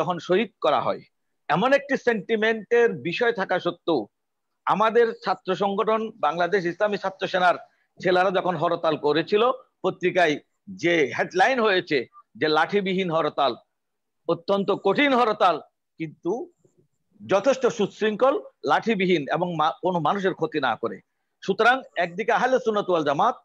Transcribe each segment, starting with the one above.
যখন শহীদ করা হয়, এমন একটি সেন্টিমেন্টের বিষয় থাকা সত্ত্বেও আমাদের ছাত্র সংগঠন, বাংলাদেশ ইসলামী ছাত্র সেনার ছেলেরা যখন হরতাল করেছিল পত্রিকায় যে হেডলাইন হয়েছে যে লাঠিবিহীন হরতাল, অত্যন্ত কঠিন হরতাল, কিন্তু যথেষ্ট সুশৃঙ্খল, লাঠিবিহীন এবং কোনো মানুষের ক্ষতি না করে। সুতরাং একদিকে আহলে সুনতুয়াল জামাত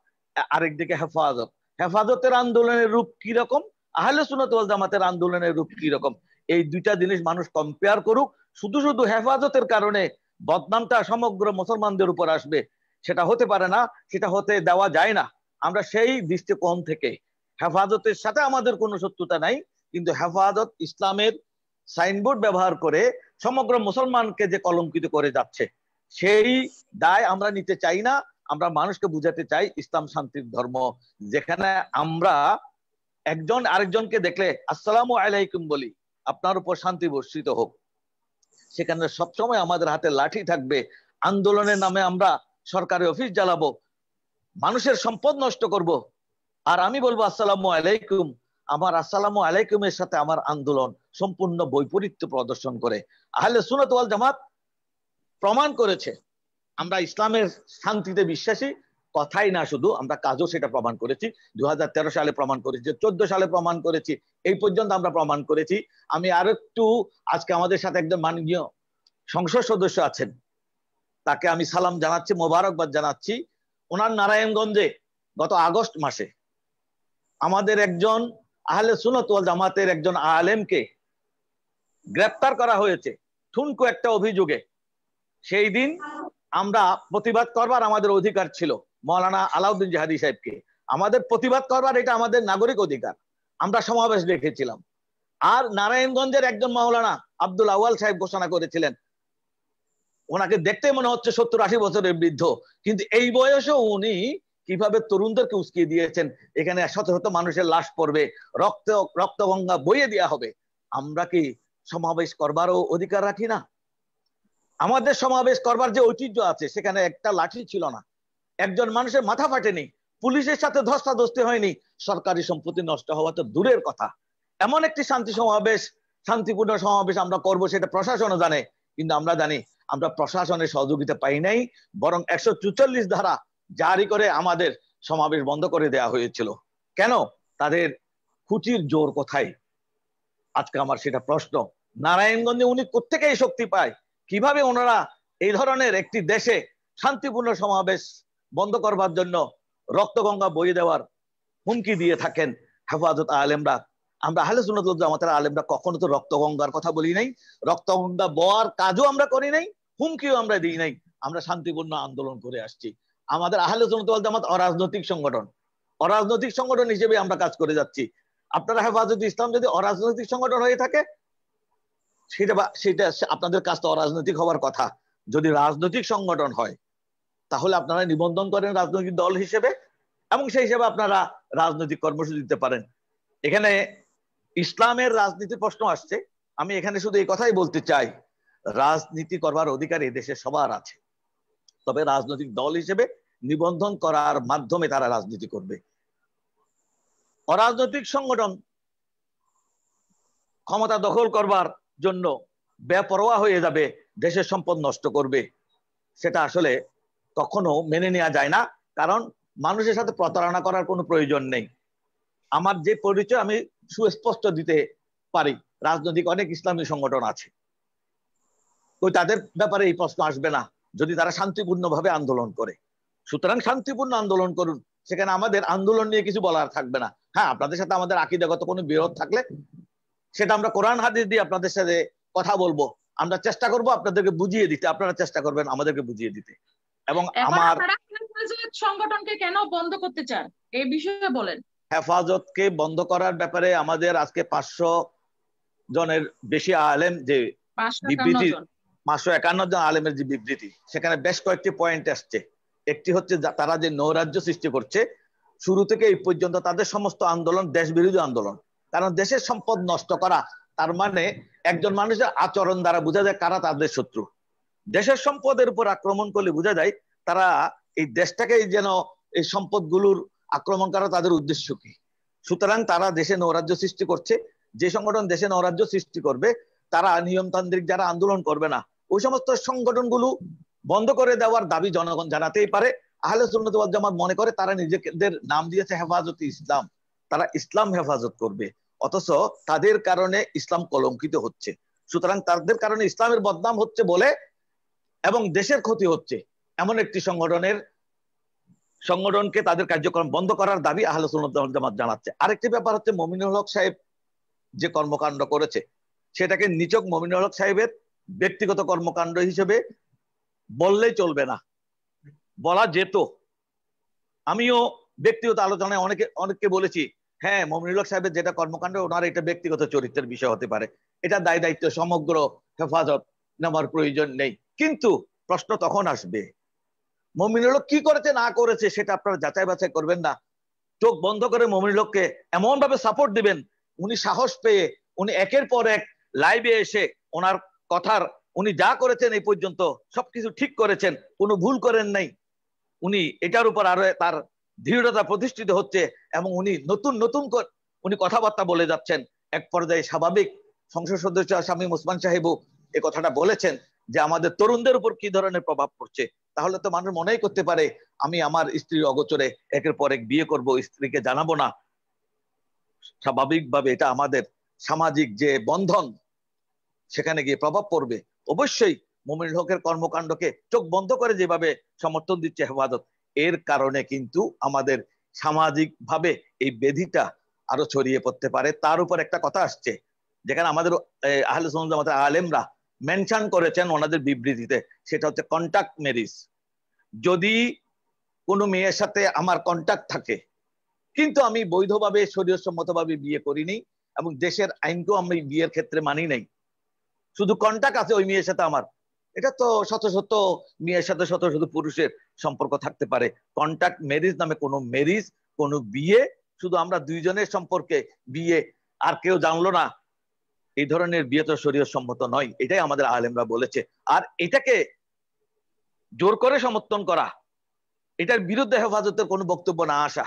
আরেকদিকে হেফাজত। হেফাজতের আন্দোলনের রূপ কি রকম আহলে সুনতুয়াল জামাতের আন্দোলনের রূপ কি রকম? এই দুইটা জিনিস মানুষ কম্পেয়ার করুক, শুধু শুধু হেফাজতের কারণে বদনামটা সমগ্র মুসলমানদের উপর আসবে, সেটা হতে পারে না, সেটা হতে দেওয়া যায় না। আমরা সেই দৃষ্টিকোণ থেকে, হেফাজতের সাথে আমাদের কোনো শত্রুতা নাই, কিন্তু হেফাজত ইসলামের সাইনবোর্ড ব্যবহার করে সমগ্র মুসলমানকে যে কলঙ্কিত করে যাচ্ছে, সেই দায় আমরা নিতে চাই না, আমরা মানুষকে বুঝাতে চাই ইসলাম শান্তির ধর্ম, যেখানে আমরা একজন আরেকজনকে দেখলে, আসসালামু আলাইকুম বলি, আপনার উপর শান্তি বর্ষিত হোক। সেখানে সবসময় আমাদের হাতে লাঠি থাকবে। আন্দোলনের নামে আমরা সরকারি অফিস জ্বালাবো, মানুষের সম্পদ নষ্ট করব। আর আমি বলব, আসসালামু আলাইকুম। আমার আসসালামু আলাইকুমের সাথে আমার আন্দোলন সম্পূর্ণ বৈপরীত্য প্রদর্শন করে। আহলে সুনত ওয়াল জামাত প্রমাণ করেছে, আমরা ইসলামের শান্তিতে বিশ্বাসী কথাই না শুধু, আমরা কাজও সেটা প্রমাণ করেছি। দু হাজার তেরো সালে প্রমাণ করেছি, চোদ্দ সালে প্রমাণ করেছি, এই পর্যন্ত আমরা প্রমাণ করেছি। আমি আর একটু আজকে আমাদের সাথে একজন মাননীয় সংসদ সদস্য আছেন। তাকে আমি সালাম জানাচ্ছি, মোবারকবাদ জানাচ্ছি। ওনার নারায়ণগঞ্জে গত আগস্ট মাসে আমাদের একজন আহলে সুনত জামাতের একজন আলেমকে গ্রেপ্তার করা হয়েছে। ঠুনকো একটা অভিযোগে। সেই দিন আমরা প্রতিবাদ করবার আমাদের অধিকার ছিল। মৌলানা আলাউদ্দিন জাহাদি সাহেবকে। আমাদের প্রতিবাদ করবার এটা আমাদের নাগরিক অধিকার। আমরা সমাবেশ রেখেছিলাম আর নারায়ণগঞ্জের একজন মাওলানা আব্দুল আওয়াল সাহেব ঘোষণা করেছিলেন, ওনাকে দেখতে মনে হচ্ছে সত্তর আশি বছরের বৃদ্ধ, কিন্তু এই বয়সেও উনি কীভাবে তরুণদেরকে উস্কিয়ে দিয়েছেন, এখানে শত শত মানুষের লাশ পড়বে, রক্ত, রক্তগঙ্গা বইয়ে দেওয়া হবে, আমরা কি সমাবেশ করবারও অধিকার রাখি না? আমাদের সমাবেশ করবার যে ঐতিহ্য আছে, সেখানে একটা লাঠি ছিল না। একজন মানুষের মাথা ফাটেনি, পুলিশের সাথে ধস্তাধস্তি হয়নি, সরকারি সম্পত্তি নষ্ট হওয়া তো দূরের কথা। এমন একটি শান্তি সমাবেশ, শান্তিপূর্ণ সমাবেশ আমরা করব সেটা প্রশাসনও জানে, কিন্তু আমরা জানি আমরা প্রশাসনের সহযোগিতা পাই নাই, বরং একশো চুচল্লিশ ধারা জারি করে আমাদের সমাবেশ বন্ধ করে দেয়া হয়েছিল। কেন? তাদের খুচির জোর কোথায়? আজকে আমার সেটা প্রশ্ন। নারায়ণগঞ্জে উনি কোথেকে এই শক্তি পায়? কীভাবে ওনারা এই ধরনের একটি দেশে শান্তিপূর্ণ সমাবেশ বন্ধ করবার জন্য রক্তগঙ্গা বইয়ে দেওয়ার হুমকি দিয়ে থাকেন হেফাজত আলেমরা। আমরা আহলে সুন্নত আমাদের আলেমরা কখনো তো রক্তগঙ্গার কথা বলি নাই। রক্তগঙ্গা বওয়ার কাজও আমরা করি নাই, হুমকিও আমরা দিই নাই। আমরা শান্তিপূর্ণ আন্দোলন করে আসছি। আমাদের আহলে সুন্নত জামাত অরাজনৈতিক সংগঠন। অরাজনৈতিক সংগঠন হিসেবে আমরা কাজ করে যাচ্ছি। আপনারা হেফাজত ইসলাম যদি অরাজনৈতিক সংগঠন হয়ে থাকে, সেটা সেটা আপনাদের কাজ তো অরাজনৈতিক হওয়ার কথা। যদি রাজনৈতিক সংগঠন হয় তাহলে আপনারা নিবন্ধন করেন রাজনৈতিক দল হিসেবে এবং সেই হিসেবে আপনারা রাজনৈতিক কর্মসূচি দিতে পারেন। এখানে ইসলামের রাজনীতির প্রশ্ন আসছে। আমি এখানে শুধু এই কথাই বলতে চাই, রাজনীতি করবার অধিকার দেশে সবার আছে। তবে রাজনৈতিক দল হিসেবে নিবন্ধন করার মাধ্যমে তারা রাজনীতি করবে। অরাজনৈতিক সংগঠন ক্ষমতা দখল করবার জন্য বেপরোয়া হয়ে যাবে, দেশের সম্পদ নষ্ট করবে। সেটা আসলে কখনো মেনে নেওয়া যায় না। কারণ মানুষের সাথে প্রতারণা করার কোনো প্রয়োজন নেই। আমার যে পরিচয় আমি সুস্পষ্ট দিতে পারি। রাজনৈতিক অনেক ইসলামী সংগঠন আছে। তো তাদের ব্যাপারে এই প্রশ্ন আসবে না। যদি তারা শান্তিপূর্ণভাবে আন্দোলন করে। সুতরাং শান্তিপূর্ণ আন্দোলন করুন। সেখানে আমাদের আন্দোলন নিয়ে কিছু বলার থাকবে না। হ্যাঁ আপনাদের সাথে আমাদের আকিদাগত কোনো বিরোধ থাকলে সেটা আমরা কোরআন হাদিস দিয়ে আপনাদের সাথে কথা বলব। আমরা চেষ্টা করব আপনাদেরকে বুঝিয়ে দিতে। আপনারা চেষ্টা করবেন আমাদেরকে বুঝিয়ে দিতে। এবং আমার সংগঠনকে কেন বন্ধ করতে চান? এই বিষয়ে বলেন। হেফাজতকে বন্ধ করার ব্যাপারে আমাদের আজকে পাঁচশো জনের বেশি আলেম যে বিবৃতি পাঁচশো একান্ন জন আলেমের যে বিবৃতি সেখানে বেশ কয়েকটি পয়েন্ট আসছে। একটি হচ্ছে তারা যে নৈরাজ্য সৃষ্টি করছে শুরু থেকে এই পর্যন্ত তাদের সমস্ত আন্দোলন দেশ বিরোধী আন্দোলন। কারণ দেশের সম্পদ নষ্ট করা তার মানে একজন মানুষের আচরণ দ্বারা বোঝা যায় কারা তাদের শত্রু। দেশের সম্পদের উপর আক্রমণ করলে বোঝা যায় তারা এই দেশটাকে যেন এই সম্পদগুলোর আক্রমণ করা তাদের উদ্দেশ্য কি? সুতরাং তারা দেশে নৈরাজ্য সৃষ্টি করছে, যে সংগঠন দেশে নরাজ্য সৃষ্টি করবে, তারা নিয়মতান্ত্রিক যারা আন্দোলন করবে না, ওই সমস্ত সংগঠনগুলো বন্ধ করে দেওয়ার দাবি জনগণ জানাতেই পারে। আহলে সুন্নত জামাত মনে করে তারা নিজেদের নাম দিয়েছে হেফাজত ইসলাম। তারা ইসলাম হেফাজত করবে, অথচ তাদের কারণে ইসলাম কলঙ্কিত হচ্ছে। সুতরাং তাদের কারণে ইসলামের বদনাম হচ্ছে বলে এবং দেশের ক্ষতি হচ্ছে। এমন একটি সংগঠনের, সংগঠনকে তাদের কার্যক্রম বন্ধ করার দাবি আহলে জানাচ্ছে। আরেকটি ব্যাপার হচ্ছে মমিনুল হক সাহেব যে কর্মকাণ্ড করেছে, সেটাকে নিচক মমিনুল হক সাহেবের ব্যক্তিগত কর্মকাণ্ড হিসেবে বললেই চলবে না। বলা যেত। আমিও ব্যক্তিগত আলোচনায় অনেকে, অনেককে বলেছি হ্যাঁ মমিনুল হক সাহেবের যেটা কর্মকাণ্ড, ওনার এটা ব্যক্তিগত চরিত্রের বিষয় হতে পারে। এটা দায় দায়িত্ব, সমগ্র হেফাজত নেওয়ার প্রয়োজন নেই। কিন্তু প্রশ্ন তখন আসবে। মমিনুল হক কি করেছে, না করেছে, সেটা আপনারা যাচাই বাছাই করবেন না। চোখ বন্ধ করে মমিনুল হককে এমন ভাবে সাপোর্ট দিবেন, উনি সাহস পেয়ে, উনি একের পর এক লাইভে এসে ওনার কথার, উনি যা করেছেন এই পর্যন্ত সবকিছু ঠিক করেছেন, কোনো ভুল করেন নাই। উনি এটার উপর আরও তার দৃঢ়তা প্রতিষ্ঠিত হচ্ছে এবং উনি নতুন নতুন উনি কথাবার্তা বলে যাচ্ছেন। এক পর্যায়ে স্বাভাবিক সংসদ সদস্য স্বামী মুসমান সাহেবও এ কথাটা বলেছেন। যে আমাদের তরুণদের উপর কি ধরনের প্রভাব পড়ছে? তাহলে তো মানুষ মনেই করতে পারে, আমি আমার স্ত্রীর অগোচরে একের পর এক বিয়ে করব, স্ত্রীকে জানাব না। স্বাভাবিকভাবে এটা আমাদের সামাজিক যে বন্ধন, সেখানে গিয়ে প্রভাব পড়বে। অবশ্যই মোমিন হকের কর্মকাণ্ডকে চোখ বন্ধ করে যেভাবে সমর্থন দিচ্ছে হেফাজত, এর কারণে কিন্তু আমাদের সামাজিক ভাবে এই বেধিটা আরও ছড়িয়ে পড়তে পারে। তার উপর একটা কথা আসছে, যেখানে আমাদের আহলে আমাদের আলেমরা মেনশন করেছেন ওনাদের বিবৃতিতে, সেটা হচ্ছে কন্ট্যাক্ট ম্যারিজ যদি কোনো মেয়ের সাথে আমার কন্ট্যাক্ট থাকে, কিন্তু আমি বৈধভাবে শরীয়সম্মতভাবে বিয়ে করিনি এবং দেশের আইনকেও আমি বিয়ের ক্ষেত্রে মানি নাই, শুধু কন্ট্যাক্ট আছে ওই মেয়ের সাথে আমার। এটা তো শত শত মেয়ের সাথে, শত শত পুরুষের সম্পর্ক থাকতে পারে। কন্ট্যাক্ট ম্যারিজ নামে কোনো ম্যারিজ কোনো বিয়ে, শুধু আমরা দুইজনের সম্পর্কে বিয়ে, আর কেউ জানলো না এই ধরনের বিয়ে তো শরীয় সম্মত নয়, এটাই আমাদের আলেমরা বলেছে। আর এটাকে জোর করে সমর্থন করা, এটার বিরুদ্ধে হেফাজতের কোনো বক্তব্য না আসা,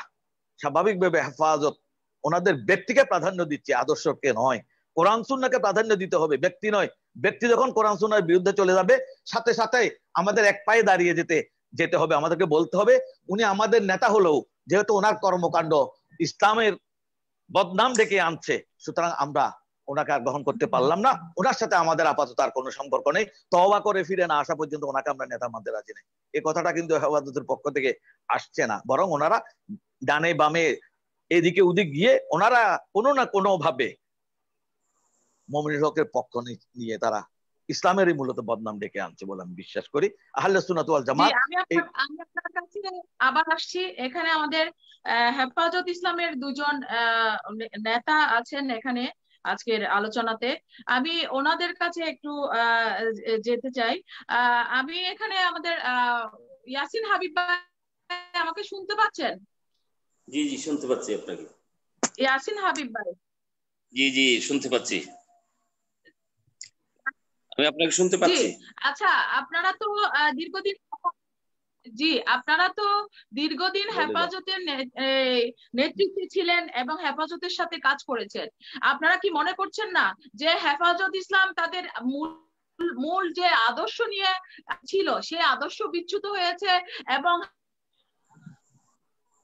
স্বাভাবিকভাবে হেফাজত ওনাদের ব্যক্তিকে প্রাধান্য দিচ্ছে, আদর্শকে নয়। কোরআন সুন্নাকে প্রাধান্য দিতে হবে, ব্যক্তি নয়। ব্যক্তি যখন কোরআন সুন্নার বিরুদ্ধে চলে যাবে, সাথে সাথে আমাদের এক পায়ে দাঁড়িয়ে যেতে যেতে হবে, আমাদেরকে বলতে হবে, উনি আমাদের নেতা হলেও, যেহেতু ওনার কর্মকাণ্ড ইসলামের বদনাম ডেকে আনছে, সুতরাং আমরা ওনাকে আর গ্রহণ করতে পারলাম না। ওনার সাথে আমাদের আপাতত আর কোনো সম্পর্ক নেই। তবা করে ফিরে না আসা পর্যন্ত ওনাকে আমরা নেতা মানতে রাজি নেই। এই কথাটা কিন্তু হেফাজতের পক্ষ থেকে আসছে না। বরং ওনারা ডানে বামে এদিকে ওদিক গিয়ে ওনারা কোনো না কোনো ভাবে মমিনুল হকের পক্ষ নিয়ে তারা ইসলামেরই মূলত বদনাম ডেকে আনছে বলে আমি বিশ্বাস করি। আহলে সুনাত ওয়াল জামাত আমি আপনার কাছে আবার আসছি। এখানে আমাদের হেফাজত ইসলামের দুজন নেতা আছেন এখানে। আজকের আলোচনাতে। আমি ওনাদের কাছে একটু যেতে চাই। আমি এখানে আমাদের ইয়াসিন হাবিব ভাই আমাকে শুনতে পাচ্ছেন? জি জি শুনতে পাচ্ছি আপনাকে। ইয়াসিন হাবিব ভাই। জি জি শুনতে পাচ্ছি। আমি আপনাকে শুনতে পাচ্ছি। আচ্ছা আপনারা তো দীর্ঘদিন জি আপনারা তো দীর্ঘদিন হেফাজতের নেতৃত্বে ছিলেন এবং হেফাজতের সাথে কাজ করেছেন। আপনারা কি মনে করছেন না যে হেফাজত ইসলাম তাদের মূল মূল যে আদর্শ নিয়ে ছিল সে আদর্শ বিচ্যুত হয়েছে এবং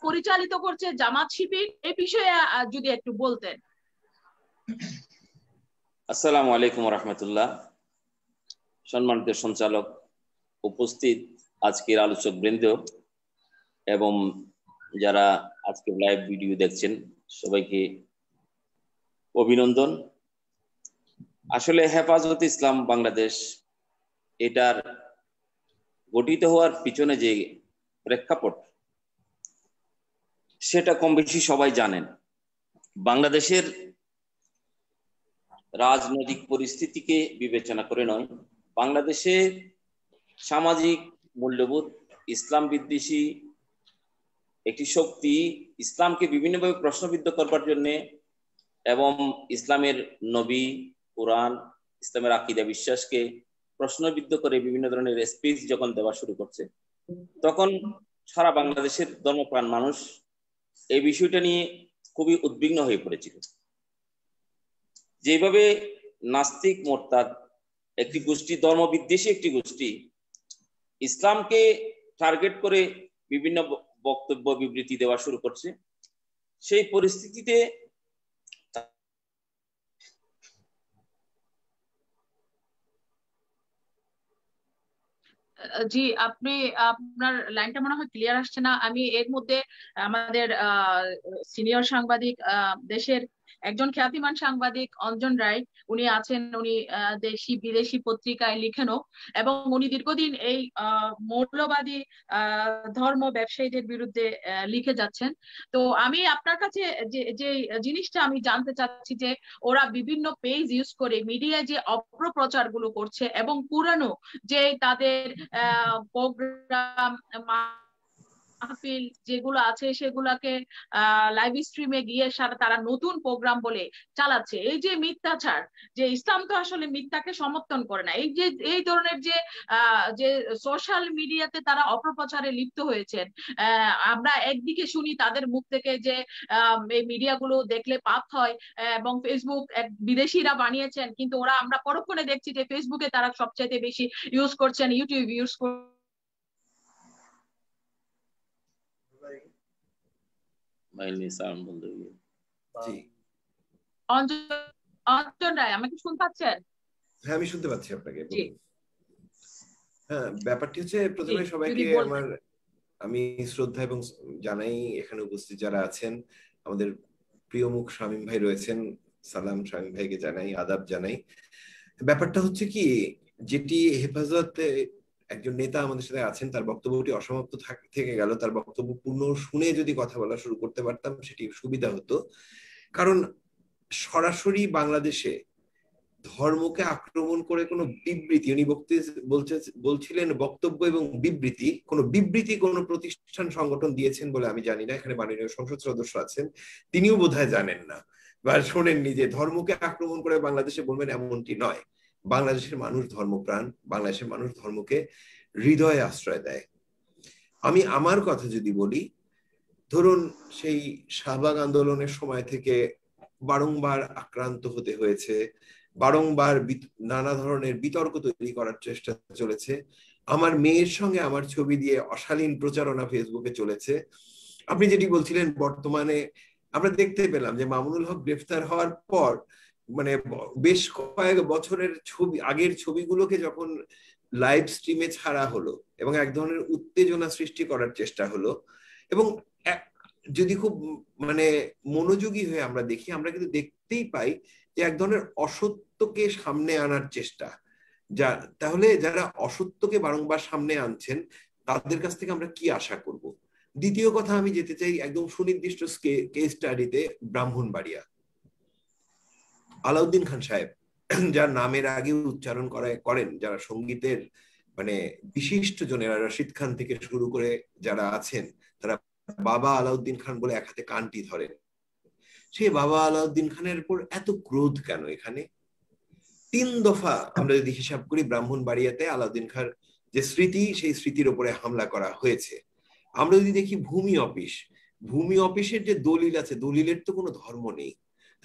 পরিচালিত করছে জামাত শিবির? এই বিষয়ে যদি একটু বলতেন। আসসালামু আলাইকুম রহমতুল্লাহ। সম্মানিত সঞ্চালক উপস্থিত আজকের আলোচক বৃন্দ এবং যারা আজকে লাইভ ভিডিও দেখছেন, সবাইকে অভিনন্দন। আসলে হেফাজত ইসলাম বাংলাদেশ এটার গঠিত হওয়ার পিছনে যে প্রেক্ষাপট, সেটা কম বেশি সবাই জানেন। বাংলাদেশের রাজনৈতিক পরিস্থিতিকে বিবেচনা করে নয়, বাংলাদেশে সামাজিক মূল্যবোধ, ইসলাম বিদ্বেষী একটি শক্তি, ইসলামকে বিভিন্নভাবে প্রশ্নবিদ্ধ করবার জন্য এবং ইসলামের নবী, কোরআন, ইসলামের আকিদা, বিশ্বাসকে প্রশ্নবিদ্ধ করে বিভিন্ন ধরনের স্পিচ যখন দেওয়া শুরু করছে, তখন সারা বাংলাদেশের ধর্মপ্রাণ মানুষ এই বিষয়টা নিয়ে খুবই উদ্বিগ্ন হয়ে পড়েছিল। যেভাবে নাস্তিক মোরতাদ একটি গোষ্ঠী, ধর্মবিদ্বেষী একটি গোষ্ঠী ইসলামকে টার্গেট করে বিভিন্ন বক্তব্য, বিবৃতি দেওয়া শুরু করছে। সেই পরিস্থিতিতে জি, আপনি, আপনার লাইনটা মনে হয় ক্লিয়ার আসছে না। আমি এর মধ্যে আমাদের সিনিয়র সাংবাদিক দেশের একজন খ্যাতিমান সাংবাদিক অঞ্জন রায়, উনি আছেন, উনি দেশি, বিদেশি পত্রিকায় লিখেনও এবং উনি দীর্ঘদিন এই মৌলবাদী ধর্ম ব্যবসায়ীদের বিরুদ্ধে লিখে যাচ্ছেন। তো আমি আপনার কাছে যে জিনিসটা আমি জানতে চাচ্ছি যে, ওরা বিভিন্ন পেজ ইউজ করে মিডিয়ায় যে অপপ্রচারগুলো করছে এবং পুরানো যে তাদের প্রোগ্রাম মাহফিল যেগুলো আছে সেগুলাকে লাইভ স্ট্রিমে গিয়ে তারা নতুন প্রোগ্রাম বলে চালাচ্ছে। এই যে মিথ্যাচার, যে ইসলাম তো আসলে মিথ্যাকে সমর্থন করে না। এই যে, এই ধরনের যে যে সোশ্যাল মিডিয়াতে তারা অপপ্রচারে লিপ্ত হয়েছেন আমরা একদিকে শুনি তাদের মুখ থেকে যে এই মিডিয়াগুলো দেখলে পাপ হয় এবং ফেসবুক এক বিদেশিরা বানিয়েছেন, কিন্তু ওরা আমরা পরক্ষণে দেখছি যে ফেসবুকে তারা সবচাইতে বেশি ইউজ করছেন ইউটিউব ইউজ মাইনে সাউন্ড বন্ধ হয়ে জি। অঞ্জন রায় আমাকে শুনতে পাচ্ছেন? হ্যাঁ আমি শুনতে পাচ্ছি আপনাকে জি। হ্যাঁ ব্যাপারটি হচ্ছে প্রথমে সবাইকে আমার আমি শ্রদ্ধা এবং জানাই এখানে উপস্থিত যারা আছেন। আমাদের প্রিয় মুখ শামীম ভাই রয়েছেন সালাম শামীম ভাইকে জানাই আদাব জানাই। ব্যাপারটা হচ্ছে কি যেটি হেফাজতে একজন নেতা আমাদের সাথে আছেন, তার বক্তব্যটি অসমাপ্ত থাক- গেল, তার বক্তব্য পূর্ণ শুনে যদি কথা বলা শুরু করতে পারতাম, সেটি সুবিধা হতো। কারণ সরাসরি বাংলাদেশে ধর্মকে আক্রমণ করে কোনো বিবৃতি, উনি বক্তি, বলছে, বলছিলেন বক্তব্য এবং বিবৃতি, কোনো বিবৃতি, কোনো প্রতিষ্ঠান, সংগঠন দিয়েছেন বলে আমি জানি না, এখানে মাননীয় সংসদ সদস্য আছেন, তিনিও বোধহয় জানেন না। বা শোনেননি যে ধর্মকে আক্রমণ করে বাংলাদেশে বলবেন এমনটি নয়। বাংলাদেশের মানুষ ধর্মপ্রাণ, বাংলাদেশের মানুষ ধর্মকে হৃদয়ে আশ্রয় দেয়। আমি আমার কথা যদি বলি, ধরুন সেই শাহবাগ আন্দোলনের সময় থেকে বারংবার আক্রান্ত হতে হয়েছে, বারংবার নানা ধরনের বিতর্ক তৈরি করার চেষ্টা চলেছে। আমার মেয়ের সঙ্গে আমার ছবি দিয়ে অশালীন প্রচারণা ফেসবুকে চলেছে। আপনি যেটি বলছিলেন, বর্তমানে আমরা দেখতে পেলাম যে মামুনুল হক গ্রেফতার হওয়ার পর মানে বেশ কয়েক বছরের ছবি, আগের ছবিগুলোকে যখন লাইভ স্ট্রিমে ছাড়া হলো এবং এক ধরনের উত্তেজনা সৃষ্টি করার চেষ্টা হলো এবং যদি খুব মানে মনোযোগী হয়ে আমরা দেখি, আমরা কিন্তু দেখতেই পাই যে এক ধরনের অসত্যকে সামনে আনার চেষ্টা। যা, তাহলে যারা অসত্যকে বারংবার সামনে আনছেন, তাদের কাছ থেকে আমরা কি আশা করব? দ্বিতীয় কথা আমি যেতে চাই একদম সুনির্দিষ্ট কেস স্টাডিতে ব্রাহ্মণবাড়িয়া। আলাউদ্দিন খান সাহেব, যার নামের আগে উচ্চারণ করায় করেন, যারা সঙ্গীতের মানে বিশিষ্ট জনেরা, রশিদ খান থেকে শুরু করে যারা আছেন, তারা বাবা আলাউদ্দিন খান বলে এক হাতে কানটি ধরেন সে বাবা আলাউদ্দিন খানের উপর এত ক্রোধ কেন এখানে? তিন দফা আমরা যদি হিসাব করি ব্রাহ্মণ বাড়িয়াতে আলাউদ্দিন খান যে স্মৃতি, সেই স্মৃতির উপরে হামলা করা হয়েছে। আমরা যদি দেখি ভূমি অফিস, ভূমি অফিসের যে দলিল আছে, দলিলের তো কোনো ধর্ম নেই।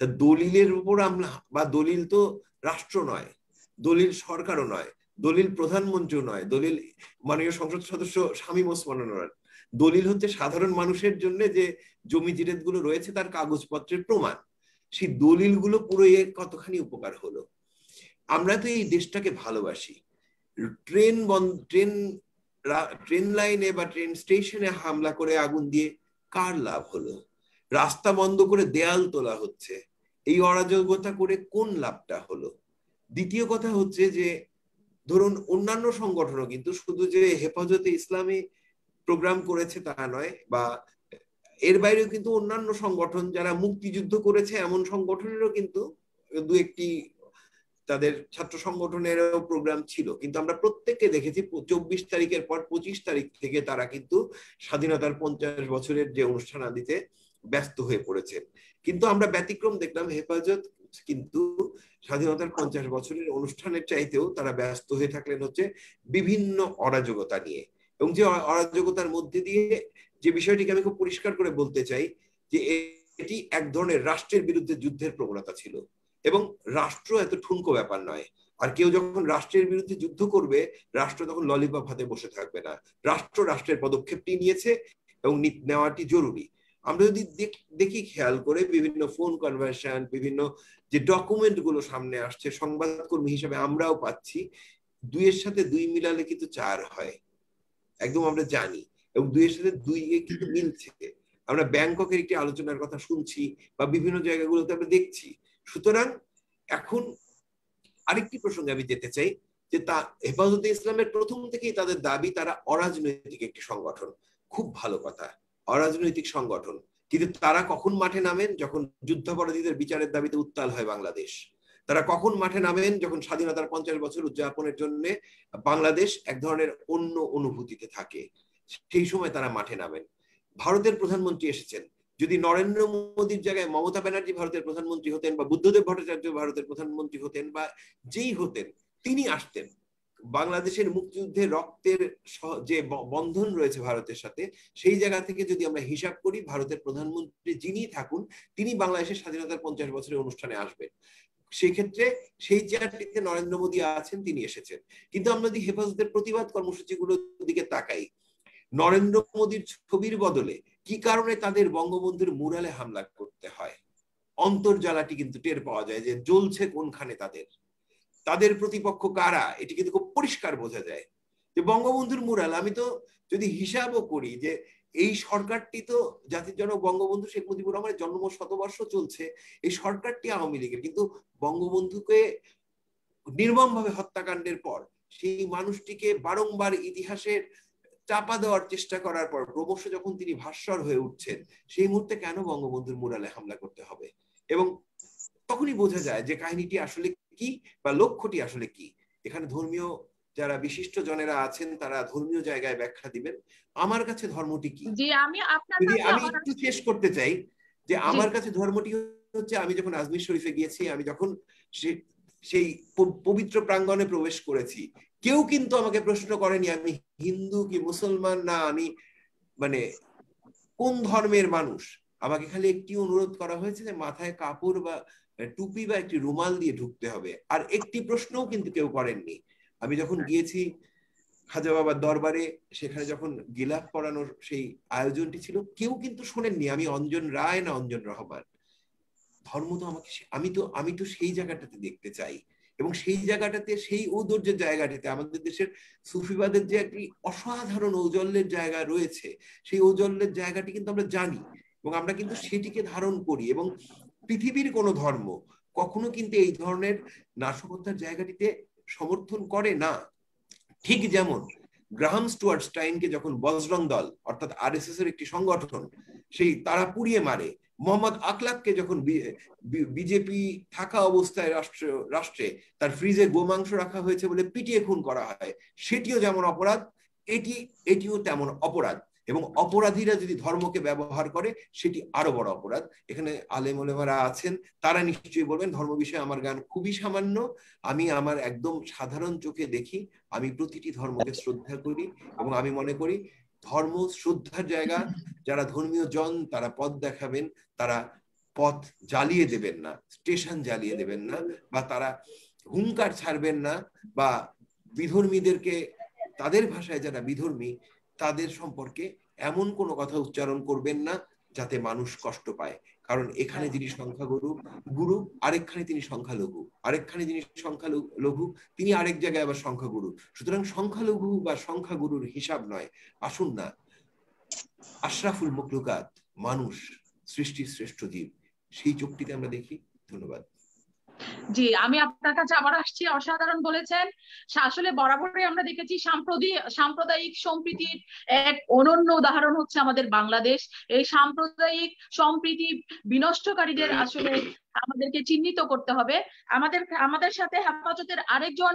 তা দলিলের উপর আমরা বা দলিল তো রাষ্ট্র নয়, দলিল সরকারও নয়, দলিল প্রধানমন্ত্রীও নয়, দলিল মাননীয় সংসদ সদস্য স্বামী ওসমানও নয়। দলিল হচ্ছে সাধারণ মানুষের জন্য যে জমি জিরেতগুলো রয়েছে তার কাগজপত্রের প্রমাণ। সেই দলিলগুলো পুরো কতখানি উপকার হলো? আমরা তো এই দেশটাকে ভালোবাসি। ট্রেন ট্রেন ট্রেন লাইনে বা ট্রেন স্টেশনে হামলা করে আগুন দিয়ে কার লাভ হলো? রাস্তা বন্ধ করে দেয়াল তোলা হচ্ছে। এই অরাজকতা করে কোন লাভটা হলো? দ্বিতীয় কথা হচ্ছে যে, ধরুন অন্যান্য সংগঠনও কিন্তু শুধু যে হেফাজতে ইসলামী প্রোগ্রাম করেছে তা নয়, বা এর বাইরেও কিন্তু অন্যান্য সংগঠন যারা মুক্তিযুদ্ধ করেছে এমন সংগঠনেরও কিন্তু দু একটি তাদের ছাত্র সংগঠনেরও প্রোগ্রাম ছিল। কিন্তু আমরা প্রত্যেককে দেখেছি চব্বিশ তারিখের পর পঁচিশ তারিখ থেকে তারা কিন্তু স্বাধীনতার পঞ্চাশ বছরের যে অনুষ্ঠান আদিতে ব্যস্ত হয়ে পড়েছেন কিন্তু আমরা ব্যতিক্রম দেখলাম হেফাজত, কিন্তু স্বাধীনতার পঞ্চাশ বছরের অনুষ্ঠানের চাইতেও তারা ব্যস্ত হয়ে থাকলেন হচ্ছে বিভিন্ন অরাজকতা নিয়ে। এবং যে অরাজকতার মধ্যে দিয়ে যে বিষয়টিকে আমি খুব পরিষ্কার করে বলতে চাই যে এটি এক ধরনের রাষ্ট্রের বিরুদ্ধে যুদ্ধের প্রবণতা ছিল। এবং রাষ্ট্র এত ঠুনকো ব্যাপার নয়। আর কেউ যখন রাষ্ট্রের বিরুদ্ধে যুদ্ধ করবে, রাষ্ট্র তখন ললিপপ হাতে বসে থাকবে না। রাষ্ট্র রাষ্ট্রের পদক্ষেপটি নিয়েছে এবং নেওয়াটি জরুরি। আমরা যদি দেখি খেয়াল করে বিভিন্ন ফোন কনভার্সন বিভিন্ন যে ডকুমেন্টগুলো সামনে আসছে সংবাদকর্মী হিসেবে আমরাও পাচ্ছি দুইয়ের সাথে দুই মিলালে কিন্তু চার হয়। একদম আমরা জানি। এবং দুইয়ের সাথে দুই কিন্তু মিলছে। আমরা ব্যাংককের একটি আলোচনার কথা শুনছি বা বিভিন্ন জায়গাগুলোতে আমরা দেখছি। সুতরাং এখন আরেকটি প্রসঙ্গে আমি যেতে চাই যে তা হেফাজতে ইসলামের প্রথম থেকেই তাদের দাবি তারা অরাজনৈতিক একটি সংগঠন। খুব ভালো কথা। অরাজনৈতিক সংগঠন। কিন্তু তারা কখন মাঠে নামেন? যখন যুদ্ধাপরাধীদের বিচারের দাবিতে উত্তাল হয় বাংলাদেশ। তারা কখন মাঠে নামেন? যখন স্বাধীনতার পঞ্চাশ বছর উদযাপনের জন্য বাংলাদেশ এক ধরনের অন্য অনুভূতিতে থাকে। সেই সময় তারা মাঠে নামেন। ভারতের প্রধানমন্ত্রী এসেছেন। যদি নরেন্দ্র মোদীর জায়গায় মমতা ব্যানার্জি ভারতের প্রধানমন্ত্রী হতেন বা বুদ্ধদেব ভট্টাচার্য ভারতের প্রধানমন্ত্রী হতেন বা যেই হতেন, তিনি আসতেন। বাংলাদেশের মুক্তিযুদ্ধে রক্তের যে বন্ধন রয়েছে ভারতের সাথে, সেই জায়গা থেকে যদি আমরা হিসাব করি, ভারতের প্রধানমন্ত্রী যিনি থাকুন, তিনি বাংলাদেশের স্বাধীনতার পঞ্চাশ বছরের অনুষ্ঠানে আসবেন। সেই ক্ষেত্রে সেই চেয়ারটিতে নরেন্দ্র মোদী আছেন, তিনি এসেছেন। কিন্তু আমরা যদি হেফাজতের প্রতিবাদ কর্মসূচিগুলোর দিকে তাকাই, নরেন্দ্র মোদীর ছবির বদলে কি কারণে তাদের বঙ্গবন্ধুর মুরালে হামলা করতে হয়? অন্তর্জালাটি কিন্তু টের পাওয়া যায় যে জ্বলছে কোনখানে তাদের। তাদের প্রতিপক্ষ কারা? এটি কিন্তু খুব পরিষ্কার বোঝা যায়। যে বঙ্গবন্ধুর মুরাল, আমি তো যদি হিসাবও করি যে এই সরকারটি তো জাতির জনক বঙ্গবন্ধু শেখ মুজিবুর রহমানের জন্ম শতবর্ষ চলছে, এই সরকারটি আওয়ামী লীগের। কিন্তু বঙ্গবন্ধুকে নির্মম ভাবে হত্যাকাণ্ডের পর সেই মানুষটিকে বারংবার ইতিহাসের চাপা দেওয়ার চেষ্টা করার পর, ক্রমশ যখন তিনি ভাস্বর হয়ে উঠছেন, সেই মুহূর্তে কেন বঙ্গবন্ধুর মুরালে হামলা করতে হবে? এবং তখনই বোঝা যায় যে কাহিনীটি আসলে কি বা লক্ষ্যটি আসলে কি? এখানে ধর্মীয় যারা বিশিষ্ট জনেরা আছেন তারা ধর্মীয় জায়গায় ব্যাখ্যা দিবেন। আমার কাছে ধর্মটি কি? আমি আমি একটু শেষ করতে চাই যে আমার কাছে ধর্মটি হচ্ছে আমি যখন আজমির শরীফে গিয়েছি আমি যখন সেই পবিত্র প্রাঙ্গণে প্রবেশ করেছি কেউ কিন্তু আমাকে প্রশ্ন করেনি আমি হিন্দু কি মুসলমান? না আমি মানে কোন ধর্মের মানুষ? আমাকে খালি একটি অনুরোধ করা হয়েছে যে মাথায় কাপড় বা টুপি বা একটি রুমাল দিয়ে ঢুকতে হবে। আর একটি প্রশ্নও কিন্তু কেউ করেননি। আমি যখন গিয়েছি খাজা বাবার দরবারে, সেখানে যখন গিলাফ পড়ানোর সেই আয়োজনটি ছিল, কেউ কিন্তু শোনেননি, আমি অঞ্জন রায় না অঞ্জন রহমান? ধর্ম তো আমাকে আমি তো আমি তো সেই জায়গাটাতে দেখতে চাই। এবং সেই জায়গাটাতে, সেই ঔদর্যের জায়গাটিতে আমাদের দেশের সুফিবাদের যে একটি অসাধারণ ঔজল্যের জায়গা রয়েছে, সেই ঔজল্যের জায়গাটি কিন্তু আমরা জানি। এবং আমরা কিন্তু সেটিকে ধারণ করি। এবং পৃথিবীর কোনো ধর্ম কখনো কিন্তু এই ধরনের নাশকতার জায়গাটিতে সমর্থন করে না। ঠিক যেমন গ্রাহাম স্টুয়ার্ট স্টাইনকে যখন বজরং দল, অর্থাৎ আর এর একটি সংগঠন, সেই তারা পুড়িয়ে মারে। মোহাম্মদ আকলাককে যখন বিজেপি থাকা অবস্থায় রাষ্ট্র, রাষ্ট্রে তার ফ্রিজে গোমাংস রাখা হয়েছে বলে পিটিয়ে খুন করা হয়, সেটিও যেমন অপরাধ, এটি, এটিও তেমন অপরাধ। এবং অপরাধীরা যদি ধর্মকে ব্যবহার করে, সেটি আরও বড় অপরাধ। এখানে আলেমা আছেন, তারা নিশ্চয়ই বলবেন, ধর্ম বিষয়ে আমার গান খুবই সামান্য। আমি আমার একদম সাধারণ চোখে দেখি, আমি প্রতিটি ধর্মকে শ্রদ্ধা করি এবং আমি মনে করি, ধর্ম শ্রদ্ধার জায়গা। যারা ধর্মীয় জন, তারা পথ দেখাবেন, তারা পথ জ্বালিয়ে দেবেন না, স্টেশন জ্বালিয়ে দেবেন না, বা তারা হুঙ্কার ছাড়বেন না, বা বিধর্মীদেরকে, তাদের ভাষায় যারা বিধর্মী তাদের সম্পর্কে এমন কোনো কথা উচ্চারণ করবেন না যাতে মানুষ কষ্ট পায়। কারণ এখানে যিনি সংখ্যাগুরু গুরু আরেকখানে তিনি সংখ্যালঘু। আরেকখানে যিনি সংখ্যালঘু তিনি আরেক জায়গায় আবার সংখ্যাগুরু। সুতরাং সংখ্যালঘু বা সংখ্যাগুরুর হিসাব নয়। আসুন না। আশরাফুল মকলুকাত মানুষ সৃষ্টির শ্রেষ্ঠ জীব। সেই চোখটিতে আমরা দেখি। ধন্যবাদ। জি, আমি আপনার কাছে আবার আসছি। অসাধারণ বলেছেন। আসলে বরাবরই আমরা দেখেছি সাম্প্রদায়িক সম্প্রীতির এক অনন্য উদাহরণ হচ্ছে আমাদের বাংলাদেশ। এই সাম্প্রদায়িক সম্প্রীতি বিনষ্টকারীদের আসলে আমাদেরকে চিহ্নিত করতে হবে। আমাদের আমাদের সাথে হেফাজতের আরেকজন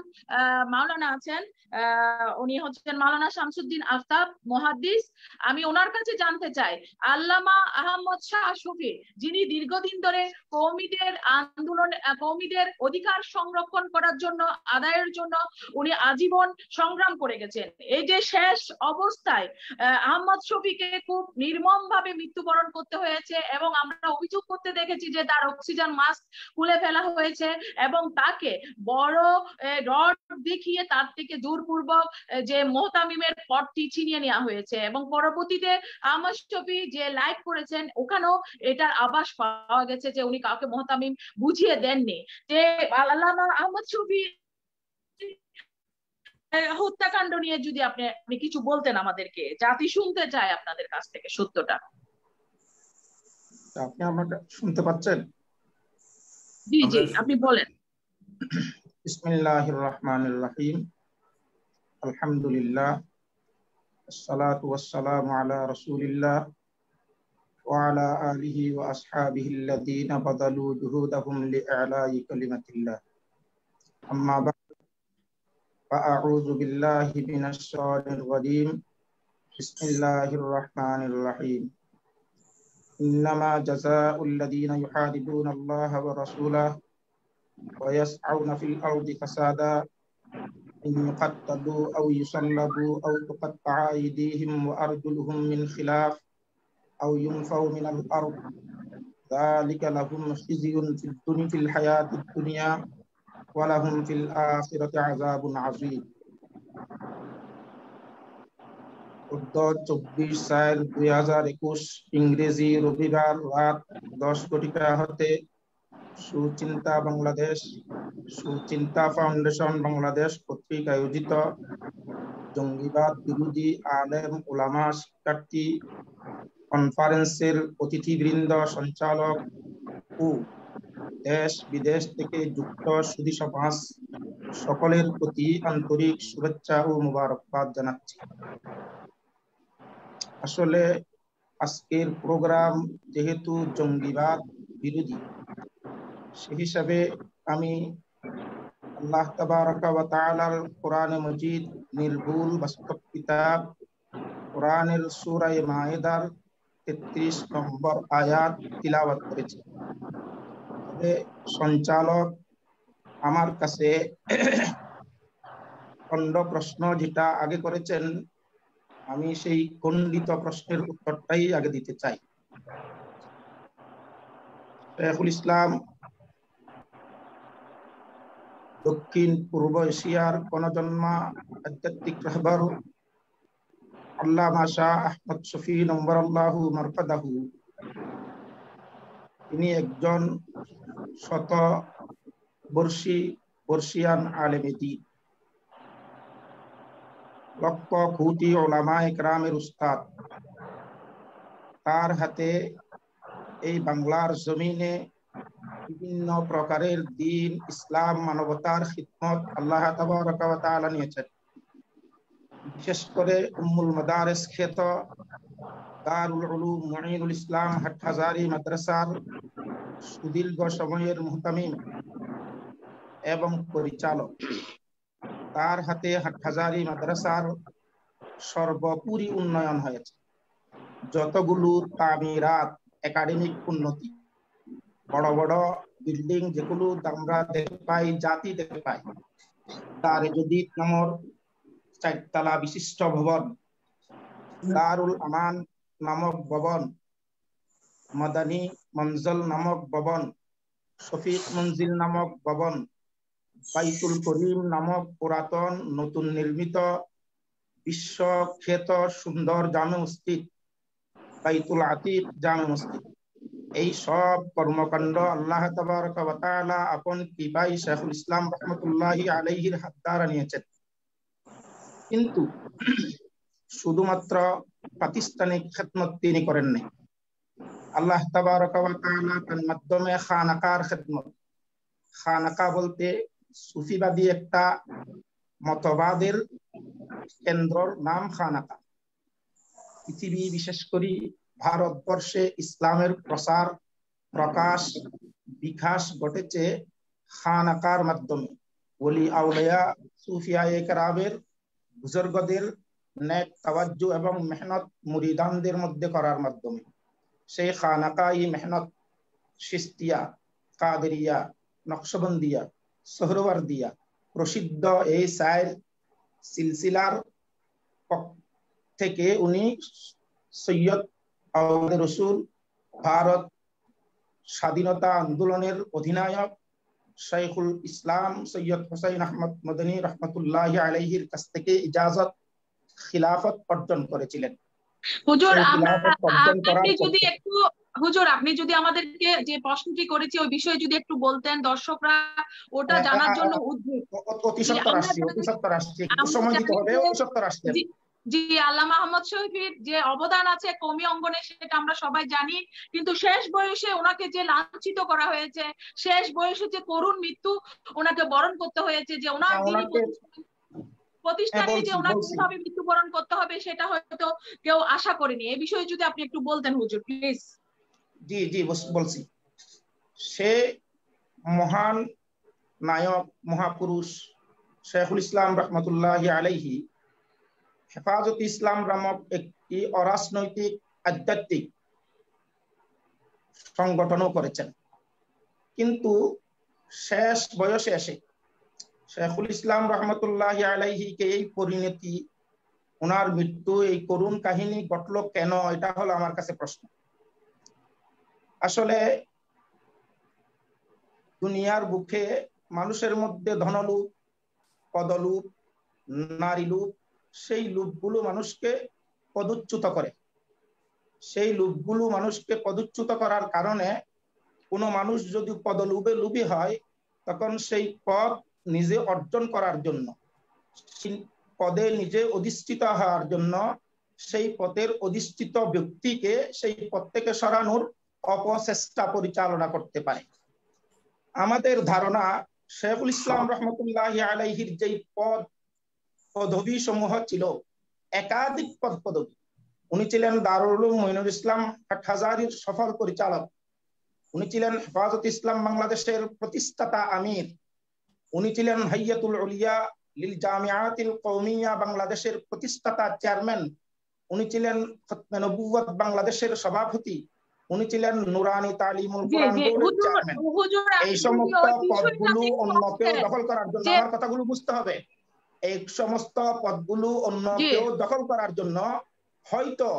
মাওলানা আছেন উনি হচ্ছেন মাওলানা শামসুদ্দিন আফতাব, মহাদ্দিস। আমি ওনার কাছে জানতে চাই, আল্লামা আহমদ শাহ শফি, যিনি দীর্ঘদিন ধরে কৌমিদের আন্দোলন কৌমিদের অধিকার সংরক্ষণ করার জন্য, আদায়ের জন্য উনি আজীবন সংগ্রাম করে গেছেন। এই যে শেষ অবস্থায় আহমদ শফিকে খুব নির্মম ভাবে মৃত্যুবরণ করতে হয়েছে এবং আমরা অভিযোগ করতে দেখেছি যে তার অক্সিজেন মাস্ক খুলে ফেলা হয়েছে এবং তাকে বড় রড দেখিয়ে তার থেকে জোরপূর্বক যে মোহতামিমের পটটি ছিনিয়ে নেওয়া হয়েছে এবং পরবর্তীতে আমার ছবি যে লাইভ করেছেন, ওখানেও এটার আভাস পাওয়া গেছে যে উনি কাউকে মোহতামিম বুঝিয়ে দেননি। যে আল্লামা আহমদ ছবি হত্যাকাণ্ড নিয়ে যদি আপনি আপনি কিছু বলতেন আমাদেরকে, জাতি শুনতে চায় আপনাদের কাছ থেকে সত্যটা। আপনি আমাকে শুনতে পাচ্ছেন? জি জি আপনি বলেন বিসমিল্লাহির রহমানির রহিম আলহামদুলিল্লাহ الصلاة والسلام على رسول الله وعلى آله وأصحابه الذين بذلوا جهودهم لإعلاء كلمة الله أما بعد فأعوذ بالله من الشيطان الرجيم بسم الله الرحمن الرحيم إنما جزاء الذين يحاربون الله ورسوله ويسعون في الأرض فسادا أن يقتلوا أو يصلبوا أو تقطع أيديهم وأرجلهم من خلاف أو ينفوا من الأرض. ذلك لهم خزي في الدنيا في الحياة الدنيا ولهم في الآخرة عذاب عظيم. চব্বিশ, চার, দুই হাজার একুশ ইংরেজি রবিবার রাত দশ কোটিকা হতে সুচিন্তা বাংলাদেশ, সুচিন্তা ফাউন্ডেশন বাংলাদেশ কর্তৃক আয়োজিত জঙ্গিবাদ বিরোধী আলেম ওলামা শিক্ষার্থী কনফারেন্সের অতিথিবৃন্দ, সঞ্চালক ও দেশ বিদেশ থেকে যুক্ত সুধী সমাজ সকলের প্রতি আন্তরিক শুভেচ্ছা ও মুবারকবাদ জানাচ্ছি। আসলে আজকের প্রোগ্রাম যেহেতু জঙ্গিবাদ বিরোধী, সে হিসাবে আমি আল্লাহ তাআলার কোরআনে মজিদ নির্ভুল বাস্তব কিতাব কোরআনের সূরা মায়েদার 33 নম্বর আয়াত তিলাওয়াত করেছি। তবে সঞ্চালক আমার কাছে খণ্ড প্রশ্ন যেটা আগে করেছেন আমি সেই খণ্ডিত প্রশ্নের উত্তরটাই আগে দিতে চাই। শেখুল ইসলাম, দক্ষিণ পূর্ব এশিয়ার গণজন্মা আধ্যাত্মিক রাহবার আহমদ শফি নম্বর আল্লাহু তিনি একজন শত বর্ষী বর্ষিয়ান আলেমেদি লক্ষ কোটি ওলামা একরামের উস্তাদ। তার হাতে এই বাংলার জমিনে বিভিন্ন প্রকারের দিন, ইসলাম, মানবতার খিদমত আল্লাহ তাআলা নিয়েছেন। বিশেষ করে উম্মুল মাদারেস খ্যাত দারুল উলুম ইসলাম, হাটহাজারি মাদ্রাসার সুদীর্ঘ সময়ের মুহতামিম এবং পরিচালক। তার হাতে হাটহাজারি মাদ্রাসার সর্বোপরি উন্নয়ন হয়েছে। যতগুলো তামিরাত একাডেমিক উন্নতি, বড় বড় বিল্ডিং যেগুলো আমরা দেখতে পাই, জাতি দেখতে পাই, তার যদি নামর চারতলা বিশিষ্ট ভবন, দারুল আমান নামক ভবন, মাদানী মঞ্জল নামক ভবন, শফিক মঞ্জিল নামক ভবন বাইতুল করিম নামক পুরাতন, নতুন নির্মিত, বিশ্বখ্যাত, সুন্দর জামে মসজিদ, বাইতুল আতিক জামে মসজিদ। এই সব কর্মকাণ্ড আল্লাহ তাআলা আপন কৃপাই শেখুল ইসলাম রহমতুল্লাহ আলাইহির হাত দ্বারা নিয়েছেন। কিন্তু শুধুমাত্র পাকিস্তানি খেদমত তিনি করেন নাই। আল্লাহ তাবারক ওয়া তাআলা তার মাধ্যমে খানাকার খেদমত। খানাকা বলতে সুফিবাদী একটা মতবাদের কেন্দ্রর নাম খানাকা পৃথিবী বিশেষ করে ভারতবর্ষে ইসলামের প্রসার, প্রকাশ, বিকাশ ঘটেছে খানাকার মাধ্যমে। ওলি আউলিয়া সুফিয়া একরামের বুজুর্গদের নেক তাওয়াজ্জু এবং মেহনত মুরিদানদের মধ্যে করার মাধ্যমে। সেই খানাকাই মেহনত, সিস্তিয়া, কাদেরিয়া, নকশবন্দিয়া সোহরওয়ার্দিয়া প্রসিদ্ধ এই সাইর সিলসিলার থেকে উনি সৈয়দ রসুল ভারত স্বাধীনতা আন্দোলনের অধিনায়ক শাইখুল ইসলাম সৈয়দ হোসাইন আহমদ মদনী রহমতুল্লাহ আলাইহির কাছ থেকে ইজাজত খিলাফত অর্জন করেছিলেন। হুজুর সেই আমরা খিলাফত আপনি যদি একটু হুজুর আপনি যদি আমাদেরকে যে প্রশ্নটি করেছি ওই বিষয়ে যদি একটু বলতেন দর্শকরা ওটা হ্যাঁ, জানার জন্য আ- উদ্গ্রীব অ- অ- অতি সত্তর আমরা অতি সত্তর আসছি একটু সময় দিতে হবে অতি সত্তর আসছি? জি আল্লামা আহমদ শহীদ যে অবদান আছে কমি অঙ্গনে সেটা আমরা সবাই জানি। কিন্তু শেষ বয়সে ওনাকে যে লাঞ্ছিত করা হয়েছে শেষ বয়সে যে করুণ মৃত্যু ওনাকে বরণ করতে হয়েছে যে ওনার হ্যাঁ, প্রতিষ্ঠান- হ্যাঁ, যে ওনাকে বলছি। কীভাবে মৃত্যুবরণ করতে হবে সেটা হয়তো কেউ আশা করেনি। এই বিষয়ে যদি আপনি একটু বলতেন হুজুর প্লিজ। জি জি বলছি। সে মহান নায়ক, মহাপুরুষ শেখুল ইসলাম রহমতুল্লাহ আলাইহি হেফাজত ইসলাম নামক একটি অরাজনৈতিক, আধ্যাত্মিক সংগঠনও করেছেন। কিন্তু শেষ বয়সে এসে শেখুল ইসলাম রহমতুল্লাহ আলাইহিকে এই পরিণতি, ওনার মৃত্যু, এই করুণ কাহিনী ঘটলো কেন? এটা হলো আমার কাছে প্রশ্ন। আসলে দুনিয়ার বুকে মানুষের মধ্যে ধনলোভ পদলুপ নারী লুপ সেই লুপগুলো মানুষকে পদচ্যুত করে। সেই লুপগুলো মানুষকে পদচ্যুত করার কারণে কোনো মানুষ যদি পদলোভে লোভী হয়, তখন সেই পদ নিজে অর্জন করার জন্য পদে নিজে অধিষ্ঠিত হওয়ার জন্য সেই পদের অধিষ্ঠিত ব্যক্তিকে সেই পদ থেকে সরানোর অপচেষ্টা পরিচালনা করতে পারে। আমাদের ধারণা, শেখুল ইসলাম রহমতুল্লাহ আলাইহির যেই পদ পদবী সমূহ ছিল একাধিক পদ পদবী। উনি ছিলেন দারুল মইনুল ইসলাম হাজারির সফল পরিচালক। উনি ছিলেন হেফাজত ইসলাম বাংলাদেশের প্রতিষ্ঠাতা আমির। উনি ছিলেন হাইয়াতুল উলিয়া লিল জামিয়াতিল কৌমিয়া বাংলাদেশের প্রতিষ্ঠাতা চেয়ারম্যান। উনি ছিলেন নবুয়ত বাংলাদেশের সভাপতি। উনি ছিলেন নুরানি তালিমুল কোরআন এই সমস্ত পদগুলো অন্য কেউ দখল করার জন্য আমার কথাগুলো বুঝতে হবে। এই সমস্ত পদগুলো অন্য কেউ দখল করার জন্য হয়তো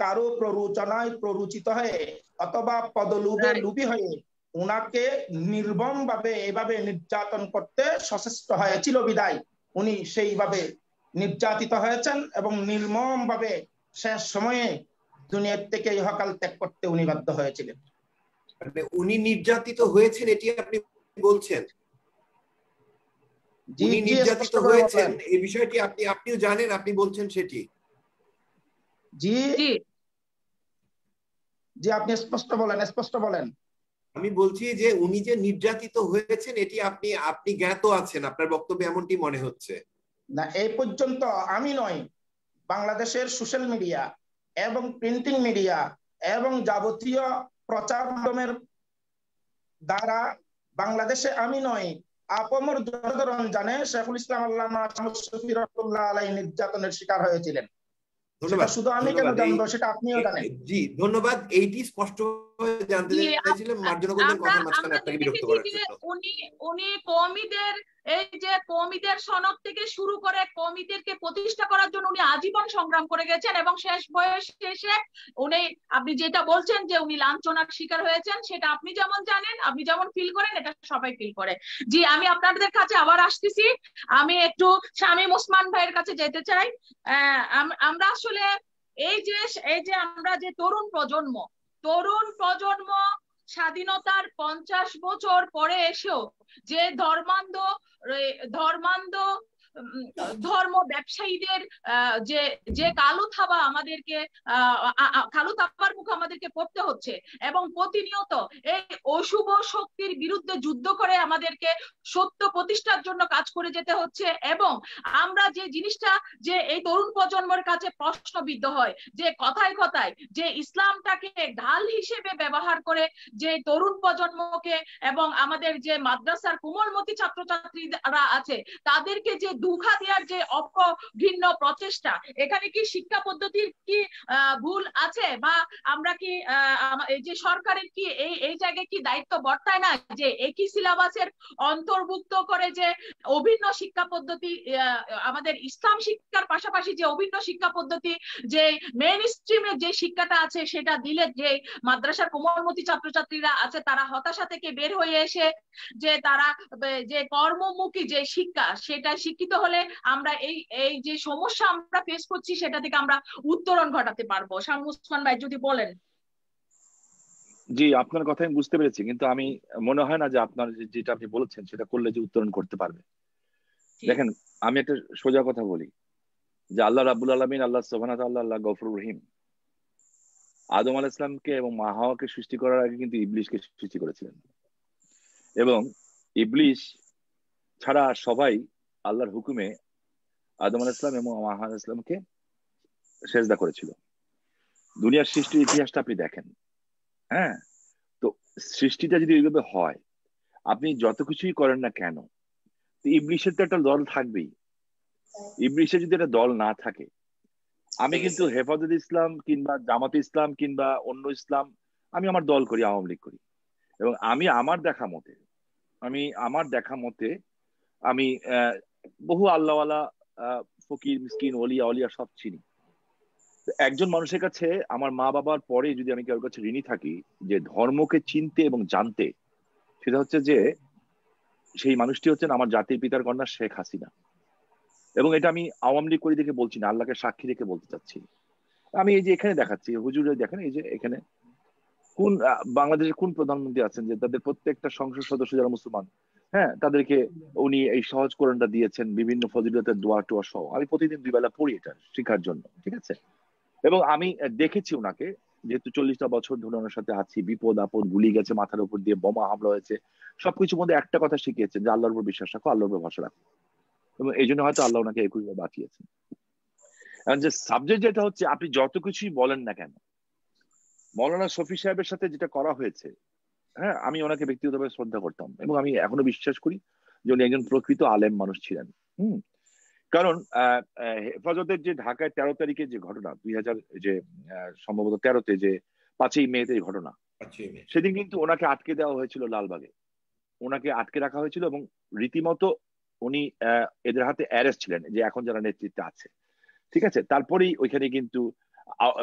কারও প্ররোচনায় প্ররোচিত হয়ে অথবা Right. লুবি হয়ে উনাকে নির্মম ভাবে এভাবে নির্যাতন করতে সচেষ্ট হয়েছিল বিদায়। উনি সেইভাবে নির্যাতিত হয়েছেন এবং নির্মম ভাবে শেষ সময়ে দুনিয়ার থেকে ইহকাল ত্যাগ করতে উনি বাধ্য হয়েছিলেন। মানে উনি নির্যাতিত হয়েছেন এটি আপনি বলছেন। জি উনি নির্যাতিত হয়েছেন এই বিষয়টি আপনি আপনিও জানেন আপনি বলছেন সেটি। জি। জি। জি আপনি স্পষ্ট বলেন স্পষ্ট বলেন। আমি বলছি যে উনি যে নির্যাতিত হয়েছেন এটি আপনি আপনি জ্ঞাত আছেন আপনার বক্তব্যে এমনটি মনে হচ্ছে। না এই পর্যন্ত আমি নয় বাংলাদেশের সোশ্যাল মিডিয়া এবং প্রিন্টিং মিডিয়া এবং যাবতীয় প্রচার মাধ্যমের দ্বারা বাংলাদেশে আমি নয় আপমর জনগণ জানে শেখুল ইসলাম আল্লাহ শামস শফি রহমতুল্লাহ আলাই নির্যাতনের শিকার হয়েছিলেন। ধন্যবাদ শুধু আমি কেন জানব সেটা আপনিও জানেন। জি ধন্যবাদ। এইটি স্পষ্ট জানতে চাইছিলাম মার্জনগরদের আমরা কথার মাঝখানে আপনাকে বিরক্ত করার জন্য। উনি উনি কওমিদের এই যে কওমিদের সনদ থেকে শুরু করে কওমিদেরকে প্রতিষ্ঠা করার জন্য উনি আজীবন সংগ্রাম করে গেছেন এবং শেষ বয়স শেষে উনি আপনি যেটা বলছেন যে উনি লাঞ্ছনার শিকার হয়েছেন সেটা আপনি যেমন জানেন আপনি যেমন ফিল করেন এটা সবাই ফিল করে। জি আমি আপনাদের কাছে আবার আসতেছি। আমি একটু শামীম ওসমান ভাইয়ের কাছে যেতে চাই। আমরা আসলে এই যে এই যে আমরা যে তরুণ প্রজন্ম তরুণ প্রজন্ম স্বাধীনতার পঞ্চাশ বছর পরে এসেও যে ধর্মান্ধ ধর্মান্ধ ধর্ম ব্যবসায়ীদের যে যে কালো থাবা আমাদেরকে কালো থাবার মুখ আমাদেরকে পড়তে হচ্ছে এবং প্রতিনিয়ত এই অশুভ শক্তির বিরুদ্ধে যুদ্ধ করে আমাদেরকে সত্য প্রতিষ্ঠার জন্য কাজ করে যেতে হচ্ছে এবং আমরা যে জিনিসটা, যে এই তরুণ প্রজন্মের কাছে প্রশ্নবিদ্ধ হয়, যে কথায় কথায়, যে ইসলামটাকে ঢাল হিসেবে ব্যবহার করে যে তরুণ প্রজন্মকে এবং আমাদের যে মাদ্রাসার কোমলমতি ছাত্রছাত্রীরা আছে, তাদেরকে যে ধোঁকা দেওয়ার যে অপঘৃণ্য প্রচেষ্টা, এখানে কি শিক্ষা পদ্ধতির কি ভুল আছে? বা আমরা কি এই যে সরকারের কি, এই এই জায়গায় কি দায়িত্ব বর্তায় না যে একই সিলেবাসের অন্তর্ভুক্ত করে যে অভিন্ন শিক্ষা পদ্ধতি আমাদের ইসলাম শিক্ষার পাশাপাশি যে অভিন্ন শিক্ষা পদ্ধতি, যে মেন স্ট্রিমের যে শিক্ষাটা আছে সেটা দিলে যে মাদ্রাসার কোমলমতি ছাত্রছাত্রীরা আছে, তারা হতাশা থেকে বের হয়ে এসে যে তারা, যে কর্মমুখী যে শিক্ষা সেটা শিক্ষিত হলে আমরা এই এই যে সমস্যা আমরা ফেস করছি সেটা থেকে আমরা উত্তরণ ঘটাতে পারব। শাহ ভাই যদি বলেন। জি আপনার কথা আমি বুঝতে পেরেছি কিন্তু আমি মনে হয় না যে আপনার যেটা আপনি বলেছেন সেটা করলে যে উত্তরণ করতে পারবে। দেখেন আমি একটা সোজা কথা বলি যে আল্লাহ রাবুল আলমিন আল্লাহ সোহানাত আল্লাহ আল্লাহ গফর রহিম। আদম আল ইসলামকে এবং মাহাওয়াকে সৃষ্টি করার আগে কিন্তু ইবলিশকে সৃষ্টি করেছিলেন। এবং ইবলিশ ছাড়া সবাই আল্লাহর হুকুমে আদম আল ইসলাম এবং মাহা ইসলামকে সেজদা করেছিল। দুনিয়ার সৃষ্টির ইতিহাসটা আপনি দেখেন। হ্যাঁ? তো সৃষ্টিটা যদি এইভাবে হয়, আপনি যত কিছুই করেন না কেন ইবলিশের তো একটা দল থাকবেই। ইবলিশের যদি একটা দল না থাকে, আমি কিন্তু হেফাজত ইসলাম কিংবা জামাত ইসলাম কিংবা অন্য ইসলাম, আমি আমার দল করি, আওয়ামী লীগ করি। এবং আমি আমার দেখা মতে, আমি আমার দেখা মতে, আমি বহু আল্লাহওয়ালা ফকির, মিসকিন অলিয়া অলিয়া সব চিনি। একজন মানুষের কাছে আমার মা বাবার পরে যদি আমি কারোর কাছে ঋণী থাকি, যে ধর্মকে চিনতে এবং জানতে, সেটা হচ্ছে যে সেই মানুষটি হচ্ছেন আমার জাতির পিতার কন্যা শেখ হাসিনা। এবং এটা আমি আওয়ামী লীগ করে দেখে বলছি না, আল্লাহকে সাক্ষী রেখে বলতে চাচ্ছি। আমি এই যে এখানে দেখাচ্ছি, হুজুরে দেখেন, এই যে এখানে কোন বাংলাদেশের কোন প্রধানমন্ত্রী আছেন যে তাদের প্রত্যেকটা সংসদ সদস্য যারা মুসলমান হ্যাঁ তাদেরকে উনি এই সহজ কোরআনটা দিয়েছেন, বিভিন্ন ফজিলতের দোয়া টোয়া সহ। আমি প্রতিদিন দুই বেলা পড়ি এটা শেখার জন্য, ঠিক আছে? এবং আমি দেখেছি ওনাকে যেহেতু চল্লিশটা বছর ধরে ওনার সাথে আছি, বিপদ আপদ, গুলি গেছে মাথার উপর দিয়ে, বোমা হামলা হয়েছে সবকিছুর মধ্যে একটা কথা শিখিয়েছেন যে আল্লাহর উপর বিশ্বাস রাখো, আল্লাহর উপর ভরসা রাখো। এবং এই জন্য হয়তো আল্লাহ ওনাকে একুশ বাঁচিয়েছেন। যে সাবজেক্ট যেটা হচ্ছে, আপনি যত কিছুই বলেন না কেন, মৌলানা শফি সাহেবের সাথে যেটা করা হয়েছে হ্যাঁ আমি ওনাকে ব্যক্তিগতভাবে শ্রদ্ধা করতাম এবং আমি এখনও বিশ্বাস করি যে উনি একজন প্রকৃত আলেম মানুষ ছিলেন। হম? কারণ হেফাজতের যে ঢাকায় তেরো তারিখে যে ঘটনা দুই হাজার যে সম্ভবত তেরোতে যে পাঁচই মেতে ঘটনা সেদিন কিন্তু ওনাকে আটকে দেওয়া হয়েছিল লালবাগে। ওনাকে আটকে রাখা হয়েছিল এবং রীতিমতো উনি এদের হাতে অ্যারেস্ট ছিলেন যে এখন যারা নেতৃত্বে আছে। ঠিক আছে? তারপরেই ওইখানে কিন্তু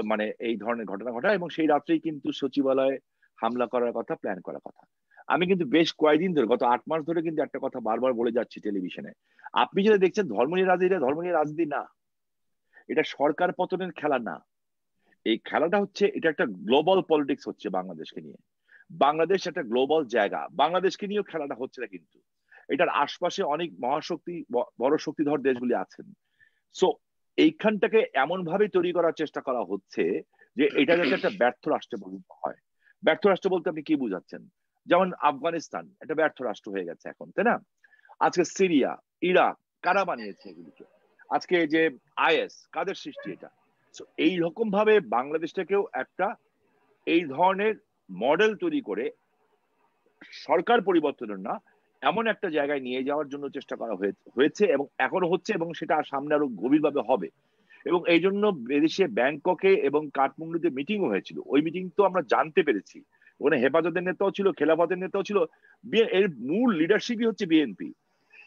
মানে এই ধরনের ঘটনা ঘটায় এবং সেই রাত্রেই কিন্তু সচিবালয়ে হামলা করার কথা প্ল্যান করার কথা। আমি কিন্তু বেশ কয়েকদিন ধরে, গত আট মাস ধরে কিন্তু একটা কথা বারবার বলে যাচ্ছি টেলিভিশনে আপনি যেটা দেখছেন ধর্ম নিয়ে রাজনীতি ধর্ম নিয়ে রাজনীতি না। এটা সরকার পতনের খেলা না। এই খেলাটা হচ্ছে, এটা একটা গ্লোবাল পলিটিক্স হচ্ছে বাংলাদেশকে নিয়ে। বাংলাদেশ একটা গ্লোবাল জায়গা। বাংলাদেশকে নিয়েও খেলাটা হচ্ছে না কিন্তু। এটার আশপাশে অনেক মহাশক্তি বড় শক্তিধর দেশগুলি আছেন। সো এইখানটাকে এমন ভাবে তৈরি করার চেষ্টা করা হচ্ছে যে এটা যাতে একটা ব্যর্থ রাষ্ট্রে পরিণত হয়। ব্যর্থ রাষ্ট্র বলতে আপনি কি বুঝাচ্ছেন? যেমন আফগানিস্তান, এটা ব্যর্থ রাষ্ট্র হয়ে গেছে এখন, তাই না? আজকে সিরিয়া, ইরাক, কারা বানিয়েছে এগুলিকে? আজকে যে আইএস, কাদের সৃষ্টি এটা? এই রকম ভাবে বাংলাদেশটাকেও একটা এই ধরনের মডেল তৈরি করে সরকার পরিবর্তনের না, এমন একটা জায়গায় নিয়ে যাওয়ার জন্য চেষ্টা করা হয়েছে এবং এখনও হচ্ছে এবং সেটা সামনে আরও গভীরভাবে হবে। এবং এই জন্য বিদেশে ব্যাংককে এবং কাঠমান্ডুতে মিটিংও হয়েছিল। ওই মিটিং তো আমরা জানতে পেরেছি। ওখানে হেফাজতের নেতাও ছিল, খেলাফতের নেতাও ছিল। এর মূল লিডারশিপই হচ্ছে বিএনপি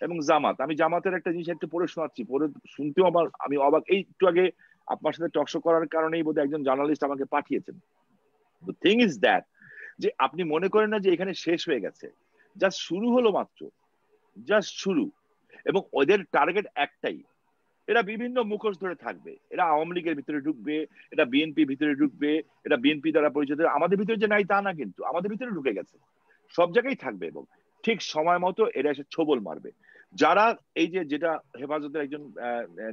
এবং জামাত। আমি জামাতের একটা জিনিস একটু পড়ে শোনাচ্ছি। পড়ে শুনতেও আমার, আমি অবাক। এই একটু আগে আপনার সাথে টকশো করার কারণেই বোধহয় একজন জার্নালিস্ট আমাকে পাঠিয়েছেন। থিং ইজ দ্যাট যে আপনি মনে করেন না যে এখানে শেষ হয়ে গেছে। জাস্ট শুরু হলো মাত্র। জাস্ট শুরু। এবং ওদের টার্গেট একটাই। এরা বিভিন্ন মুখোশ ধরে থাকবে। এরা আওয়ামী লীগের ভিতরে ঢুকবে এটা বিএনপি ভিতরে ঢুকবে এটা বিএনপি দ্বারা পরিচিত। আমাদের ভিতরে যে নাই তা না কিন্তু, আমাদের ভিতরে ঢুকে গেছে। সব জায়গায় থাকবে এবং ঠিক সময় মতো এরা এসে ছবল মারবে। যারা এই যে যেটা হেফাজতের একজন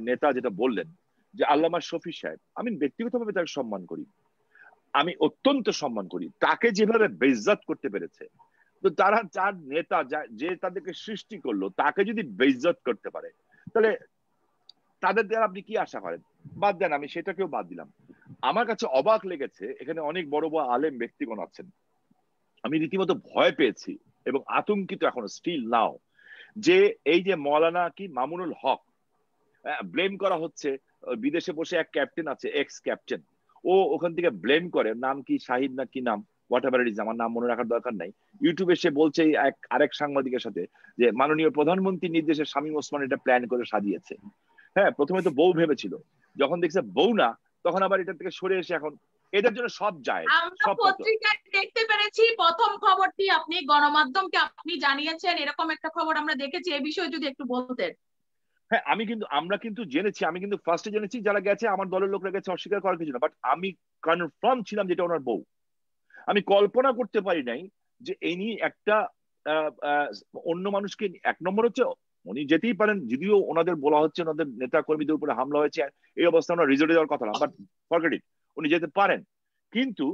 নেতা যেটা বললেন, যে আল্লামা শফি সাহেব, আমি ব্যক্তিগতভাবে তাকে সম্মান করি। আমি অত্যন্ত সম্মান করি। তাকে যেভাবে বেইজ্জত করতে পেরেছে, তো তারা যার নেতা যে তাদেরকে সৃষ্টি করল, তাকে যদি বেইজ্জত করতে পারে, তাহলে তাদের দ্বারা আপনি কি আশা করেন? বাদ দেন, আমি সেটাকেও বাদ দিলাম। আমার কাছে অবাক লেগেছে, এখানে অনেক বড় বড় আলেম ব্যক্তিগণ আছেন। আমি রীতিমতো ভয় পেয়েছি এবং আতঙ্কিত এখনও স্টিল নাও যে এই যে মৌলানা কি, মামুনুল হক ব্লেম করা হচ্ছে বিদেশে বসে এক ক্যাপ্টেন আছে এক্স ক্যাপ্টেন ও ওখান থেকে ব্লেম করে, নাম কি, শাহিদ না কি নাম হোয়াট এভার ইজ আমার নাম মনে রাখার দরকার নাই। ইউটিউবে সে বলছে এক, আরেক সাংবাদিকের সাথে যে, মাননীয় প্রধানমন্ত্রীর নির্দেশে শামীম ওসমান এটা প্ল্যান করে সাজিয়েছে। হ্যাঁ প্রথমে তো বউ ভেবেছিল। যখন দেখছে বউ না তখন আবার এটা থেকে সরে এসে এখন এটার জন্য সব যায় আমরা পত্রিকায় দেখতে পেরেছি প্রথম খবরটি আপনি গণমাধ্যমকে আপনি জানিয়েছেন এরকম একটা খবর আমরা দেখেছি এই বিষয়ে যদি একটু বলতেন। হ্যাঁ আমি কিন্তু আমরা কিন্তু জেনেছি আমি কিন্তু ফার্স্টে জেনেছি যারা গেছে আমার দলের লোকরা গেছে অস্বীকার করার কিছু না বাট আমি কনফার্ম ছিলাম যেটা ওনার বউ। আমি কল্পনা করতে পারি নাই যে ইনি একটা অন্য মানুষকে এক নম্বর হচ্ছে উনি যেতেই পারেন, যদিও ওনাদের বলা হচ্ছে ওনাদের নেতা কর্মীদের উপরে হামলা হয়েছে, এই অবস্থা ওনার রিজোর্টে যাওয়ার কথা না বাট ফরগেট ইট উনি যেতে পারেন। কিন্তু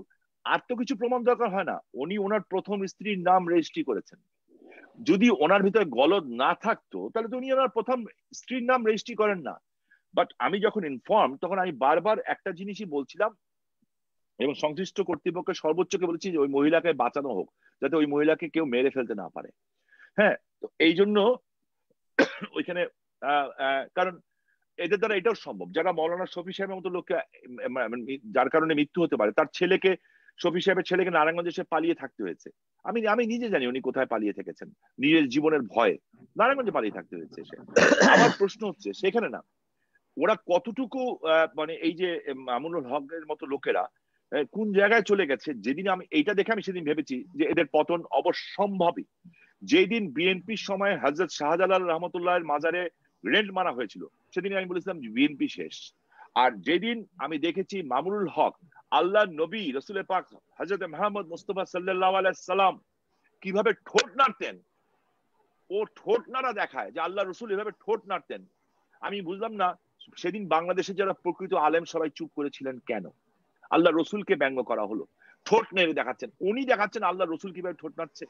আর তো কিছু প্রমাণ দরকার হয় না, উনি ওনার প্রথম স্ত্রীর নাম রেজিস্ট্রি করেছেন। যদি ওনার ভিতরে গলদ না থাকতো, তাহলে তো উনি ওনার প্রথম স্ত্রীর নাম রেজিস্ট্রি করেন না। বাট আমি যখন ইনফর্ম তখন আমি বারবার একটা জিনিসই বলছিলাম, এবং সংশ্লিষ্ট কর্তৃপক্ষের সর্বোচ্চকে বলেছি যে ওই মহিলাকে বাঁচানো হোক, যাতে ওই মহিলাকে কেউ মেরে ফেলতে না পারে। হ্যাঁ তো এই জন্য ওইখানে কারণ এদের দ্বারা এটাও সম্ভব। যারা মৌলানা শফি সাহেবের মতো লোককে যার কারণে মৃত্যু হতে পারে, তার ছেলেকে, শফি সাহেবের ছেলেকে নারায়ণগঞ্জে এসে পালিয়ে থাকতে হয়েছে। আমি আমি নিজে জানি উনি কোথায় পালিয়ে থেকেছেন। নিজের জীবনের ভয়ে নারায়ণগঞ্জে পালিয়ে থাকতে হয়েছে সে আমার প্রশ্ন হচ্ছে, সেখানে না, ওরা কতটুকু মানে এই যে মামুনুল হকের মতো লোকেরা কোন জায়গায় চলে গেছে? যেদিন আমি, এইটা দেখে আমি সেদিন ভেবেছি যে এদের পতন অবশ্যম্ভাবী। যেদিন বিএনপির সময় হজরত শাহজালাল রহমতুল্লাহের মাজারে রেন্ট মারা হয়েছিল সেদিন আমি বলেছিলাম বিএনপি শেষ। আর যেদিন আমি দেখেছি মামুনুল হক আল্লাহ নবী রসুলের পাক হজরত মাহমদ মুস্তফা সাল্লাহ সাল্লাম কীভাবে ঠোঁট নাড়তেন, ও ঠোঁট নাড়া দেখায় যে আল্লাহ রসুল এভাবে ঠোঁট নাড়তেন। আমি বুঝলাম না সেদিন বাংলাদেশে যারা প্রকৃত আলেম সবাই চুপ করেছিলেন কেন? আল্লাহ রসুলকে ব্যঙ্গ করা হলো। ঠোঁট নেড়ে দেখাচ্ছেন। উনি দেখাচ্ছেন আল্লাহ রসুল কীভাবে ঠোঁট নাড়ছে।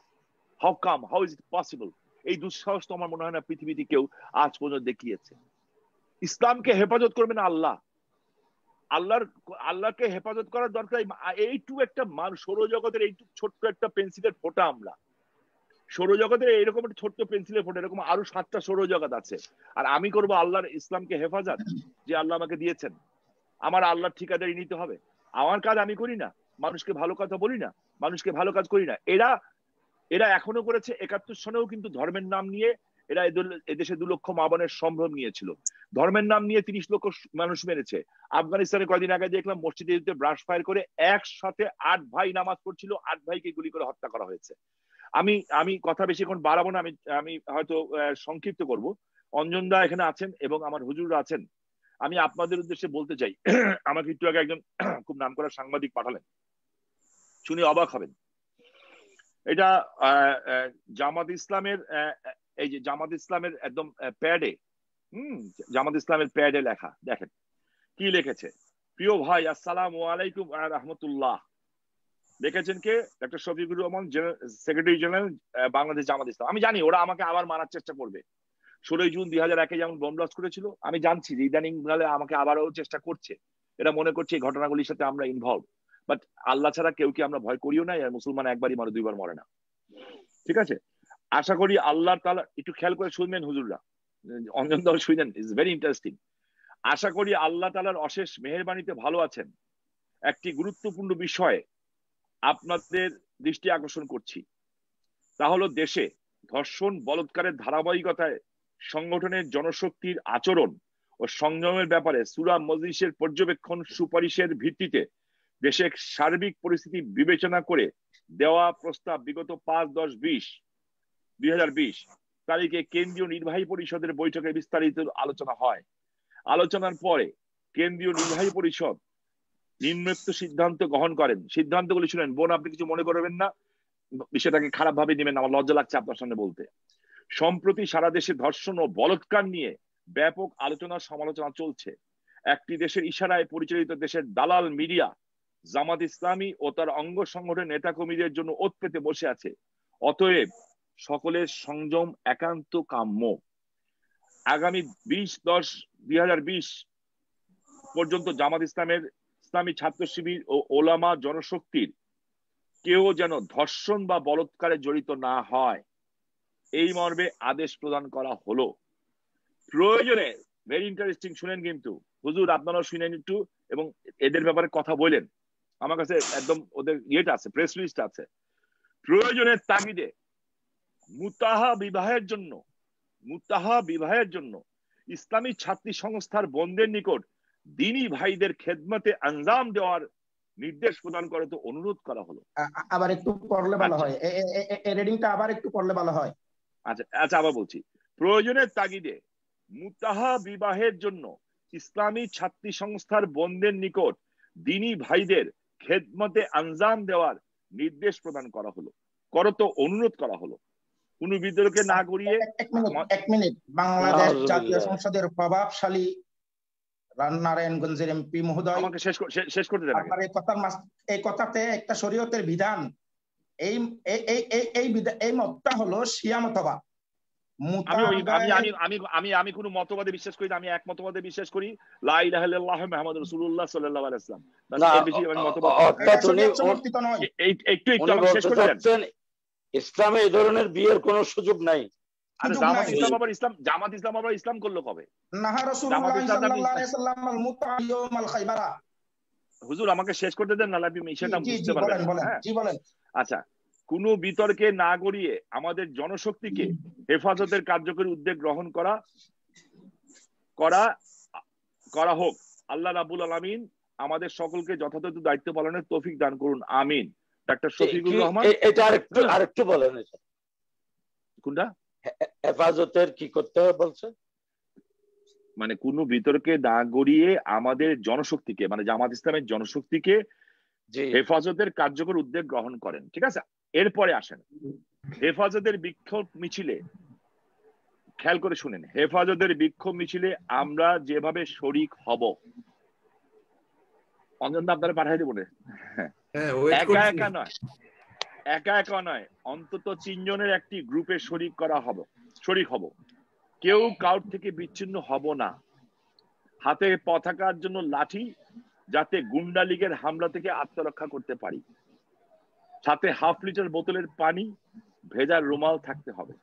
How come how is it possible এই দুঃসাহস তো আমার মনে হয় না পৃথিবীতে কেউ আজ পর্যন্ত দেখিয়েছে। ইসলামকে হেফাজত করবেন আল্লাহ। আল্লাহর, আল্লাহকে হেফাজত করার দরকার এইটু একটা মান, সৌরজগতের এইটু ছোট্ট একটা পেন্সিলের ফোটা আমরা। সৌরজগতের এরকম একটা ছোট্ট পেন্সিলের ফোটা, এরকম আরও সাতটা সৌরজগৎ আছে। আর আমি করব আল্লাহর ইসলামকে হেফাজত, যে আল্লাহ আমাকে দিয়েছেন। আমার আল্লাহর ঠিকাদারি নিতে হবে। আমার কাজ আমি করি না। মানুষকে ভালো কথা বলি না। মানুষকে ভালো কাজ করি না। এরা এরা এখনও করেছে, একাত্তর সনেও কিন্তু ধর্মের নাম নিয়ে এরা এদেশে দু লক্ষ মা বোনের সম্ভ্রম নিয়েছিল। ধর্মের নাম নিয়ে তিরিশ লক্ষ মানুষ মেরেছে। আফগানিস্তানে কয়দিন আগে দেখলাম মসজিদে ব্রাশ ফায়ার করে একসাথে আট ভাই নামাজ পড়ছিল, আট ভাইকে গুলি করে হত্যা করা হয়েছে। আমি আমি কথা বেশিক্ষণ বাড়াবো না, আমি আমি হয়তো সংক্ষিপ্ত করব। অঞ্জন দা এখানে আছেন এবং আমার হুজুররা আছেন। আমি আপনাদের উদ্দেশ্যে বলতে চাই, আমাকে একটু আগে একজন খুব নাম করা সাংবাদিক পাঠালেন। শুনে অবাক হবেন। এটা জামাত ইসলামের এই যে জামাত ইসলামের একদম প্যাডে হম, জামাত ইসলামের প্যাডে লেখা, দেখেন। কি লিখেছে? প্রিয় ভাই, আসসালাম আলাইকুম রহমতুল্লাহ। দেখেছেন কে? Doctor Shafiqur Rahman secretary general Bangladesh Jamaat Islam. আমি জানি, ওরা আমাকে আবার মারার চেষ্টা করবে। ষোলোই জুন দুই হাজার একে যেমন বোম ব্লাস্ট করেছিল, আমি জানছি যে ইদানিং আমাকে আবারও চেষ্টা করছে। এরা মনে করছে এই ঘটনাগুলির সাথে আমরা ইনভলভ বাট আল্লাহ ছাড়া কেউ কি আমরা ভয় করিও না? আর মুসলমান একবারই মরে, দুইবার মরে না। ঠিক আছে? আশা করি আল্লাহ তালা একটু খেয়াল করে শুনবেন হুজুররা। অঞ্জন দাও শুনবেন ইজ ভেরি ইন্টারেস্টিং আশা করি আল্লাহ তালার অশেষ মেহরবানিতে ভালো আছেন। একটি গুরুত্বপূর্ণ বিষয়ে আপনাদের দৃষ্টি আকর্ষণ করছি। তা হলো দেশে ধর্ষণ বলৎকারের ধারাবাহিকতায় সংগঠনের জনশক্তির আচরণ ও সংযমের ব্যাপারে সুরা মজলিসের পর্যবেক্ষণ সুপারিশের ভিত্তিতে দেশের সার্বিক পরিস্থিতি বিবেচনা করে দেওয়া প্রস্তাব বিগত পাঁচ, দশ, বিশ, দুই হাজার বিশ তারিখে কেন্দ্রীয় নির্বাহী পরিষদের বৈঠকে বিস্তারিত আলোচনা হয়। আলোচনার পরে কেন্দ্রীয় নির্বাহী পরিষদ নিম্নোক্ত সিদ্ধান্ত গ্রহণ করেন। সিদ্ধান্তগুলি শুনেন, বোন, আপনি কিছু মনে করবেন না? বিষয়টাকে খারাপ ভাবে নেবেন আমার লজ্জা লাগছে আপনার সামনে বলতে। সম্প্রতি সারা দেশে ধর্ষণ ও বলৎকার নিয়ে ব্যাপক আলোচনা সমালোচনা চলছে। একটি দেশের ইশারায় পরিচালিত দেশের দালাল মিডিয়া জামাত ইসলামী ও তার অঙ্গ সংগঠন নেতাকর্মীদের জন্য ওত পেতে বসে আছে। অতএব সকলের সংযম, একান্ত কাম্য। আগামী বিশ দশ দুই পর্যন্ত জামাত ইসলামের ইসলামী ছাত্র শিবির ও ওলামা জনশক্তির কেউ যেন ধর্ষণ বা বলৎকারে জড়িত না হয়। এই মর্মে আদেশ প্রদান করা হলো। প্রয়োজনে ভেরি ইন্টারেস্টিং শুনেন কিন্তু। হুজুর, আপনারাও শুনেন একটু এবং এদের ব্যাপারে কথা বলেন। আমার কাছে একদম ওদের ইয়েটা আছে প্রেস লিস্ট আছে। প্রয়োজনের তাগিদে মুতাহা বিবাহের জন্য মুতাহা বিবাহের জন্য ইসলামী ছাত্রী সংস্থার বন্ধের নিকট দিনী ভাইদের খেদমতে আঞ্জাম দেওয়ার নির্দেশ প্রদান করে তো অনুরোধ করা হলো। আবার একটু পড়লে ভালো হয়। রিডিংটা আবার একটু পড়লে ভালো হয়। আচ্ছা আচ্ছা আবার বলছি। প্রয়োজনের তাগিদে মুতাহা বিবাহের জন্য ইসলামী ছাত্রী সংস্থার বন্ধের নিকট দিনী ভাইদের খেদমতে আঞ্জাম দেওয়ার নির্দেশ প্রদান করা হলো। করত অনুরোধ করা হলো। কোন বিদ্রোহকে না করিয়ে এক- মিনিট বাংলাদেশ জাতীয় সংসদের প্রভাবশালী রান- নারায়ণগঞ্জের এমপি মহোদয়। আমাকে শেষ শেষ করতে দেন। আপনার এই কথার এই কথাতে একটা শরীয়তের বিধান। এই এই- এই এই এই এই মতটা হলো শিয়া মতবাদ। আমি আমি আমি আমি আমি আমি কোনো মতবাদে বিশ্বাস করি না আমি এক মতবাদে বিশ্বাস করি লা ইলাহা ইল্লাল্লাহ মুহাম্মাদুর রাসূলুল্লাহ সাল্লাল্লাহু আলাইহি ওয়াসাল্লাম। এর বেশি আমি মতবাদ না। একটু একটু উনি শেষ করে দেন। ইসলামে এই ধরনের বিয়ের কোনো সুযোগ নাই। আরে জামাত ইসলাম আবার ইসলাম জামাত ইসলাম আবার ইসলাম করল কবে? নাহা রাসূলুল্লাহ জামাত ইসলাম নাকি সাল্লাল্লাহু আলাইহি ওয়াসাল্লাম আল মুতা ইয়াউমাল খাইবারা। হুজুর আমাকে শেষ করতে দেন নাহলে আপনি সেটা বুঝতে পারবেন বলেন। হ্যাঁ। জি বলেন। আচ্ছা কোন বিতর্কে না গড়িয়ে আমাদের জনশক্তিকে হেফাজতের কার্যকরী উদ্যোগ গ্রহণ করা করা করা হোক। আল্লাহ রাবুল আলামিন আমাদের সকলকে যথাযথ দায়িত্ব পালনের তৌফিক দান করুন। আমিন। ডাক্তার শফিকুর রহমান। এটা আরেকটু আরেকটু বলেন কোনটা? হেফাজতের কি করতে হবে বলছে? মানে কোন বিতর্কে না গড়িয়ে আমাদের জনশক্তিকে মানে জামাত ইসলামের জনশক্তিকে হেফাজতের কার্যকর উদ্যোগ গ্রহণ করেন। ঠিক আছে? এরপরে আসেন। হেফাজতের বিক্ষোভ মিছিলে খেয়াল করে শুনেন হেফাজতের বিক্ষোভ মিছিলে আমরা যেভাবে শরিক হব। অঞ্জন দা আপনারা পাঠাই দেবো। হ্যাঁ একা একা নয় একা একা নয় অন্তত তিনজনের একটি গ্রুপে শরিক করা হবে শরিক হব। কেউ কাউর থেকে বিচ্ছিন্ন হব না। হাতে পতাকার জন্য লাঠি যাতে গুন্ডা লীগের হামলা থেকে আত্মরক্ষা করতে পারি। সাথে হাফ লিটার বোতলের পানি, ভেজা রুমাল থাকতে হবে।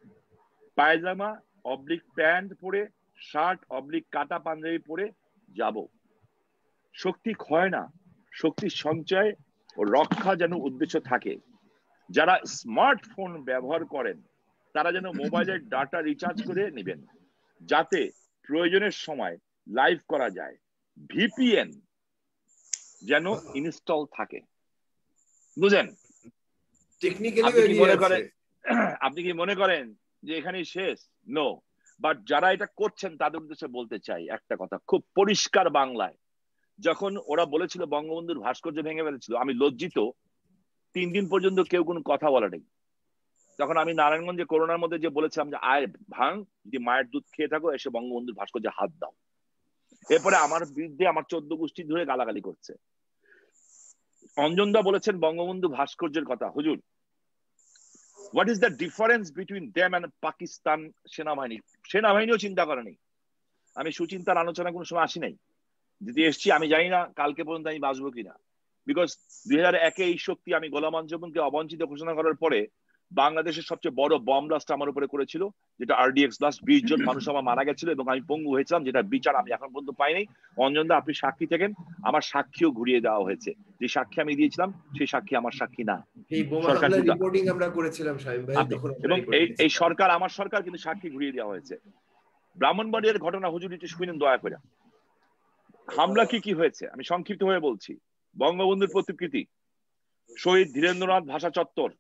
পায়জামা অবলিক প্যান্ট পরে, শার্ট অবলিক কাটা পাঞ্জাবি পরে যাব। শক্তি ক্ষয় না, শক্তি সঞ্চয় ও রক্ষা যেন উদ্দেশ্য থাকে। যারা স্মার্টফোন ব্যবহার করেন, তারা যেন মোবাইলের ডাটা রিচার্জ করে নেবেন। যাতে প্রয়োজনের সময় লাইভ করা যায়। ভিপিএন যেন ইনস্টল থাকে। বুঝেন? টেকনিক্যালি আপনি কি মনে করেন আপনি কি মনে করেন যে এখানেই শেষ? নো বাট যারা এটা করছেন তাদের উদ্দেশ্যে বলতে চাই একটা কথা। খুব পরিষ্কার বাংলায়। যখন ওরা বলেছিল বঙ্গবন্ধুর ভাস্কর্য ভেঙে ফেলেছিল আমি লজ্জিত। তিন দিন পর্যন্ত কেউ কোনো কথা বলে নেই। তখন আমি নারায়ণগঞ্জে করোনার মধ্যে যে বলেছিলাম যে আয় ভাঙ যদি মায়ের দুধ খেয়ে থাকো এসে বঙ্গবন্ধুর ভাস্কর্যে হাত দাও। এরপরে আমার বিরুদ্ধে আমার চোদ্দ গোষ্ঠী ধরে গালাগালি করছে। অঞ্জনদা বলেছেন বঙ্গবন্ধু ভাস্কর্যের কথা। হুজুর what is the difference between them and Pakistan সেনাবাহিনী? সেনাবাহিনীও চিন্তা করেনি আমি সুচিন্তার আলোচনা কোনো সময় আসি নাই। যদি এসছি, আমি জানি না কালকে পর্যন্ত আমি বাঁচবো কিনা। বিকজ দুই হাজার একে এই শক্তি আমি গোলাম আঞ্জুমনকে অবঞ্চিত ঘোষণা করার পরে বাংলাদেশের সবচেয়ে বড় বম ব্লাস্ট আমার উপরে করেছিল যেটা আরডিএক্স ব্লাস্ট বিশ জন মানুষ আমার মারা গেছিল এবং আমি পঙ্গু হয়েছিলাম যেটা বিচার আমি এখন পর্যন্ত পাইনি। অঞ্জনদা আপনি সাক্ষী থাকেন আমার সাক্ষীও ঘুরিয়ে দেওয়া হয়েছে। যে সাক্ষী আমি দিয়েছিলাম সেই সাক্ষী আমার সাক্ষী না। এবং এই এই সরকার আমার সরকার কিন্তু সাক্ষী ঘুরিয়ে দেওয়া হয়েছে। ব্রাহ্মণবাড়িয়ার ঘটনা হুজুর একটু শুনেন দয়া করে। হামলা কি কি হয়েছে? আমি সংক্ষিপ্ত হয়ে বলছি। বঙ্গবন্ধুর প্রতিকৃতি। শহীদ ধীরেন্দ্রনাথ ভাষা চত্বর।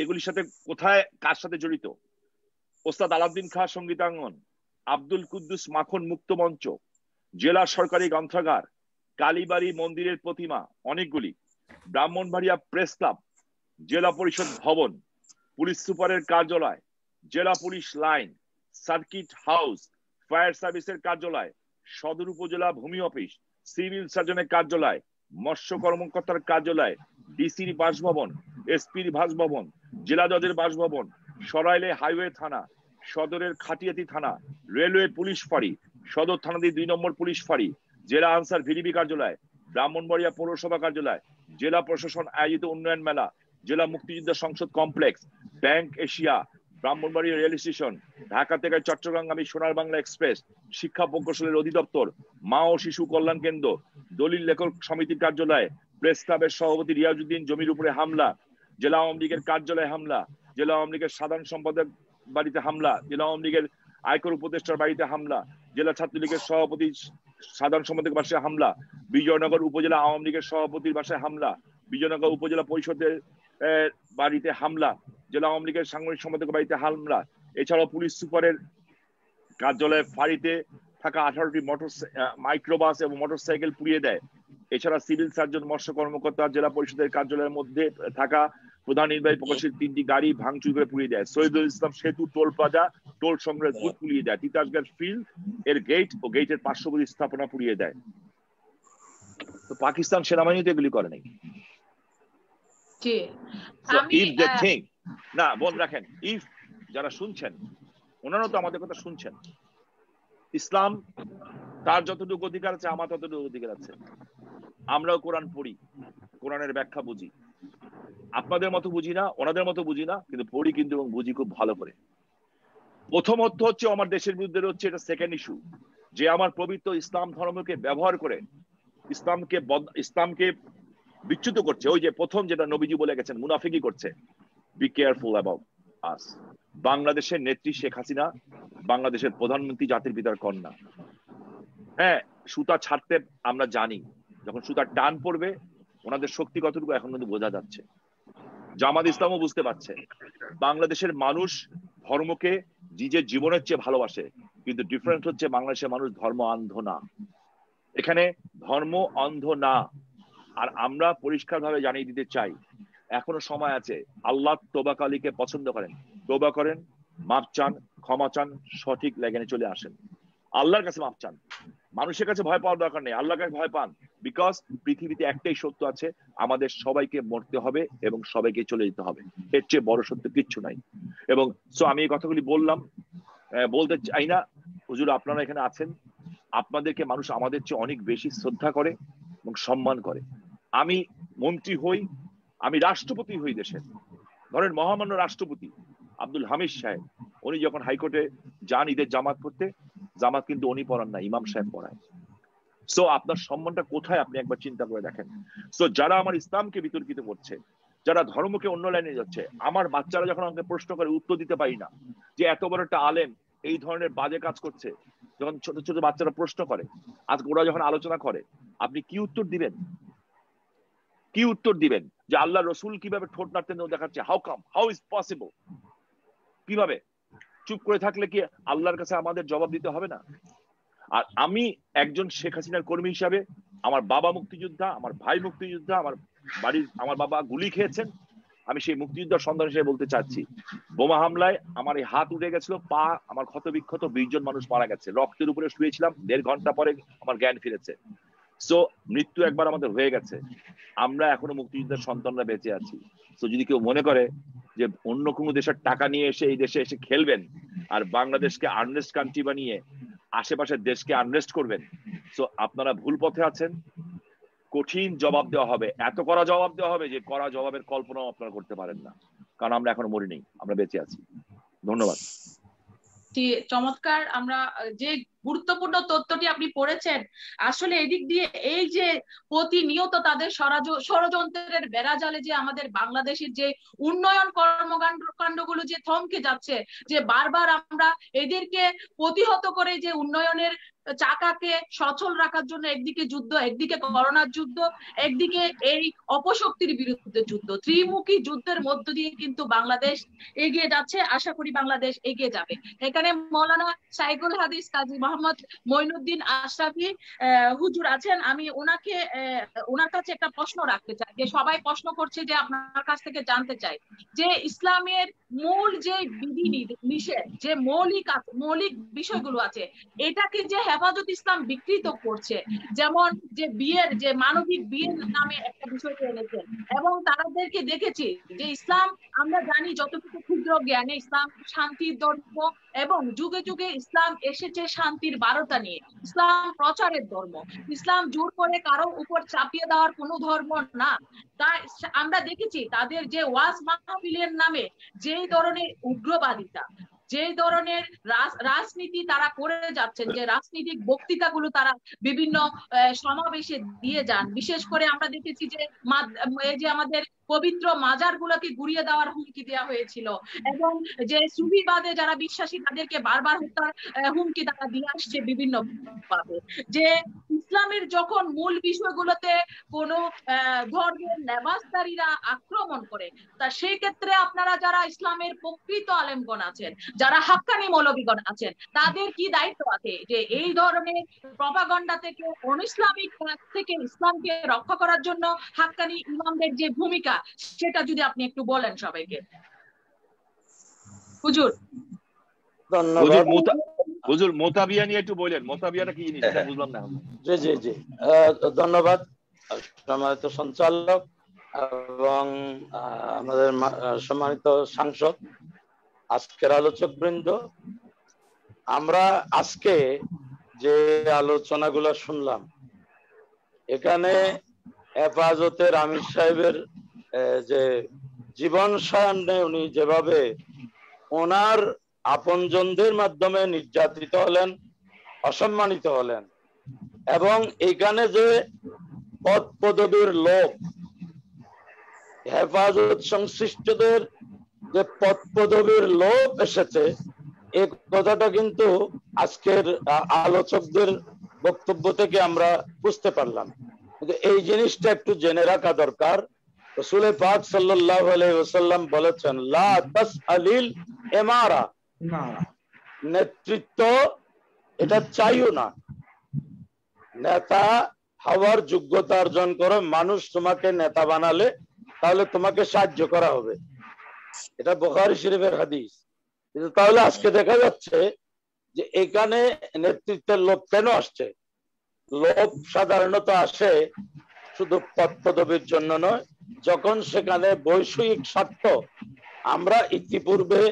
এগুলির সাথে কোথায়, কার সাথে জড়িত? ওস্তাদ আলাউদ্দিন খাঁ সঙ্গীতাঙ্গন, আব্দুল কুদ্দুস মাখন মুক্ত মঞ্চ, জেলা সরকারি গ্রন্থাগার, কালীবাড়ি মন্দিরের প্রতিমা, অনেকগুলি। ব্রাহ্মণবাড়িয়া প্রেস ক্লাব, জেলা পরিষদ ভবন, পুলিশ সুপারের কার্যালয়, জেলা police line, circuit house, fire সার্ভিসের কার্যালয়, সদর উপজেলা ভূমি অফিস, সিভিল সার্জনের কার্যালয় মৎস্য কর্মকর্তার কার্যালয়, ডিসির বাসভবন, এসপির বাসভবন, জেলা জজের বাসভবন, সরাইলে হাইওয়ে থানা, সদরের খাটিয়াতি থানা, রেলওয়ে পুলিশ ফাঁড়ি, সদর থানাদি দুই নম্বর পুলিশ ফাঁড়ি, জেলা আনসার ভিডিবি কার্যালয়, ব্রাহ্মণবাড়িয়া পৌরসভা কার্যালয়, জেলা প্রশাসন আয়োজিত উন্নয়ন মেলা, জেলা মুক্তিযোদ্ধা সংসদ complex, bank Asia Brahmanbari rail station, Dhaka থেকে চট্টগ্রামগামী সোনার বাংলা এক্সপ্রেস, শিক্ষা প্রকৌশলের অধিদপ্তর, মা ও শিশু কল্যাণ কেন্দ্র, দলিল লেখক সমিতির কার্যালয় প্রেস ক্লাবের সভাপতি রিয়াজউদ্দিন জমির উপরে হামলা, জেলা আওয়ামী লীগের কার্যালয়ে হামলা, জেলা আওয়ামী লীগের সাধারণ সম্পাদক বাড়িতে হামলা, জেলা আওয়ামী লীগের আয়কর উপদেষ্টার বাড়িতে হামলা, জেলা ছাত্রলীগের সভাপতি সাধারণ সম্পাদক বাসায় হামলা, বিজয়নগর উপজেলা আওয়ামী লীগের সভাপতির বাসায় হামলা, বিজয়নগর উপজেলা পরিষদের বাড়িতে হামলা, জেলা আওয়ামী লীগের সাংগঠনিক সম্পাদকের বাড়িতে হামলা, এছাড়াও পুলিশ সুপারের কার্যালয়ে ফাঁড়িতে থাকা আঠারোটি মোটর মাইক্রোবাস এবং মোটরসাইকেল পুড়িয়ে দেয়। এছাড়া সিভিল সার্জন, মৎস্য কর্মকর্তা, জেলা পরিষদের কার্যালয়ের মধ্যে থাকা প্রধান নির্বাহী প্রকাশের তিনটি গাড়ি ভাঙচুর করে পুড়িয়ে দেয়। Shahidul Islam Setu, toll plaza, toll সংগ্রহের বুথ পুড়িয়ে দেয়। তিতাসগঞ্জ ফিল্ড এর গেট ও গেটের পার্শ্ববর্তী স্থাপনা পুড়িয়ে দেয়। তো পাকিস্তান সেনাবাহিনী তো এগুলি করে ইফ না বল রাখেন। ইফ যারা শুনছেন ওনারা তো আমাদের কথা শুনছেন। ইসলাম তার যতটুকু অধিকার আছে আমার ততটুকু অধিকার আছে। আমরাও কোরআন পড়ি কোরআনের ব্যাখ্যা বুঝি। আপনাদের মতো বুঝি না ওনাদের মতো বুঝি না কিন্তু পড়ি কিন্তু এবং বুঝি খুব ভালো করে। প্রথমত হচ্ছে আমার দেশের বিরুদ্ধে হচ্ছে এটা সেকেন্ড ইস্যু যে আমার পবিত্র ইসলাম ধর্মকে ব্যবহার করে ইসলামকে ইসলামকে বিচ্যুত করছে। ওই যে প্রথম যেটা নবীজি বলে গেছেন মুনাফিকি করছে। বি কেয়ারফুল অ্যাবাউট আস বাংলাদেশের নেত্রী শেখ হাসিনা বাংলাদেশের প্রধানমন্ত্রী জাতির পিতার কন্যা। হ্যাঁ সুতা ছাড়তে আমরা জানি, যখন সুতার টান পড়বে, ওনাদের শক্তি কতটুকু এখন কিন্তু বোঝা যাচ্ছে। জামাত ইসলামও বুঝতে পারছে, বাংলাদেশের মানুষ ধর্মকে নিজের জীবনের চেয়ে ভালোবাসে, কিন্তু ডিফারেন্ট হচ্ছে বাংলাদেশের মানুষ ধর্ম অন্ধ না। এখানে ধর্ম অন্ধ না। আর আমরা পরিষ্কারভাবে জানিয়ে দিতে চাই, এখনও সময় আছে, আল্লাহ তোবাকালীকে পছন্দ করেন। তোবা করেন মাপ চান, ক্ষমা চান, সঠিক লেগেনে চলে আসেন। আল্লাহর কাছে মাপ চান। মানুষের কাছে ভয় পাওয়ার দরকার নেই, আল্লাহর কাছে ভয় পান। বিকজ পৃথিবীতে একটাই সত্য আছে, আমাদের সবাইকে মরতে হবে এবং সবাইকে চলে যেতে হবে। এর চেয়ে বড় সত্য কিচ্ছু নাই। এবং সো আমি এই কথাগুলি বললাম বলতে চাই না। হুজুর, আপনারা এখানে আছেন। আপনাদেরকে মানুষ আমাদের চেয়ে অনেক বেশি শ্রদ্ধা করে এবং সম্মান করে। আমি মন্ত্রী হই, আমি রাষ্ট্রপতি হই দেশের। ধরেন মহামান্য রাষ্ট্রপতি আব্দুল হামিদ সাহেব, উনি যখন হাইকোর্টে যান ঈদের জামাত করতে জামাত কিন্তু উনি পড়ান না, ইমাম সাহেব পড়ায়। সো আপনার সম্মানটা কোথায় আপনি একবার চিন্তা করে দেখেন। সো যারা আমার ইসলামকে বিতর্কিত করছে, যারা ধর্মকে অন্য লাইনে যাচ্ছে, আমার বাচ্চারা যখন আমাকে প্রশ্ন করে উত্তর দিতে পারি না, যে এত বড় একটা আলেম এই ধরনের বাজে কাজ করছে, যখন ছোট ছোট বাচ্চারা প্রশ্ন করে আজ ওরা যখন আলোচনা করে, আপনি কি উত্তর দিবেন? কি উত্তর দিবেন? যে আল্লাহ রসুল কীভাবে ঠোঁট নাড়তে দেখাচ্ছে? How come how is possible কীভাবে? চুপ করে থাকলে কি আল্লাহর কাছে আমাদের জবাব দিতে হবে না? আর আমি একজন শেখ হাসিনার কর্মী হিসাবে আমার বাবা মুক্তিযোদ্ধা, আমার ভাই মুক্তিযোদ্ধা, আমার বাড়ির, আমার বাবা গুলি খেয়েছেন। আমি সেই মুক্তিযোদ্ধার সন্ধান হিসেবে বলতে চাচ্ছি, বোমা হামলায় আমার এই হাত উঠে গেছিল, পা, আমার ক্ষত বিক্ষত বিশ জন মানুষ মারা গেছে। রক্তের উপরে শুয়েছিলাম, দেড় ঘণ্টা পরে আমার জ্ঞান ফিরেছে। সো মৃত্যু একবার আমাদের হয়ে গেছে। আমরা এখনও মুক্তিযুদ্ধের সন্তানরা বেঁচে আছি। তো যদি কেউ মনে করে যে অন্য কোনো দেশের টাকা নিয়ে এসে এই দেশে এসে খেলবেন আর বাংলাদেশকে আনরেস্ট কান্ট্রি বানিয়ে আশেপাশের দেশকে আনরেস্ট করবেন সো আপনারা ভুল পথে আছেন। কঠিন জবাব দেওয়া হবে। এত করা জবাব দেওয়া হবে যে করা জবাবের কল্পনাও আপনারা করতে পারেন না। কারণ আমরা এখনও মরি নেই আমরা বেঁচে আছি। ধন্যবাদ। চমৎকার। আমরা যে গুরুত্বপূর্ণ তথ্যটি আপনি পড়েছেন। আসলে এদিক দিয়ে এই যে প্রতিনিয়ত তাদের ষড়যন্ত্রের বেড়াজালে যে আমাদের বাংলাদেশের যে উন্নয়ন কর্মকাণ্ডগুলো যে থমকে যাচ্ছে, যে বারবার আমরা এদেরকে প্রতিহত করে যে উন্নয়নের চাকাকে সচল রাখার জন্য একদিকে যুদ্ধ, একদিকে করোনার যুদ্ধ, একদিকে এই অপশক্তির বিরুদ্ধে যুদ্ধ। ত্রিমুখী যুদ্ধের মধ্য দিয়ে কিন্তু বাংলাদেশ এগিয়ে যাচ্ছে, আশা করি বাংলাদেশ এগিয়ে যাবে। এখানে মৌলানা সাইকুল হাদিস কাজী মোহাম্মদ মইনুদ্দিন আশরাফি হুজুর আছেন। আমি ওনাকে ওনার কাছে একটা প্রশ্ন রাখতে চাই, যে সবাই প্রশ্ন করছে যে আপনার কাছ থেকে জানতে চাই, যে ইসলামের মূল যে বিধি নিষেধ যে মৌলিক মৌলিক বিষয়গুলো আছে, এটাকে যে হেফাজত ইসলাম বিকৃত করছে। যেমন যে বিয়ের, যে মানবিক বিয়ের নামে একটা বিষয় এনেছেন এবং তাদেরকে দেখেছি যে ইসলাম, আমরা জানি যতটুকু ক্ষুদ্র জ্ঞানে ইসলাম শান্তির ধর্ম এবং যুগে যুগে ইসলাম এসেছে শান্তির বারোটা নিয়ে। ইসলাম প্রচারের ধর্ম। ইসলাম জোর করে কারও উপর চাপিয়ে দেওয়ার কোনো ধর্ম না। তাই আমরা দেখেছি তাদের যে ওয়াজ মাহফিলের নামে যেই ধরনের উগ্রবাদিতা যে ধরনের রাজনীতি তারা করে যাচ্ছেন, যে রাজনৈতিক বক্তৃতাগুলো তারা বিভিন্ন সমাবেশে দিয়ে যান। বিশেষ করে আমরা দেখেছি যে যে আমাদের পবিত্র মাজার গুলোকে গুড়িয়ে দেওয়ার হুমকি দেওয়া হয়েছিল এবং যে সুফিবাদে যারা বিশ্বাসী, তাদেরকে বারবার হত্যার হুমকি তারা দিয়ে আসছে বিভিন্ন যে ইসলামের যখন মূল বিষয়গুলোতে কোনো ধর্মের নেবাসদারীরা আক্রমণ করে, তা সেই ক্ষেত্রে আপনারা যারা ইসলামের প্রকৃত আলেমগণ আছেন যারা হাক্কানি মৌলবীগণ আছেন তাদের কি দায়িত্ব আছে? যে এই ধরনের প্রপাগন্ডা থেকে অনইসলামিক থেকে ইসলামকে রক্ষা করার জন্য হাক্কানি ইমামদের যে ভূমিকা সেটা যদি আপনি একটু বলেন সবাইকে। হুজুর। ধন্যবাদ। হুজুর মোতাবিয়া নিয়ে একটু বলেন। মোতাবিয়াটা কি জিনিস? বুঝলাম না জি জি জি। ধন্যবাদ সম্মানিত সঞ্চালক এবং আমাদের সম্মানিত সাংসদ। আজকের আলোচক বৃন্দ আমরা আজকে যে আলোচনাগুলো শুনলাম, এখানে হেফাজতের আমির সাহেবের যে জীবন সায়নে উনি যেভাবে ওনার আপনজনদের মাধ্যমে নির্যাতিত হলেন, অসম্মানিত হলেন, এবং এখানে যে পদ পদবীর লোক হেফাজত সংশ্লিষ্টদের যে পদ পদবীর লোক এসেছে এই কথাটা কিন্তু আজকের আলোচকদের বক্তব্য থেকে আমরা বুঝতে পারলাম। কিন্তু এই জিনিসটা একটু জেনে রাখা দরকার। রসুল পাক সাল্লাহ আলাইসাল্লাম বলেছেন লা তাস আলিল এমারা নেতৃত্ব এটা চাইও না। নেতা হওয়ার যোগ্যতা অর্জন করো মানুষ তোমাকে নেতা বানালে তাহলে তোমাকে সাহায্য করা হবে। এটা বোখারি শরীফের হাদিস। কিন্তু তাহলে আজকে দেখা যাচ্ছে যে এখানে নেতৃত্বের লোক কেন আসছে? লোক সাধারণত আসে শুধু পদ পদবীর জন্য নয়, যখন সেখানে বৈষয়িক স্বার্থ, আমরা ইতিপূর্বে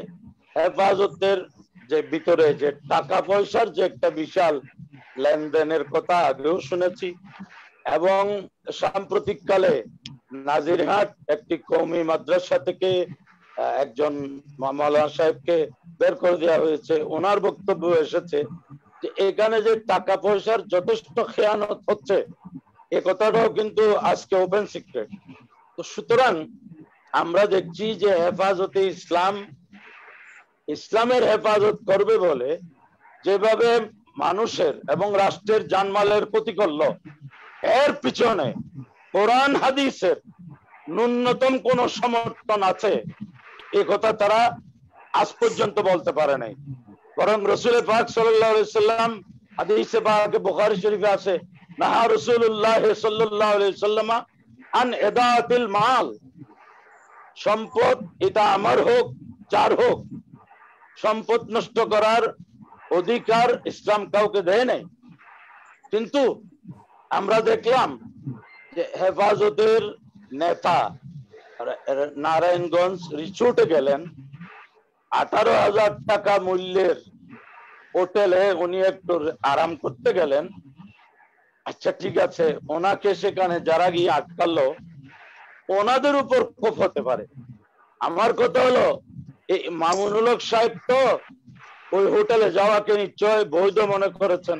হেফাজতের যে ভিতরে যে টাকা পয়সার যে একটা বিশাল লেনদেনের কথা আগেও শুনেছি, এবং সাম্প্রতিককালে নাজিরহাট একটি কৌমি মাদ্রাসা থেকে একজন মাওলানা সাহেবকে বের করে দেওয়া হয়েছে। ওনার বক্তব্য এসেছে যে এখানে যে টাকা পয়সার যথেষ্ট খেয়ানত হচ্ছে, এ কথাটাও কিন্তু আজকে ওপেন সিক্রেট তো সুতরাং আমরা দেখছি যে হেফাজতে ইসলাম, ইসলামের হেফাজত করবে বলে যেভাবে মানুষের এবং রাষ্ট্রের জানমালের ক্ষতি করল, এর পিছনে কোরআন হাদিসের ন্যূনতম কোন সমর্থন আছে? এ কথা তারা আজ পর্যন্ত বলতে পারে নাই। বরং রসুল পাক সাল্লাম শরীফে আছে, নাহা রসুল্লাহ সাল্লাহ আন এদাতিল মাল। সম্পদ এটা আমার হোক, যার হোক, সম্পদ নষ্ট করার অধিকার ইসলাম কাউকে দেয় নাই। কিন্তু আমরা দেখলাম যে হেফাজতের নেতা নারায়ণগঞ্জ রিচুটে গেলেন। আঠারো হাজার টাকা মূল্যের হোটেলে উনি একটু আরাম করতে গেলেন। আচ্ছা ঠিক আছে, ওনাকে সেখানে যারা গিয়ে আটকালো, ওনাদের উপর ক্ষোভ হতে পারে। আমার কথা হলো, এই মামুনুল সাহেব তো ওই হোটেলে যাওয়াকে নিশ্চয় বৈধ মনে করেছেন।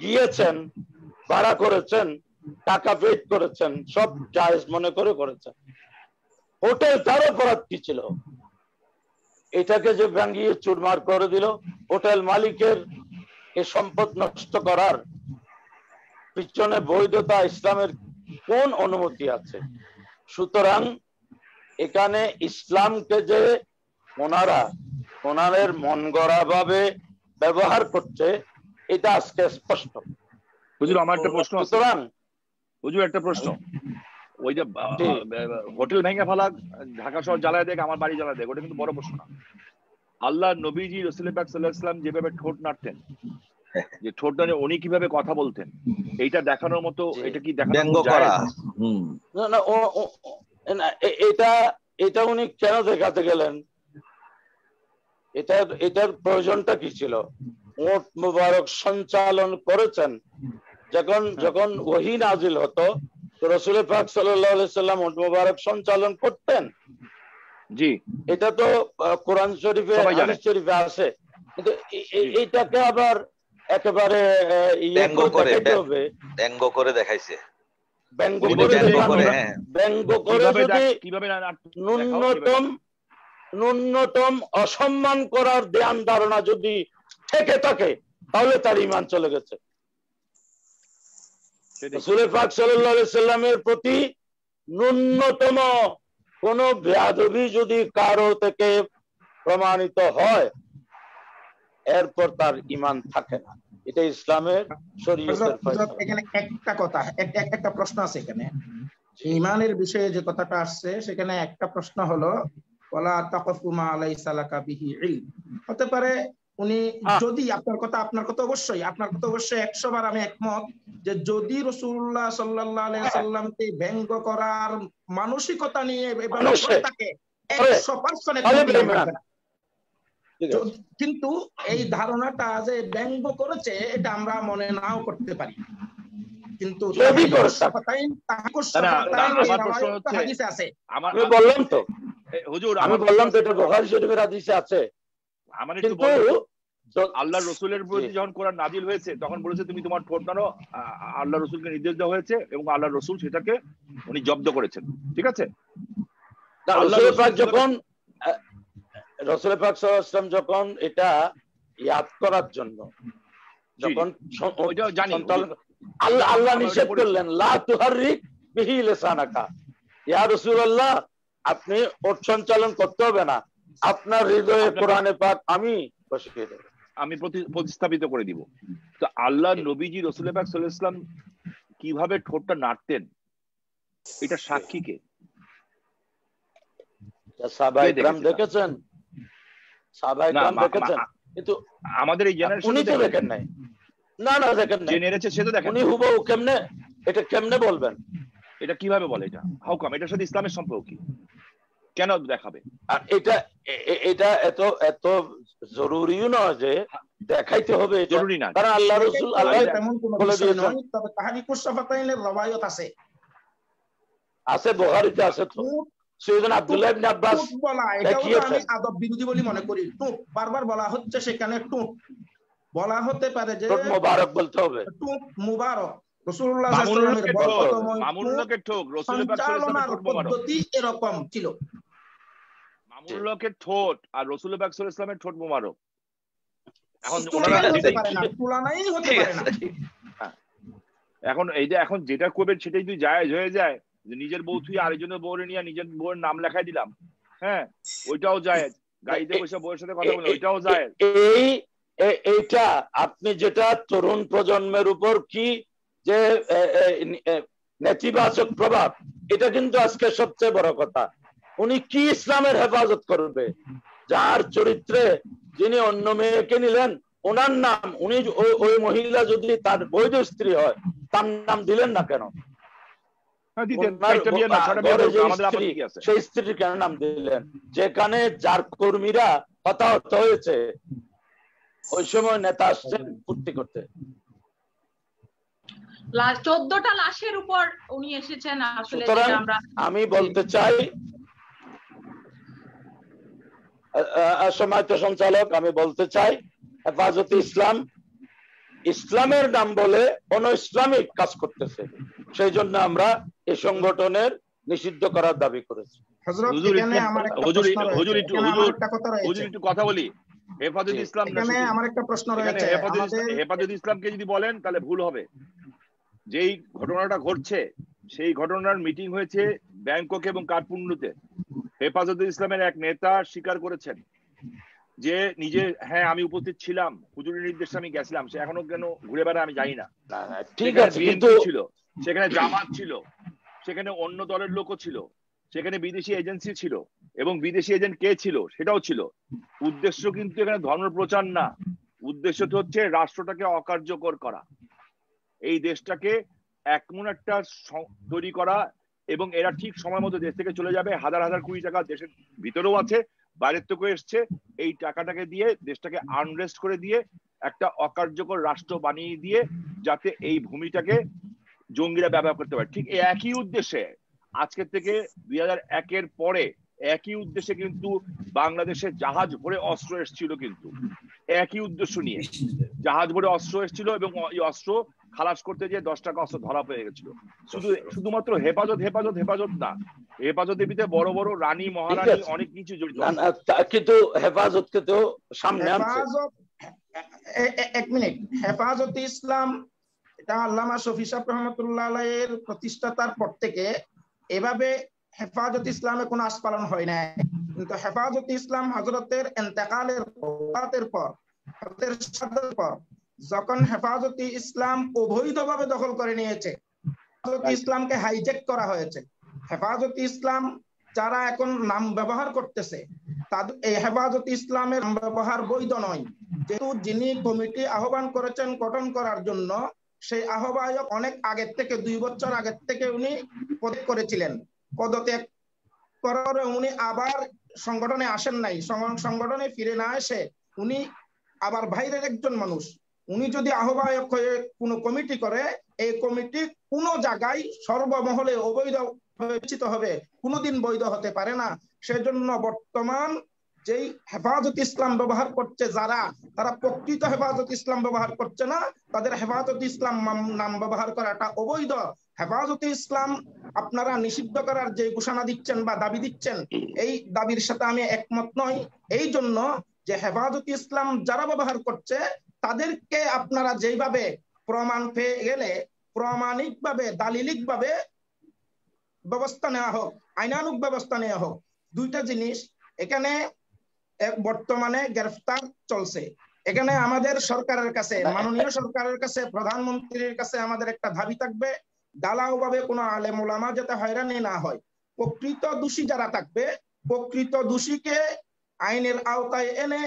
গিয়েছেন, ভাড়া করেছেন, টাকা পেড করেছেন, সব জায়েজ মনে করে করেছেন। হোটেল তার অপরাধ কি ছিল? এটাকে যে ভাঙ্গিয়ে চুরমার করে দিল হোটেল মালিকের এ সম্পদ নষ্ট করার পিছনে বৈধতা ইসলামের কোন অনুমতি আছে? সুতরাং এখানে ইসলামকে যে ওনারা ওনাদের মন গড়া ভাবে ব্যবহার করছে এটা আজকে স্পষ্ট। হুজুর আমার একটা প্রশ্ন সুতরাং হুজুর একটা প্রশ্ন। ওই যে হোটেল ভেঙে ফেলা ঢাকা শহর জ্বালায় দেখ আমার বাড়ি জ্বালায় দেখ ওটা কিন্তু বড় প্রশ্ন না। আল্লাহ নবীজি রসুল পাক সাল্লাহাম যেভাবে ঠোঁট নাড়তেন যে ঠোঁট নাড়ে উনি কীভাবে কথা বলতেন এইটা দেখানোর মতো এটা কি দেখানো করা না। না ও এটা এটা উনি কেন দেখাতে গেলেন? এটা এটার প্রয়োজনটা কি ছিল? ওট মুবারক সঞ্চালন করেছেন যখন যখন ওহি নাজিল হতো তো রসুল পাক সাল্লাম মুবারক সঞ্চালন করতেন। জি। এটা তো কোরআন শরীফে হাদিস শরীফে আছে। কিন্তু এইটাকে আবার একেবারে ইয়ে ব্যঙ্গ করে ব্যঙ্গ- করে দেখাইছে। ব্যঙ্গ করে ব্যঙ্গ করে। হ্যাঁ। ব্যঙ্গ করে কীভাবে যদি ন্যূনতম ন্যূনতম অসম্মান করার ধ্যান ধারণা যদি থেকে থাকে তাহলে তার ইমান চলে গেছে। সেটাই। রসুল পাক সাল্লামের প্রতি ন্যূনতম কোন বেয়াদবি যদি কারও থেকে প্রমাণিত হয় এরপর তার ইমান থাকে না। এটা ইসলামের এখানে একটা কথা এক- এক- একটা প্রশ্ন আছে এখানে। ইমানের বিষয়ে যে কথাটা আসছে সেখানে একটা প্রশ্ন হলো ওয়ালা তাকফু মা লাইসা লাকা বিহি হতে পারে উনি হ্যাঁ। যদি আপনার কথা আপনার কথা অবশ্যই আপনার কথা অবশ্যই একশো বার আমি একমত যে যদি রসুল্লাহ সাল্লাল্লাহু আলাইহি সাল্লামকে ব্যঙ্গ করার মানসিকতা নিয়ে থাকে একশো পার্সেন্ট কিন্তু এই ধারণাটা যে ব্যঙ্গ করেছে এটা আমরা মনে নাও করতে পারি। কিন্তু আমি বললাম তো। হুজুর আমি বললাম তো এটা বোখারি শরীফের হাদিসে আছে। আমার একটু য- আল্লাহ রসুলের প্রতি যখন কোরআন নাজিল হয়েছে তখন বলেছে তুমি তোমার ঠোঁট নাড়ো। আল্লাহ রসুলকে নির্দেশ দেওয়া হয়েছে এবং আল্লাহ রসুল সেটাকে উনি জব্দ করেছেন। ঠিক আছে? রসুল পাক যখন রসুল পাক যখন এটা ইয়াদ করার জন্য যখন ওইটা জানি, আল্লাহ আল্লাহ নিষেধ করলেন লা তুহাররিক বিহি লিসানাকা। ইয়া রাসূলুল্লাহ আপনি ওট সঞ্চালন করতে হবে না। আপনার হৃদয়ে কোরআনে পাক আমি বসিয়ে দেব। আমি প্রতিস্থাপিত করে দিব। তো আল্লাহ নবীজি রসুল পাক সাল্লাম কীভাবে ঠোঁটটা নাড়তেন? এটা সাক্ষী কে? সাহাবাই দেখেছেন? সাহাবাই দেখেছেন? কিন্তু আমাদের এই জেনারেশন উনি তো দেখেন নাই। না না দেখেন না জেনারেশন সে তো দেখেন উনি হুবহু কেমনে এটা কেমনে বলবেন? এটা কীভাবে বলে এটা? হাউ কাম এটার সাথে ইসলামের সম্পর্ক কি? কেন দেখাবে? আর এটা এটা এত এত জরুরিও নয় যে দেখাইতে হবে জরুরি না। কারণ আল্লাহ রসুল আল্লাহ বলে দিয়েছেন। তবে সাফাতাইনের রওয়ায়াত আছে। আছে বোখারিতে আছে তো। সৈয়দনা আব্দুল্লাহ ইবনে আব্বাস বলা দেখিয়েছেন। আমি আদব বিরোধী বলে মনে করি। টুট বারবার বলা হচ্ছে সেখানে টুট বলা হতে পারে যে ঠোঁট মোবারক বলতে হবে। টুট মুবারক। রাসূলুল্লাহ সাল্লাল্লাহু আলাইহি ওয়াসাল্লামের বরকতময় পদ্ধতি এরকম ছিল। ঠোঁট আর রসুল পাক সাল্লাল্লাহু আলাইহি ওয়াসাল্লামের ঠোঁট মোবারক। এখন তুলনাই হতে পারে না তুলনাই হতে ঠিক পারে না। আছে এখন এই যে এখন যেটা করবেন সেটাই যদি জায়েজ হয়ে যায় যে নিজের বউ তুই আরেকজনের বউরে নিয়ে নিজের বউয়ের নাম লেখাই দিলাম হ্যাঁ ওইটাও জায়েজ। গাড়িতে বসে বউয়ের সাথে কথা বলে ওইটাও জায়েজ। এই এইটা আপনি যেটা তরুণ প্রজন্মের উপর কি যে নেতিবাচক প্রভাব এটা কিন্তু আজকে সবচেয়ে বড় কথা। উনি কি ইসলামের হেফাজত করবে? যার চরিত্রে যিনি অন্য মেয়েকে নিলেন ওনার নাম উনি ওই- মহিলা যদি তার বৈধ স্ত্রী হয় তার নাম দিলেন না কেন? হ্যাঁ সেই স্ত্রীর কেন নাম দিলেন যেখানে যার কর্মীরা হতাহত হয়েছে ওই সময় নেতা আসছেন ফুর্তি করতে। চোদ্দটা লাশের উপর উনি এসেছেন আসলে আমরা আমি বলতে চাই সম্মানিত সঞ্চালক আমি বলতে চাই হেফাজতে ইসলাম ইসলামের নাম বলে অন ইসলামিক কাজ করতেছে। সেই জন্য আমরা এই সংগঠনের নিষিদ্ধ করার দাবি করেছি। একটু- কথা হুজুর রয়েছে। একটু কথা বলি। হেফাজত ইসলাম এখানে আমার একটা প্রশ্ন রয়েছে। হেফাজত হেফাজত ইসলামকে যদি বলেন তাহলে ভুল হবে। যেই ঘটনাটা ঘটছে সেই ঘটনার মিটিং হয়েছে ব্যাংকক এবং কাঠমান্ডুতে। হেফাজত ইসলামের এক নেতা স্বীকার করেছেন যে নিজে হ্যাঁ আমি উপস্থিত ছিলাম হুজুরের নির্দেশে আমি গেছিলাম সে এখনও কেন ঘুরে বেড়ায় আমি জানি না। ঠিক আছে কিন্তু ছিল সেখানে জামাত ছিল সেখানে অন্য দলের লোকও ছিল সেখানে বিদেশি এজেন্সি ছিল এবং বিদেশি এজেন্ট কে ছিল সেটাও ছিল। উদ্দেশ্য কিন্তু এখানে ধর্ম প্রচার না উদ্দেশ্যটা হচ্ছে রাষ্ট্রটাকে অকার্যকর করা। এই দেশটাকে এমন একটা তৈরি করা এবং এরা ঠিক সময় মতো দেশ থেকে চলে যাবে। হাজার হাজার কোটি টাকা দেশের ভিতরেও আছে বাইরের থেকে এসছে। এই টাকাটাকে দিয়ে দেশটাকে আনরেস্ট করে দিয়ে একটা অকার্যকর রাষ্ট্র বানিয়ে দিয়ে যাতে এই ভূমিটাকে জঙ্গিরা ব্যবহার করতে পারে। ঠিক এই একই উদ্দেশ্যে আজকে থেকে দুই হাজার একের পরে একই উদ্দেশ্যে কিন্তু বাংলাদেশে জাহাজ ভরে অস্ত্র এসেছিল কিন্তু। একই উদ্দেশ্য নিয়ে। জাহাজ ভরে অস্ত্র এসেছিল এবং এই অস্ত্র খালাস করতে গিয়ে দশ টাকা অস্ত্র ধরা পড়ে গেছিল। শুধু শুধুমাত্র হেফাজত হেফাজত হেফাজত না হেফাজতের ভিতরে বড় বড় রানী মহারানী অনেক কিছু জড়িত না, না, তা- কিন্তু হেফাজতকে তো সামনে এক মিনিট। হেফাজত ইসলাম এটা আল্লামা শফি সাহেব রহমতুল্লাহ আলাইয়ের প্রতিষ্ঠাতার পর থেকে এভাবে হেফাজত ইসলামে কোনো আস্পালন হয় নাই। কিন্তু হেফাজত ইসলাম হজরতের এন্তেকালের পর হজরতের সাদের পর যখন হেফাজত ইসলাম অবৈধভাবে দখল করে নিয়েছে হেফাজত ইসলামকে হাইজেক করা হয়েছে হেফাজত ইসলাম যারা এখন নাম ব্যবহার করতেছে তাদের এই হেফাজত ইসলামের নাম ব্যবহার বৈধ নয়। যেহেতু যিনি কমিটি আহ্বান করেছেন গঠন করার জন্য সেই আহ্বায়ক অনেক আগের থেকে দুই বছর আগের থেকে উনি পদত্যাগ করেছিলেন। পদত্যাগ করার উনি আবার সংগঠনে আসেন নাই। সংগঠনে ফিরে না এসে উনি আবার বাইরের একজন মানুষ। উনি যদি আহ্বায়ক হয়ে কোনো কমিটি করে, এই কমিটি কোনো জায়গায় সর্বমহলে অবৈধ বিবেচিত হবে, কোনোদিন বৈধ হতে পারে না। সেজন্য বর্তমান যেই হেফাজত ইসলাম ব্যবহার করছে যারা, তারা প্রকৃত হেফাজত ইসলাম ব্যবহার করছে না। তাদের হেফাজত ইসলাম নাম- ব্যবহার করাটা অবৈধ। হেফাজত ইসলাম আপনারা নিষিদ্ধ করার যে ঘোষণা দিচ্ছেন বা দাবি দিচ্ছেন, এই দাবির সাথে আমি একমত নই। এই জন্য যে হেফাজত ইসলাম যারা ব্যবহার করছে তাদেরকে আপনারা যেইভাবে প্রমাণ পেয়ে গেলে প্রমাণিক ভাবে দালিলিক ভাবে ব্যবস্থা নেওয়া হোক আইনানুক ব্যবস্থা নেওয়া হোক দুইটা জিনিস এখানে বর্তমানে গ্রেফতার চলছে। এখানে আমাদের সরকারের কাছে মাননীয় সরকারের কাছে প্রধানমন্ত্রীর কাছে আমাদের একটা দাবি থাকবে দালাও ভাবে কোনো আলেম ওলামা যাতে হয়রানি না হয়। প্রকৃত দোষী যারা থাকবে প্রকৃত দোষীকে আইনের আওতায় এনে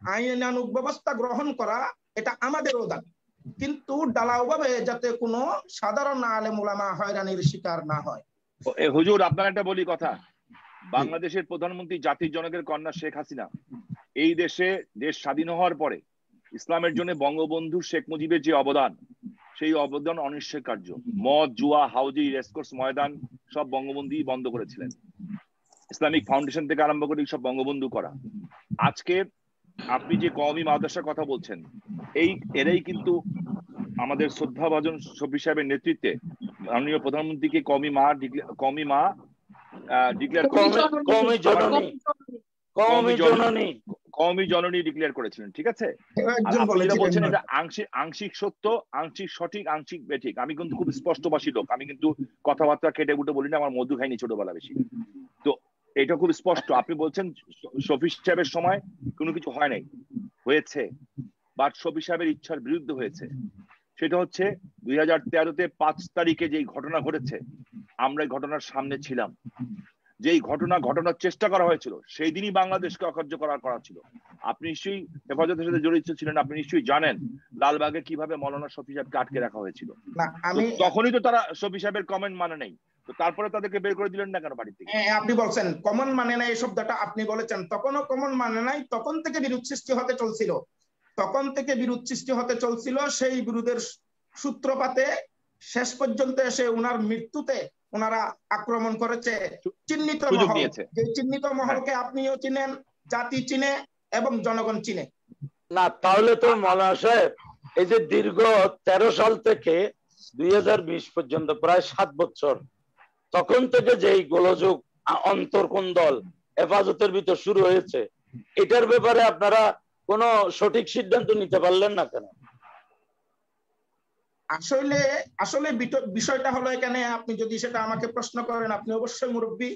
আইনানুক ব্যবস্থা গ্রহণ করা, এটা আমাদেরও দাবি। কিন্তু ডালাও ভাবে যাতে কোনো সাধারণ আলেম ওলামা হয়রানির শিকার না হয়। হুজুর, আপনার একটা বলি কথা। বাংলাদেশের প্রধানমন্ত্রী জাতির জনকের কন্যা শেখ হাসিনা, এই দেশে দেশ স্বাধীন হওয়ার পরে ইসলামের জন্য বঙ্গবন্ধু শেখ মুজিবের যে অবদান, সেই অবদান অনিশ্চয়কার্য মদ, জুয়া, হাউজি, রেসকোর্স, ময়দান, সব বঙ্গবন্ধুই বন্ধ করেছিলেন। ইসলামিক ফাউন্ডেশন থেকে আরম্ভ করে সব বঙ্গবন্ধু করা। আজকে আপনি যে কওমি মাদ্রাসার কথা বলছেন এই এরাই কিন্তু আমাদের শ্রদ্ধাভাজন শফি সাহেবের নেতৃত্বে মাননীয় প্রধানমন্ত্রীকে কমি মা কমি মা ডিক্লেয়ার কওমি- কওমি জননী কওমি জননী কওমি জননী ডিক্লেয়ার করেছিলেন ঠিক আছে? বলছেন এটা আংশিক আংশিক সত্য আংশিক সঠিক আংশিক বেঠিক। আমি কিন্তু খুব স্পষ্টবাসী লোক আমি কিন্তু কথাবার্তা কেটে বুটে বলি না আমার মধু খাইনি ছোটবেলা বেশি। তো এটা খুব স্পষ্ট। আপনি বলছেন শফি সাহেবের সময় কোনো কিছু হয় নাই। হয়েছে। বাট শফি সাহেবের ইচ্ছার বিরুদ্ধে হয়েছে। সেটা হচ্ছে দুই হাজার তেরোতে পাঁচ তারিখে যেই ঘটনা ঘটেছে আমরা ঘটনার সামনে ছিলাম। যেই ঘটনা ঘটনার চেষ্টা করা হয়েছিল সেই দিনই বাংলাদেশকে অকার্য করা করা ছিল। আপনি নিশ্চয়ই হেফাজতের সাথে জড়িত ছিলেন আপনি নিশ্চয়ই জানেন লালবাগে কীভাবে মৌলানা শফি সাহেবকে আটকে রাখা হয়েছিল। আমি তখনই তো তারা শফি সাহেবের কমেন্ট মানে নেই। তো তারপরে তাদেরকে বের করে দিলেন না কেন বাড়ি থেকে হ্যাঁ, আপনি বলছেন কমন মানে নাই এই শব্দটা আপনি বলেছেন। তখনও কমন মানে নাই তখন থেকে বিরোধ সৃষ্টি হতে চলছিল। তখন থেকে বিরোধ সৃষ্টি হতে চলছিল সেই বিরোধের সূত্রপাতে শেষ পর্যন্ত এসে উনার মৃত্যুতে ওনারা আক্রমণ করেছে। চিহ্নিত মহল। যে চিহ্নিত মহলকে আপনিও চিনেন জাতি চিনে এবং জনগণ চিনে। না তাহলে তো মৌলানা সাহেব এই যে দীর্ঘ তেরো সাল থেকে দুই হাজার বিশ পর্যন্ত প্রায় সাত বছর তখন থেকে যেই গোলযোগ অন্তর্কোন্দল হেফাজতের ভিতর শুরু হয়েছে, এটার ব্যাপারে আপনারা কোনো সঠিক সিদ্ধান্ত নিতে পারলেন না কেন? আসলে আসলে বিষয়টা হলো এখানে আপনি যদি সেটা আমাকে প্রশ্ন করেন, আপনি অবশ্যই মুরব্বী।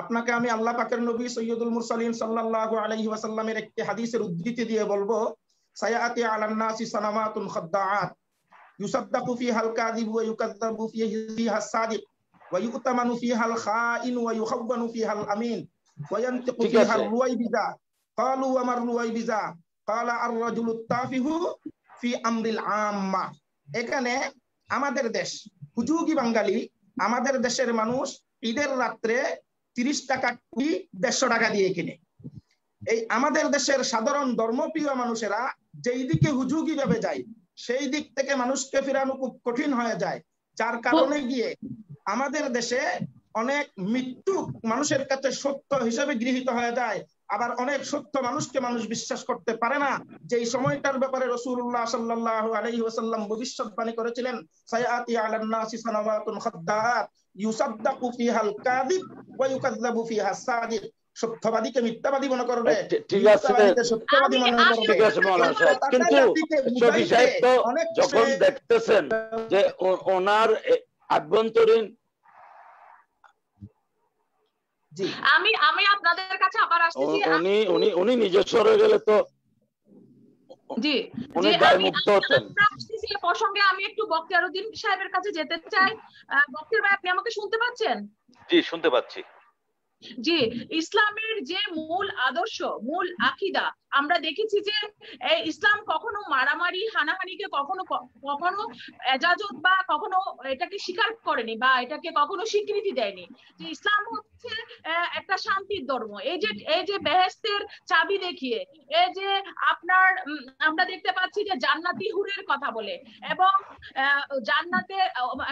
আপনাকে আমি আল্লাহ পাকের নবী সৈয়দুল মুরসালিন সাল্লাল্লাহু আলাইহি ওয়াসাল্লামের একটি হাদিসের উদ্ধৃতি দিয়ে বলব, সায়াতি আলান নাসি সানামাতুন খাদ্দাআত, ইউসাদ্দাকু ফিহাল কাযিব ওয়া ইউকাযযাবু ফিহা সাদিক। ফি আমরিল আম্মা এখানে আমাদের দেশ হুজুগি বাঙালি আমাদের দেশের মানুষ ঈদের রাত্রে তিরিশ টাকা কুড়ি দেড়শো টাকা দিয়ে কিনে। এই আমাদের দেশের সাধারণ ধর্মপ্রিয় মানুষেরা যেই দিকে হুজুগি ভাবে যায় সেই দিক থেকে মানুষকে ফিরানো খুব কঠিন হয়ে যায়। যার কারণে গিয়ে আমাদের দেশে অনেক মৃত্যু মানুষের কাছে সত্য হিসেবে গৃহীত হয়ে যায়। আবার অনেক সত্য মানুষকে মানুষ বিশ্বাস করতে পারে না। যে এই সময়টার ব্যাপারে রসুল্লাহ সাল্লাহ আলাইহি ওয়াসাল্লাম ভবিষ্যৎবাণী করেছিলেন সায়াতি আলান নাসি সানাওয়াতুন খাদ্দাআত ইউসাদ্দাকু ফিহাল কাযিব ওয়া ইউকাযযাবু ফিহা সাদিক সত্যবাদীকে মিথ্যাবাদী মনে করবে ঠিক আছে। সত্যবাদী মনে করবে। ঠিক আছে কিন্তু শফি সাহেব তো যখন দেখতেছেন যে ওনার আভ্যন্তরীণ। আমি আমি আপনাদের কাছে আবার আসতেছি উনি উনি উনি নিজস্ব হয়ে গেলে তো জি জি আমি প্রসঙ্গে আমি একটু সাহেবের কাছে যেতে চাই। আহ, বক্তিয়ার ভাই আপনি আমাকে শুনতে পাচ্ছেন? জি শুনতে পাচ্ছি। জি ইসলামের যে মূল আদর্শ মূল আকিদা আমরা দেখেছি যে ইসলাম কখনো মারামারি হানাহানিকে কখনো কখনো এজাজত বা কখনো এটাকে স্বীকার করেনি বা এটাকে কখনো স্বীকৃতি দেয়নি যে ইসলাম হচ্ছে একটা শান্তির ধর্ম। এই যে এই যে বেহেস্তের চাবি দেখিয়ে এই যে আপনার আমরা দেখতে পাচ্ছি যে জান্নাতি হুরের কথা বলে এবং আহ,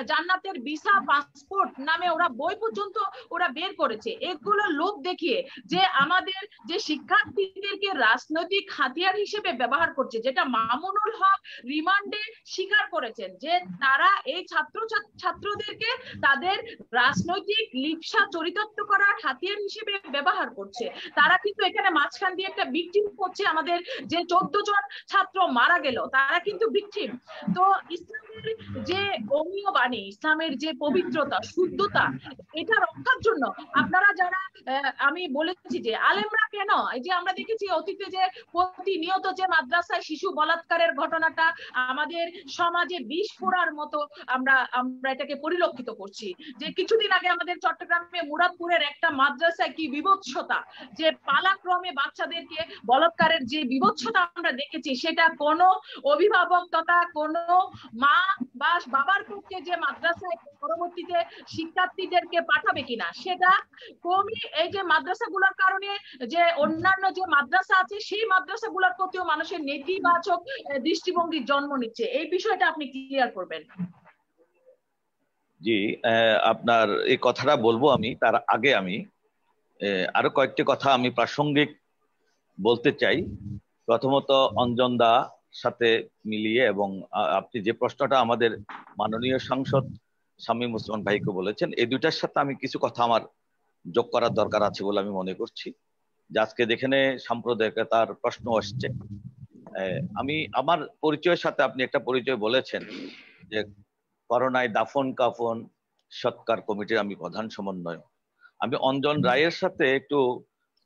জান্নাতের ভিসা পাসপোর্ট নামে ওরা বই পর্যন্ত ওরা বের করেছে। এগুলো লোক দেখিয়ে যে আমাদের যে শিক্ষার্থীদেরকে রাজনৈতিক হাতিয়ার হিসেবে ব্যবহার করছে, যেটা মামুনুল হক রিমান্ডে স্বীকার করেছেন যে তারা এই ছাত্র ছাত্র- ছাত্রদেরকে তাদের রাজনৈতিক লিপসা চরিতার্থ করার হাতিয়ার হিসেবে ব্যবহার করছে। তারা কিন্তু এখানে মাঝখান দিয়ে একটা বিক্টিম করছে, আমাদের যে চোদ্দ জন ছাত্র মারা গেল, তারা কিন্তু বিক্টিম তো ইসলামের যে অমীয় বাণী ইসলামের যে পবিত্রতা, শুদ্ধতা, এটা রক্ষার জন্য আপনারা যারা আমি বলেছি যে আলেমরা কেন? এই যে আমরা দেখেছি অতীতে যে প্রতিনিয়ত যে মাদ্রাসায় শিশু বলাৎকারের ঘটনাটা আমাদের সমাজে বিষ ফোড়ার মতো আমরা আমরা এটাকে পরিলক্ষিত করছি। যে কিছুদিন আগে আমাদের চট্টগ্রামে মুরাদপুরের একটা মাদ্রাসায় কি বিভৎসতা, যে পালাক্রমে বাচ্চাদেরকে বলাৎকারের যে বিভৎসতা আমরা দেখেছি, সেটা কোনো অভিভাবক তথা কোনো মা বা বাবার পক্ষে যে মাদ্রাসায় পরবর্তীতে শিক্ষার্থীদেরকে পাঠাবে কিনা, সেটা কমই এই যে মাদ্রাসাগুলোর কারণে যে অন্যান্য যে মাদ্রাসা আছে, সেই মাদ্রাসাগুলোর প্রতিও মানুষের নেতিবাচক দৃষ্টিভঙ্গি জন্ম নিচ্ছে। এই বিষয়টা আপনি ক্লিয়ার করবেন। জি আপনার এই কথাটা বলব আমি, তার আগে আমি আরও কয়েকটি কথা আমি প্রাসঙ্গিক বলতে চাই। প্রথমত অঞ্জন দা সাথে মিলিয়ে এবং আপনি যে প্রশ্নটা আমাদের মাননীয় সাংসদ শামীম মুসলমান ভাইকে বলেছেন, এই দুইটার সাথে আমি কিছু কথা আমার যোগ করার দরকার আছে বলে আমি মনে করছি। যে আজকে যেখানে সাম্প্রদায়িকতার প্রশ্ন আসছে আমি আমার পরিচয়ের সাথে আপনি একটা পরিচয় বলেছেন যে করোনায় দাফন কাফন সৎকার কমিটির আমি প্রধান সমন্বয় আমি অঞ্জন রায়ের সাথে একটু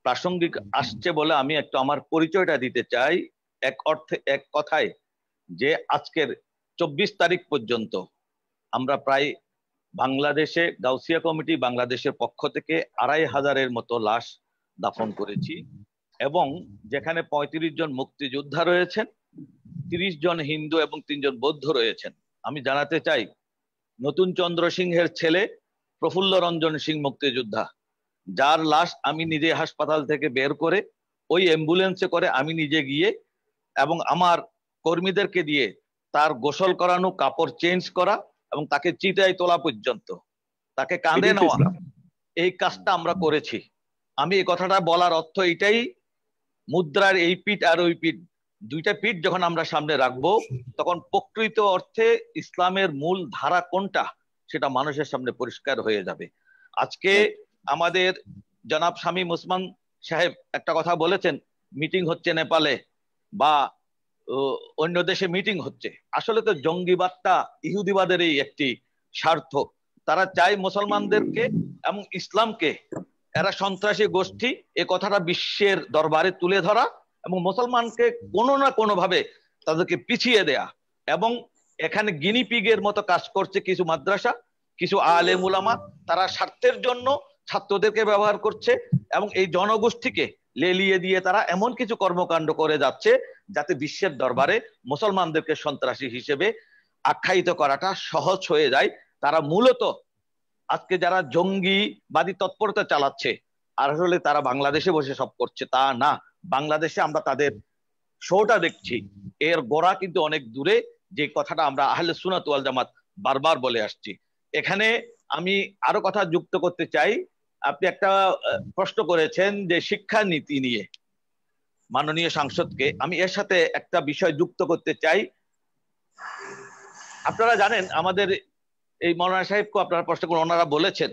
প্রাসঙ্গিক আসছে বলে আমি একটু আমার পরিচয়টা দিতে চাই। এক অর্থে, এক কথায় যে আজকের চব্বিশ তারিখ পর্যন্ত আমরা প্রায় বাংলাদেশে গাউসিয়া কমিটি বাংলাদেশের পক্ষ থেকে আড়াই হাজারের মতো লাশ দাফন করেছি এবং যেখানে পঁয়ত্রিশ জন মুক্তিযোদ্ধা রয়েছেন, তিরিশ জন হিন্দু এবং তিনজন বৌদ্ধ রয়েছেন। আমি জানাতে চাই, নতুন চন্দ্র সিংহের ছেলে প্রফুল্ল রঞ্জন সিং মুক্তিযোদ্ধা, যার লাশ আমি নিজে হাসপাতাল থেকে বের করে ওই অ্যাম্বুলেন্সে করে আমি নিজে গিয়ে এবং আমার কর্মীদেরকে দিয়ে তার গোসল করানো কাপড় চেঞ্জ করা এবং তাকে চিতায় তোলা পর্যন্ত। তাকে কাঁধে বিদিত নেওয়া। এই কাজটা আমরা করেছি। আমি এই কথাটা বলার অর্থ এটাই মুদ্রার এই পিঠ আর ওই পিঠ দুইটা পিঠ যখন আমরা সামনে রাখব তখন প্রকৃত অর্থে ইসলামের মূল ধারা কোনটা সেটা মানুষের সামনে পরিষ্কার হয়ে যাবে। আজকে আমাদের জনাব শামীম মুসমান সাহেব একটা কথা বলেছেন মিটিং হচ্ছে নেপালে। বা অন্য দেশে মিটিং হচ্ছে। আসলে তো জঙ্গিবাদটা ইহুদিবাদেরই একটি স্বার্থ। তারা চায় মুসলমানদেরকে এবং ইসলামকে, এরা সন্ত্রাসী গোষ্ঠী, এ কথাটা বিশ্বের দরবারে তুলে ধরা এবং মুসলমানকে কোনো না কোনো ভাবে তাদেরকে পিছিয়ে দেয়া এবং এখানে গিনিপিগের মতো কাজ করছে কিছু মাদ্রাসা, কিছু আলেম উলামা, তারা স্বার্থের জন্য ছাত্রদেরকে ব্যবহার করছে এবং এই জনগোষ্ঠীকে লেলিয়ে দিয়ে তারা এমন কিছু কর্মকাণ্ড করে যাচ্ছে যাতে বিশ্বের দরবারে মুসলমানদেরকে সন্ত্রাসী হিসেবে আখ্যায়িত করাটা সহজ হয়ে যায়। তারা মূলত আজকে যারা জঙ্গিবাদী তৎপরতা চালাচ্ছে, আর আসলে তারা বাংলাদেশে বসে সব করছে, তা না। বাংলাদেশে আমরা তাদের শোটা দেখছি। এর গোড়া কিন্তু অনেক দূরে, যে কথাটা আমরা আহলে সুনাত জামাত বারবার বলে আসছি। এখানে আমি আরও কথা যুক্ত করতে চাই আপনি একটা প্রশ্ন করেছেন যে শিক্ষা নীতি নিয়ে, মাননীয় সাংসদকে। আমি এর সাথে একটা বিষয় যুক্ত করতে চাই। আপনারা জানেন, আমাদের এই মৌলানা সাহেবকে আপনারা প্রশ্ন করে ওনারা বলেছেন,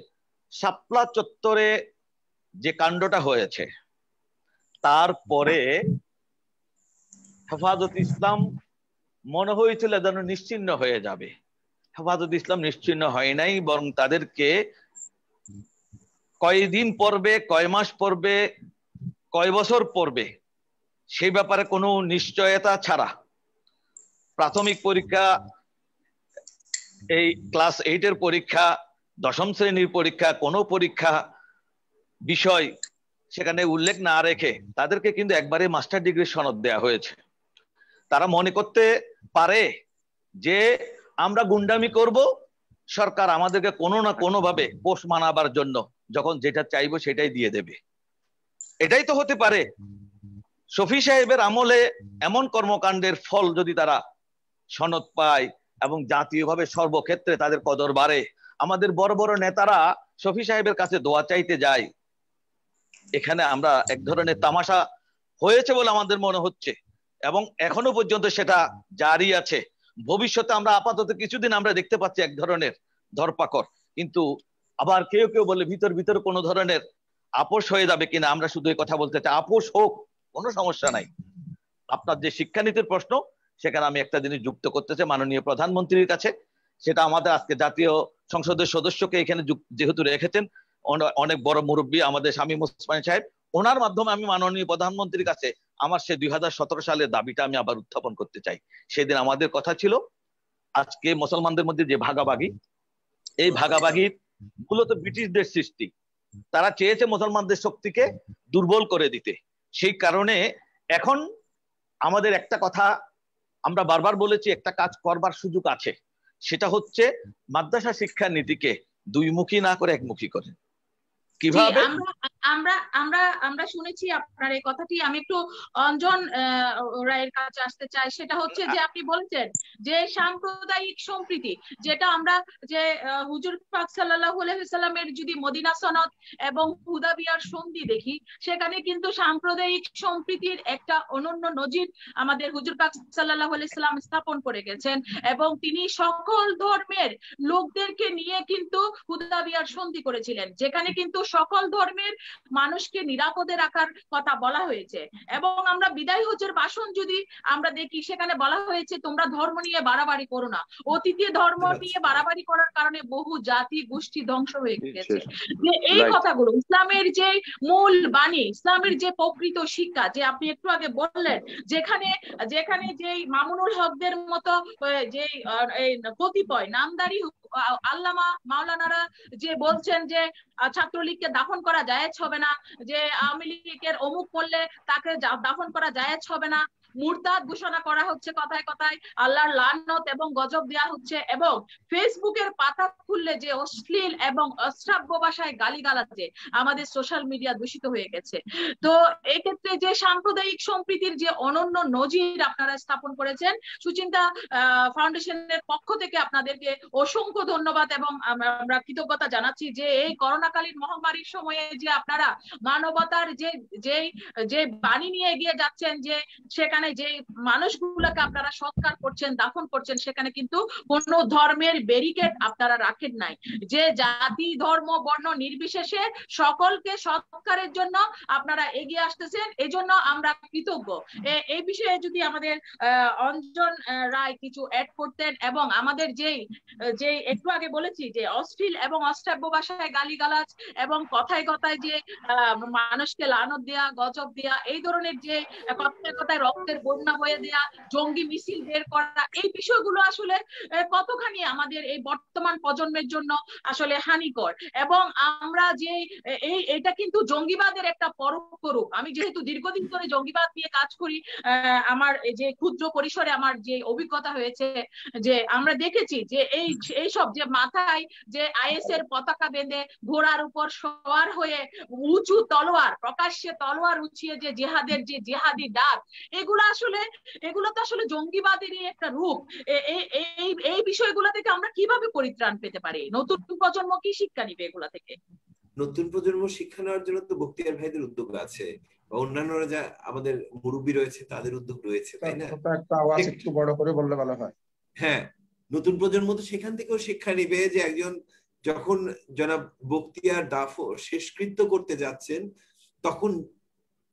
শাপলা চত্বরে যে কাণ্ডটা হয়েছে, তারপরে হেফাজত ইসলাম মনে হয়েছিল যেন নিশ্চিন্ন হয়ে যাবে। হেফাজত ইসলাম নিশ্চিন্ন হয় নাই, বরং তাদেরকে কয়দিন পড়বে, কয় মাস পড়বে, কয় বছর পড়বে, সেই ব্যাপারে কোনো নিশ্চয়তা ছাড়া। প্রাথমিক পরীক্ষা, এই ক্লাস এইটের পরীক্ষা, দশম শ্রেণির পরীক্ষা, কোনো পরীক্ষা বিষয় সেখানে উল্লেখ না রেখে তাদেরকে কিন্তু একবারে মাস্টার ডিগ্রি সনদ দেয়া হয়েছে। তারা মনে করতে পারে যে আমরা গুন্ডামি করব সরকার আমাদেরকে কোনো না কোনো ভাবে পোষ মানাবার জন্য যখন যেটা চাইব সেটাই দিয়ে দেবে। এটাই তো হতে পারে। শফি সাহেবের আমলে এমন কর্মকাণ্ডের ফল যদি তারা সনদ পায় এবং জাতীয়ভাবে সর্বক্ষেত্রে তাদের কদর বাড়ে, আমাদের বড় বড় নেতারা শফি সাহেবের কাছে দোয়া চাইতে যায়। এখানে আমরা এক ধরনের তামাশা হয়েছে বলে আমাদের মনে হচ্ছে এবং এখনও পর্যন্ত সেটা জারি আছে। ভবিষ্যতে আমরা আপাতত কিছুদিন আমরা দেখতে পাচ্ছি এক ধরনের ধরপাকড়। কিন্তু আবার কেউ কেউ বলে ভিতর ভিতর কোনো ধরনের আপোষ হয়ে যাবে কিনা, আমরা শুধু কথা বলতে চাই, আপোষ হোক, কোনো সমস্যা নাই। আপনার যে শিক্ষানীতির প্রশ্ন, সেখানে আমি একটা জিনিস যুক্ত করতে চাই মাননীয় প্রধানমন্ত্রীর কাছে, সেটা আমাদের আজকে জাতীয় সংসদের সদস্যকে এখানে যেহেতু রেখেছেন অনেক বড় মুরব্বী আমাদের স্বামী মুসমান সাহেব, ওনার মাধ্যমে আমি মাননীয় প্রধানমন্ত্রীর কাছে আমার সে দুই সালের দাবিটা আমি আবার উত্থাপন করতে চাই। সেদিন আমাদের কথা ছিল আজকে মুসলমানদের মধ্যে যে ভাগাভাগি এই ভাগাভাগির মূলত ব্রিটিশদের সৃষ্টি। তারা চেয়েছে মুসলমানদের শক্তিকে দুর্বল করে দিতে। সেই কারণে এখন আমাদের একটা কথা আমরা বারবার বলেছি একটা কাজ করবার সুযোগ আছে। সেটা হচ্ছে মাদ্রাসা শিক্ষা নীতিকে দুইমুখী না করে একমুখী করে। কীভাবে? আমরা আমরা আমরা শুনেছি আপনার এই কথাটি। আমি একটু অঞ্জন রায়ের কাছে আসতে চাই। সেটা হচ্ছে যে আপনি বলছেন যে সাম্প্রদায়িক সম্প্রীতি, যেটা আমরা যে হুজুর পাক আলাইহি সাল্লামের যদি মদিনা সনদ এবং হুদাবিয়ার সন্ধি দেখি, সেখানে কিন্তু সাম্প্রদায়িক সম্প্রীতির একটা অনন্য নজির আমাদের হুজুর পাক আলাইহি সাল্লাম স্থাপন করে গেছেন এবং তিনি সকল ধর্মের লোকদেরকে নিয়ে কিন্তু হুদাবিয়ার সন্ধি করেছিলেন, যেখানে কিন্তু সকল ধর্মের মানুষকে নিরাপদে রাখার কথা বলা হয়েছে। এবং আমরা বিদায় হজের ভাষণ যদি আমরা দেখি সেখানে বলা হয়েছে তোমরা ধর্ম নিয়ে বাড়াবাড়ি করো না। অতীতে ধর্ম নিয়ে বাড়াবাড়ি করার কারণে বহু জাতি গোষ্ঠী ধ্বংস হয়ে গেছে। যে এই কথাগুলো ইসলামের যে মূল বাণী ইসলামের যে প্রকৃত শিক্ষা যে আপনি একটু আগে বললেন যেখানে যেখানে যে মামুনুল হকদের মতো যে কতিপয় নামদারি আল্লামা মাওলানারা যে বলছেন যে ছাত্রলীগকে দাফন করা জায়েজ হবে না যে আওয়ামী লীগের অমুক করলে তাকে দাফন করা যায় হবে না মুরতাদ ঘোষণা করা হচ্ছে কথায় কথায়। আল্লাহর লানত এবং গজব দেওয়া হচ্ছে এবং ফেসবুকের পাতা খুললে যে অশ্লীল এবং অশ্রাব্য ভাষায় গালিগালাজে আমাদের সোশ্যাল মিডিয়া দূষিত হয়ে গেছে। তো এক্ষেত্রে যে সাম্প্রদায়িক সম্প্রীতির যে অনন্য নজির আপনারা স্থাপন করেছেন, সুচিন্তা ফাউন্ডেশনের পক্ষ থেকে আপনাদেরকে অসংখ্য ধন্যবাদ এবং আমরা কৃতজ্ঞতা জানাচ্ছি যে এই করোনাকালীন মহামারীর সময়ে যে আপনারা মানবতার যে যে যে বাণী নিয়ে এগিয়ে যাচ্ছেন যে সেখানে যে মানুষগুলোকে আপনারা সৎকার করছেন, দাফন করছেন, সেখানে কিন্তু কোন ধর্মের ব্যারিকেড আপনারা রাখেন নাই। যে জাতি, ধর্ম, বর্ণ নির্বিশেষে সকলকে সৎকারের জন্য আপনারা এগিয়ে আসতেছেন, এজন্য আমরা কৃতজ্ঞ। এই বিষয়ে যদি আমাদের অঞ্জন রায় কিছু অ্যাড করতেন এবং আমাদের যেই যে একটু আগে বলেছি যে অশ্লীল এবং অষ্টাব্য ভাষায় গালিগালাজ এবং কথায় কথায় যে মানুষকে লানত দেয়া, গজব দেয়া, এই ধরনের যে কথায় কথায় রক্তের বন্যা বয়ে দেয়া, জঙ্গি মিছিল বের করা, এই বিষয়গুলো আসলে কতখানি আমাদের এই বর্তমান প্রজন্মের জন্য আসলে হানিকর। এবং আমরা যে এই, এটা কিন্তু জঙ্গিবাদের একটা পরোক্ষ রূপ। আমি যেহেতু দীর্ঘদিন ধরে জঙ্গিবাদ নিয়ে কাজ করি আমার যে ক্ষুদ্র পরিসরে আমার যে অভিজ্ঞতা হয়েছে, যে আমরা দেখেছি যে এই, এইসব যে মাথায় যে আইএস এর পতাকা বেঁধে ঘোড়ার উপর সওয়ার হয়ে উঁচু তলোয়ার, প্রকাশ্যে তলোয়ার উঁচিয়ে যে জেহাদের যে জেহাদি ডাক, এগুলো আসলে এগুলো তো আসলে জঙ্গিবাদেরই একটা রূপ। এই এই এই বিষয়গুলো থেকে আমরা কীভাবে পরিত্রাণ পেতে পারি? নতুন প্রজন্ম কি শিক্ষা নিবে এগুলা থেকে? নতুন প্রজন্ম শিক্ষা নেওয়ার জন্য তো বক্তিয়ার ভাইদের উদ্যোগ আছে। বা অন্যান্যরা যা আমাদের মুরব্বী রয়েছে তাদের উদ্যোগ রয়েছে তাই না? একটা আওয়াজ একটু বড় করে বললে ভালো হয়। হ্যাঁ নতুন প্রজন্ম তো সেখান থেকেও শিক্ষা নিবে যে একজন যখন জনাব বক্তিয়ার দাফো শেষকৃত্য করতে যাচ্ছেন তখন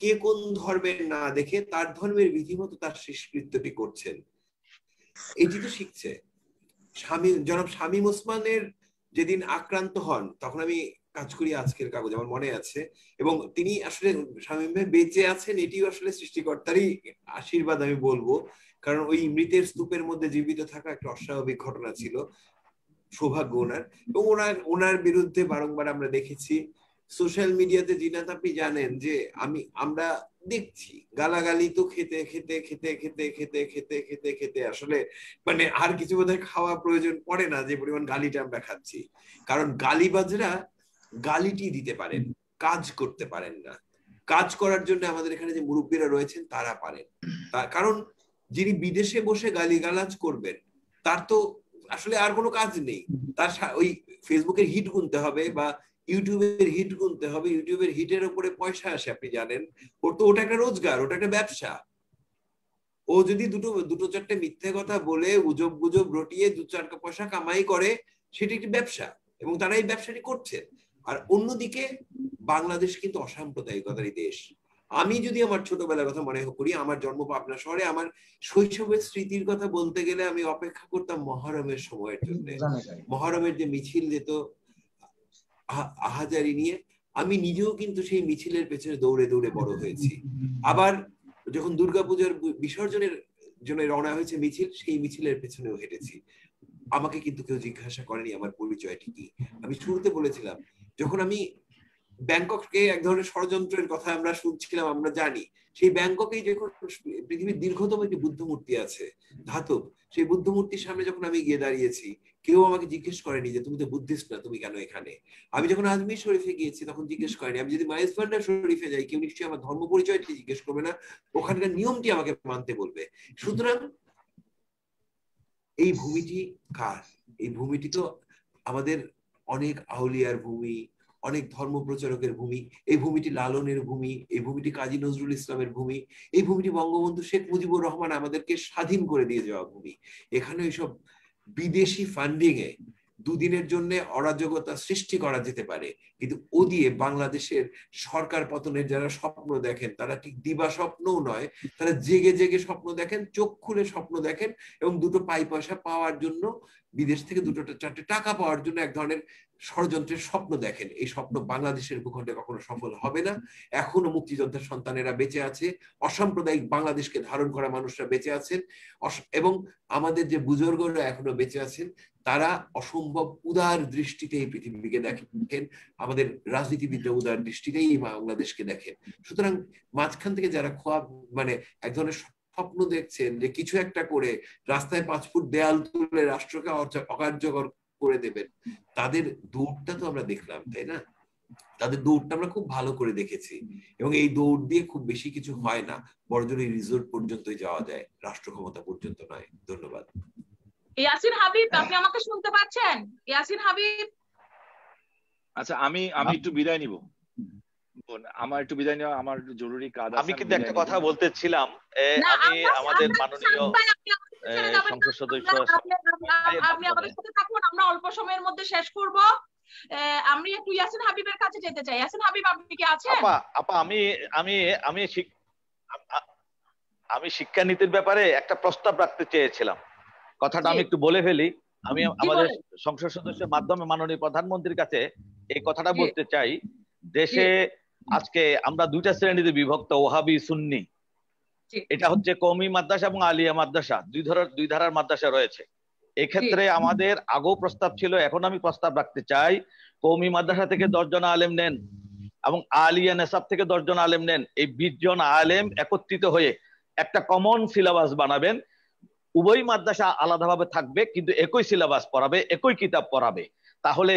কে কোন ধর্মের না দেখে তার ধর্মের বিধিমতো তার শেষকৃত্যটি করছেন। এটি তো শিখছে। স্বামী, জনাব শামীম ওসমানের যেদিন আক্রান্ত হন, তখন আমি কাজ করি আজকের কাগজ, আমার মনে আছে। এবং তিনি আসলে শামীম ভাই বেঁচে আছেন, এটিও আসলে সৃষ্টিকর্তারই আশীর্বাদ আমি বলব। কারণ ওই মৃতের স্তূপের মধ্যে জীবিত থাকা একটা অস্বাভাবিক ঘটনা ছিল, সৌভাগ্য ওনার। এবং ওনার ওনার বিরুদ্ধে বারংবার আমরা দেখেছি সোশ্যাল মিডিয়াতে জিনাত আপনি জানেন যে আমি, আমরা দেখছি, গালাগালি তো খেতে খেতে খেতে খেতে খেতে খেতে খেতে খেতে আসলে মানে আর কিছু বোধহয় খাওয়া প্রয়োজন পড়ে না যে পরিমাণ গালিটা আমরা খাচ্ছি। কারণ গালিবাজরা গালিটি দিতে পারেন, কাজ করতে পারেন না। কাজ করার জন্য আমাদের এখানে যে মুরব্বীরা রয়েছেন তারা পারেন। কারণ যিনি বিদেশে বসে গালি গালাজ করবেন, তার তো আসলে আর কোনো কাজ নেই। তার ওই ফেসবুকের হিট গুনতে হবে বা ইউটিউবের হিট গুনতে হবে ইউটিউবের হিটের উপরে পয়সা আসে আপনি জানেন। ওর তো ওটা একটা রোজগার ওটা একটা ব্যবসা। ও যদি দুটো দুটো চারটে মিথ্যে কথা বলে উজব গুজব রটিয়ে দু চার পয়সা কামাই করে সেটি একটি ব্যবসা এবং তারা এই ব্যবসাটি করছে। আর অন্যদিকে বাংলাদেশ কিন্তু অসাম্প্রদায়িকতারই দেশ। আমি যদি আমার ছোটবেলার কথা মনে করি আমার জন্ম পাবনা শহরে আমার শৈশবের স্মৃতির কথা বলতে গেলে আমি অপেক্ষা করতাম মহরমের সময়ের জন্য। মহরমের যে মিছিল যেত আহাজারি নিয়ে আমি নিজেও কিন্তু সেই মিছিলের পেছনে দৌড়ে দৌড়ে বড় হয়েছি। আবার যখন দুর্গাপূজার বিসর্জনের জন্য রওনা হয়েছে মিছিল সেই মিছিলের পেছনেও হেঁটেছি। আমাকে কিন্তু কেউ জিজ্ঞাসা করেনি আমার পরিচয়টি কি। আমি শুরুতে বলেছিলাম যখন আমি ব্যাংককে এক ধরনের ষড়যন্ত্রের কথা আমরা শুনছিলাম আমরা জানি সেই ব্যাংককেই যখন পৃথিবীর দীর্ঘতম একটি বুদ্ধ মূর্তি আছে ধাতব সেই বুদ্ধ মূর্তির সামনে যখন আমি গিয়ে দাঁড়িয়েছি কেউ আমাকে জিজ্ঞেস করেনি যে তুমি তো বুদ্ধিস্ট না, তুমি কেন এখানে? আমি যখন আজমির শরীফে গিয়েছি তখন জিজ্ঞেস করেনি। আমি যদি মাইজ ভান্ডার শরীফে যাই, কেউ নিশ্চয়ই আমার ধর্ম পরিচয়টি জিজ্ঞেস করবে না, ওখানকার নিয়মটি আমাকে মানতে বলবে। সুতরাং এই ভূমিটি কার? এই ভূমিটি তো আমাদের অনেক আউলিয়ার ভূমি, অনেক ধর্ম প্রচারকের ভূমি, এই ভূমিটি লালনের ভূমি, এই ভূমিটি কাজী নজরুল ইসলামের ভূমি, এই ভূমিটি বঙ্গবন্ধু শেখ মুজিবুর রহমান আমাদেরকে স্বাধীন করে দিয়ে যাওয়া ভূমি। এখানে এইসব বিদেশি ফান্ডিং এ দুদিনের জন্য অরাজকতা সৃষ্টি করা যেতে পারে। কিন্তু ও দিয়ে বাংলাদেশের সরকার পতনের যারা স্বপ্ন দেখেন, তারা ঠিক দিবা স্বপ্নও নয়। তারা জেগে জেগে স্বপ্ন দেখেন, চোখ খুলে স্বপ্ন দেখেন এবং দুটো পাই পয়সা পাওয়ার জন্য, বিদেশ থেকে দুটো চারটে টাকা পাওয়ার জন্য এক ধরনের ষড়যন্ত্রের স্বপ্ন দেখেন। এই স্বপ্ন বাংলাদেশের ভূখণ্ডে কখনো সফল হবে না। এখনও মুক্তিযোদ্ধার সন্তানেরা বেঁচে আছে। অসাম্প্রদায়িক বাংলাদেশকে ধারণ করা মানুষরা বেঁচে আছেন। এবং আমাদের যে বুজুর্গরা এখনও বেঁচে আছেন, তারা অসম্ভব উদার দৃষ্টিতে এই পৃথিবীকে দেখেন। আমাদের রাজনীতিবিদরা উদার দৃষ্টিতেই বাংলাদেশকে দেখেন। সুতরাং মাঝখান থেকে যারা খোয়া মানে এক ধরনের স্বপ্ন দেখছেন যে কিছু একটা করে রাস্তায় পাঁচ ফুট দেয়াল তুলে রাষ্ট্রকে অকার্যকর করে দেবেন। তাদের দৌড়টা তো আমরা দেখলাম তাই না? তাদের দৌড়টা আমরা খুব ভালো করে দেখেছি এবং এই দৌড় দিয়ে খুব বেশি কিছু হয় না। বড়জোর এই রিজোর্ট পর্যন্তই যাওয়া যায় রাষ্ট্র ক্ষমতা পর্যন্ত নয়। ধন্যবাদ। ইয়াসিন হাবিব আপনি আমাকে শুনতে পাচ্ছেন? ইয়াসিন হাবিব? আচ্ছা আমি আমি একটু বিদায় নিব। আমার একটু বিদায় নেওয়া আমার জরুরি কাজ আমি কিন্তু একটা কথা বলতেছিলাম আমি আমাদের মাননীয় সংসদ সদস্য আপনি আমাদের সাথে থাকুন আমরা অল্প সময়ের মধ্যে শেষ করব। আমি একটু ইয়াসিন হাবিবের কাছে যেতে চাই। ইয়াসিন হাবিব আপনি কি আছেন? আপা আপা আমি আমি আমি আমি শিক্ষানীতির ব্যাপারে একটা প্রস্তাব রাখতে চেয়েছিলাম। কথাটা আমি একটু বলে ফেলি। আমি আমাদের সংসদ সদস্যের মাধ্যমে মাননীয় প্রধানমন্ত্রীর কাছে এই কথাটা বলতে চাই। দেশে আজকে আমরা দুইটা শ্রেণীতে বিভক্ত ওহাবি সুন্নি। এটা হচ্ছে কৌমি মাদ্রাসা এবং আলিয়া মাদ্রাসা দুই ধরার দুই ধারার মাদ্রাসা রয়েছে। এক্ষেত্রে আমাদের আগেও প্রস্তাব ছিল এখন আমি প্রস্তাব রাখতে চাই কৌমি মাদ্রাসা থেকে দশজন আলেম নেন এবং আলিয়া নেসাব থেকে দশজন আলেম নেন। এই বিশ জন আলেম একত্রিত হয়ে একটা কমন সিলেবাস বানাবেন। উভয় মাদ্রাসা আলাদাভাবে থাকবে কিন্তু একই সিলেবাস পড়াবে একই কিতাব পড়াবে। তাহলে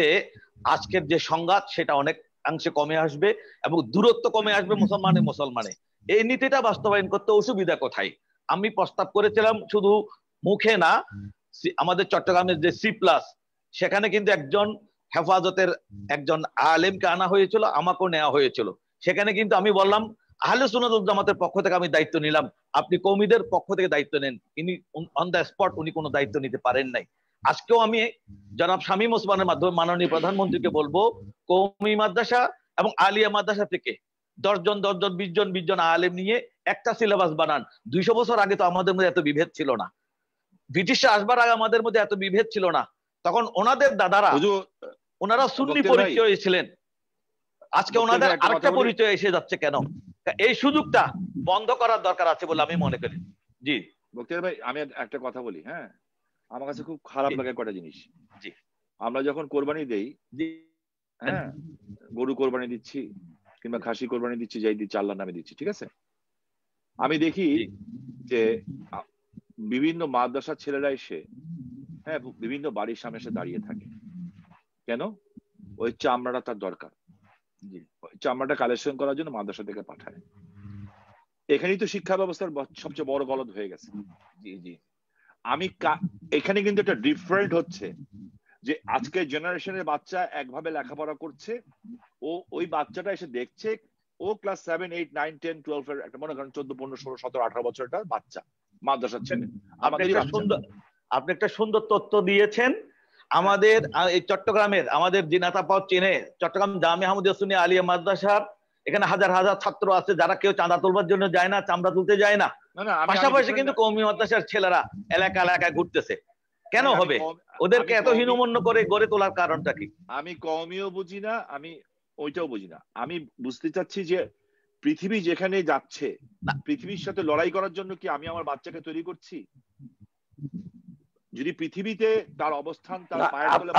আজকের যে সংঘাত সেটা অনেক অংশে কমে আসবে এবং দূরত্ব কমে আসবে মুসলমানে মুসলমানে। এই নীতিটা বাস্তবায়ন করতে অসুবিধা কোথায়? আমি প্রস্তাব করেছিলাম শুধু মুখে না আমাদের চট্টগ্রামের যে সি প্লাস, সেখানে কিন্তু একজন হেফাজতের একজন আলেমকে আনা হয়েছিল, আমাকেও নেওয়া হয়েছিল। সেখানে কিন্তু আমি বললাম, আহলে সুনাদ জামাতের পক্ষ থেকে আমি দায়িত্ব নিলাম। আপনি কৌমিদের পক্ষ থেকে দায়িত্ব নেন। ইনি অন দ্য স্পট উনি কোনো দায়িত্ব নিতে পারেন নাই। আজকেও আমি জনাব শামীম ওসমানের মাধ্যমে মাননীয় প্রধানমন্ত্রীকে বলব কৌমি মাদ্রাসা এবং আলিয়া মাদ্রাসা থেকে দশজন দশজন বিশ জন বিশ জন আলেম নিয়ে একটা সিলেবাস বানান। দুইশো বছর আগে তো আমাদের মধ্যে এত বিভেদ ছিল না। ব্রিটিশরা আসবার আগে আমাদের মধ্যে এত বিভেদ ছিল না। তখন ওনাদের দাদারা ওনারা সুন্নি পরিচয় ছিলেন। আজকে ওনাদের আরেকটা পরিচয় এসে যাচ্ছে কেন? এই সুযোগটা বন্ধ করার দরকার আছে বলে আমি মনে করি। জি। বক্তিয়ার ভাই আমি একটা কথা বলি হ্যাঁ? আমার কাছে খুব খারাপ লাগে কটা জিনিস। আমরা যখন কোরবানি দেই হ্যাঁ গরু কোরবানি দিচ্ছি কিংবা খাসি কোরবানি দিচ্ছি যাই দিচ্ছি আল্লাহর নামে দিচ্ছি ঠিক আছে? আমি দেখি যে বিভিন্ন মাদ্রাসার ছেলেরা এসে হ্যাঁ বিভিন্ন বাড়ির সামনে এসে দাঁড়িয়ে থাকে। কেন? ওই চামড়াটা তার দরকার। জি। ওই চামড়াটা কালেকশন করার জন্য মাদ্রাসা থেকে পাঠায়। এখানেই তো শিক্ষা ব্যবস্থার সবচেয়ে বড় গলদ হয়ে গেছে। জি জি। আমি এখানে কিন্তু একটা ডিফারেন্ট হচ্ছে যে আজকের জেনারেশনের বাচ্চা একভাবে লেখাপড়া করছে ও ওই বাচ্চাটা এসে দেখছে ও class seven eight nine ten twelve এর একটা মনে করেন চোদ্দ পনেরো ষোলো সতেরো আঠারো বছর একটা বাচ্চা মাদ্রাসার ছেলে। আপনি একটা সুন্দর আপনি একটা সুন্দর তথ্য দিয়েছেন আমাদের এই চট্টগ্রামের আমাদের যে নেতা পাও চেনে চট্টগ্রাম জামি আহমদিয়া সুন্নি আলিয়া মাদ্রাসার এখানে হাজার হাজার ছাত্র আছে যারা কেউ চাঁদা তোলবার জন্য যায় না চামড়া তুলতে যায় না। পাশাপাশি কিন্তু। কৌমি মাদ্রাসার ছেলেরা এলাকা এলাকায় ঘুরতেছে। কেন হবে? ওদেরকে এত হীনমন্য করে গড়ে তোলার কারণটা কি? আমি কমিও বুঝি না আমি ওইটাও বুঝি না। আমি বুঝতে চাচ্ছি যে পৃথিবী যেখানে যাচ্ছে পৃথিবীর সাথে লড়াই করার জন্য কি আমি আমার বাচ্চাকে তৈরি করছি? যদি পৃথিবীতে তার অবস্থান তার পায়ের তলে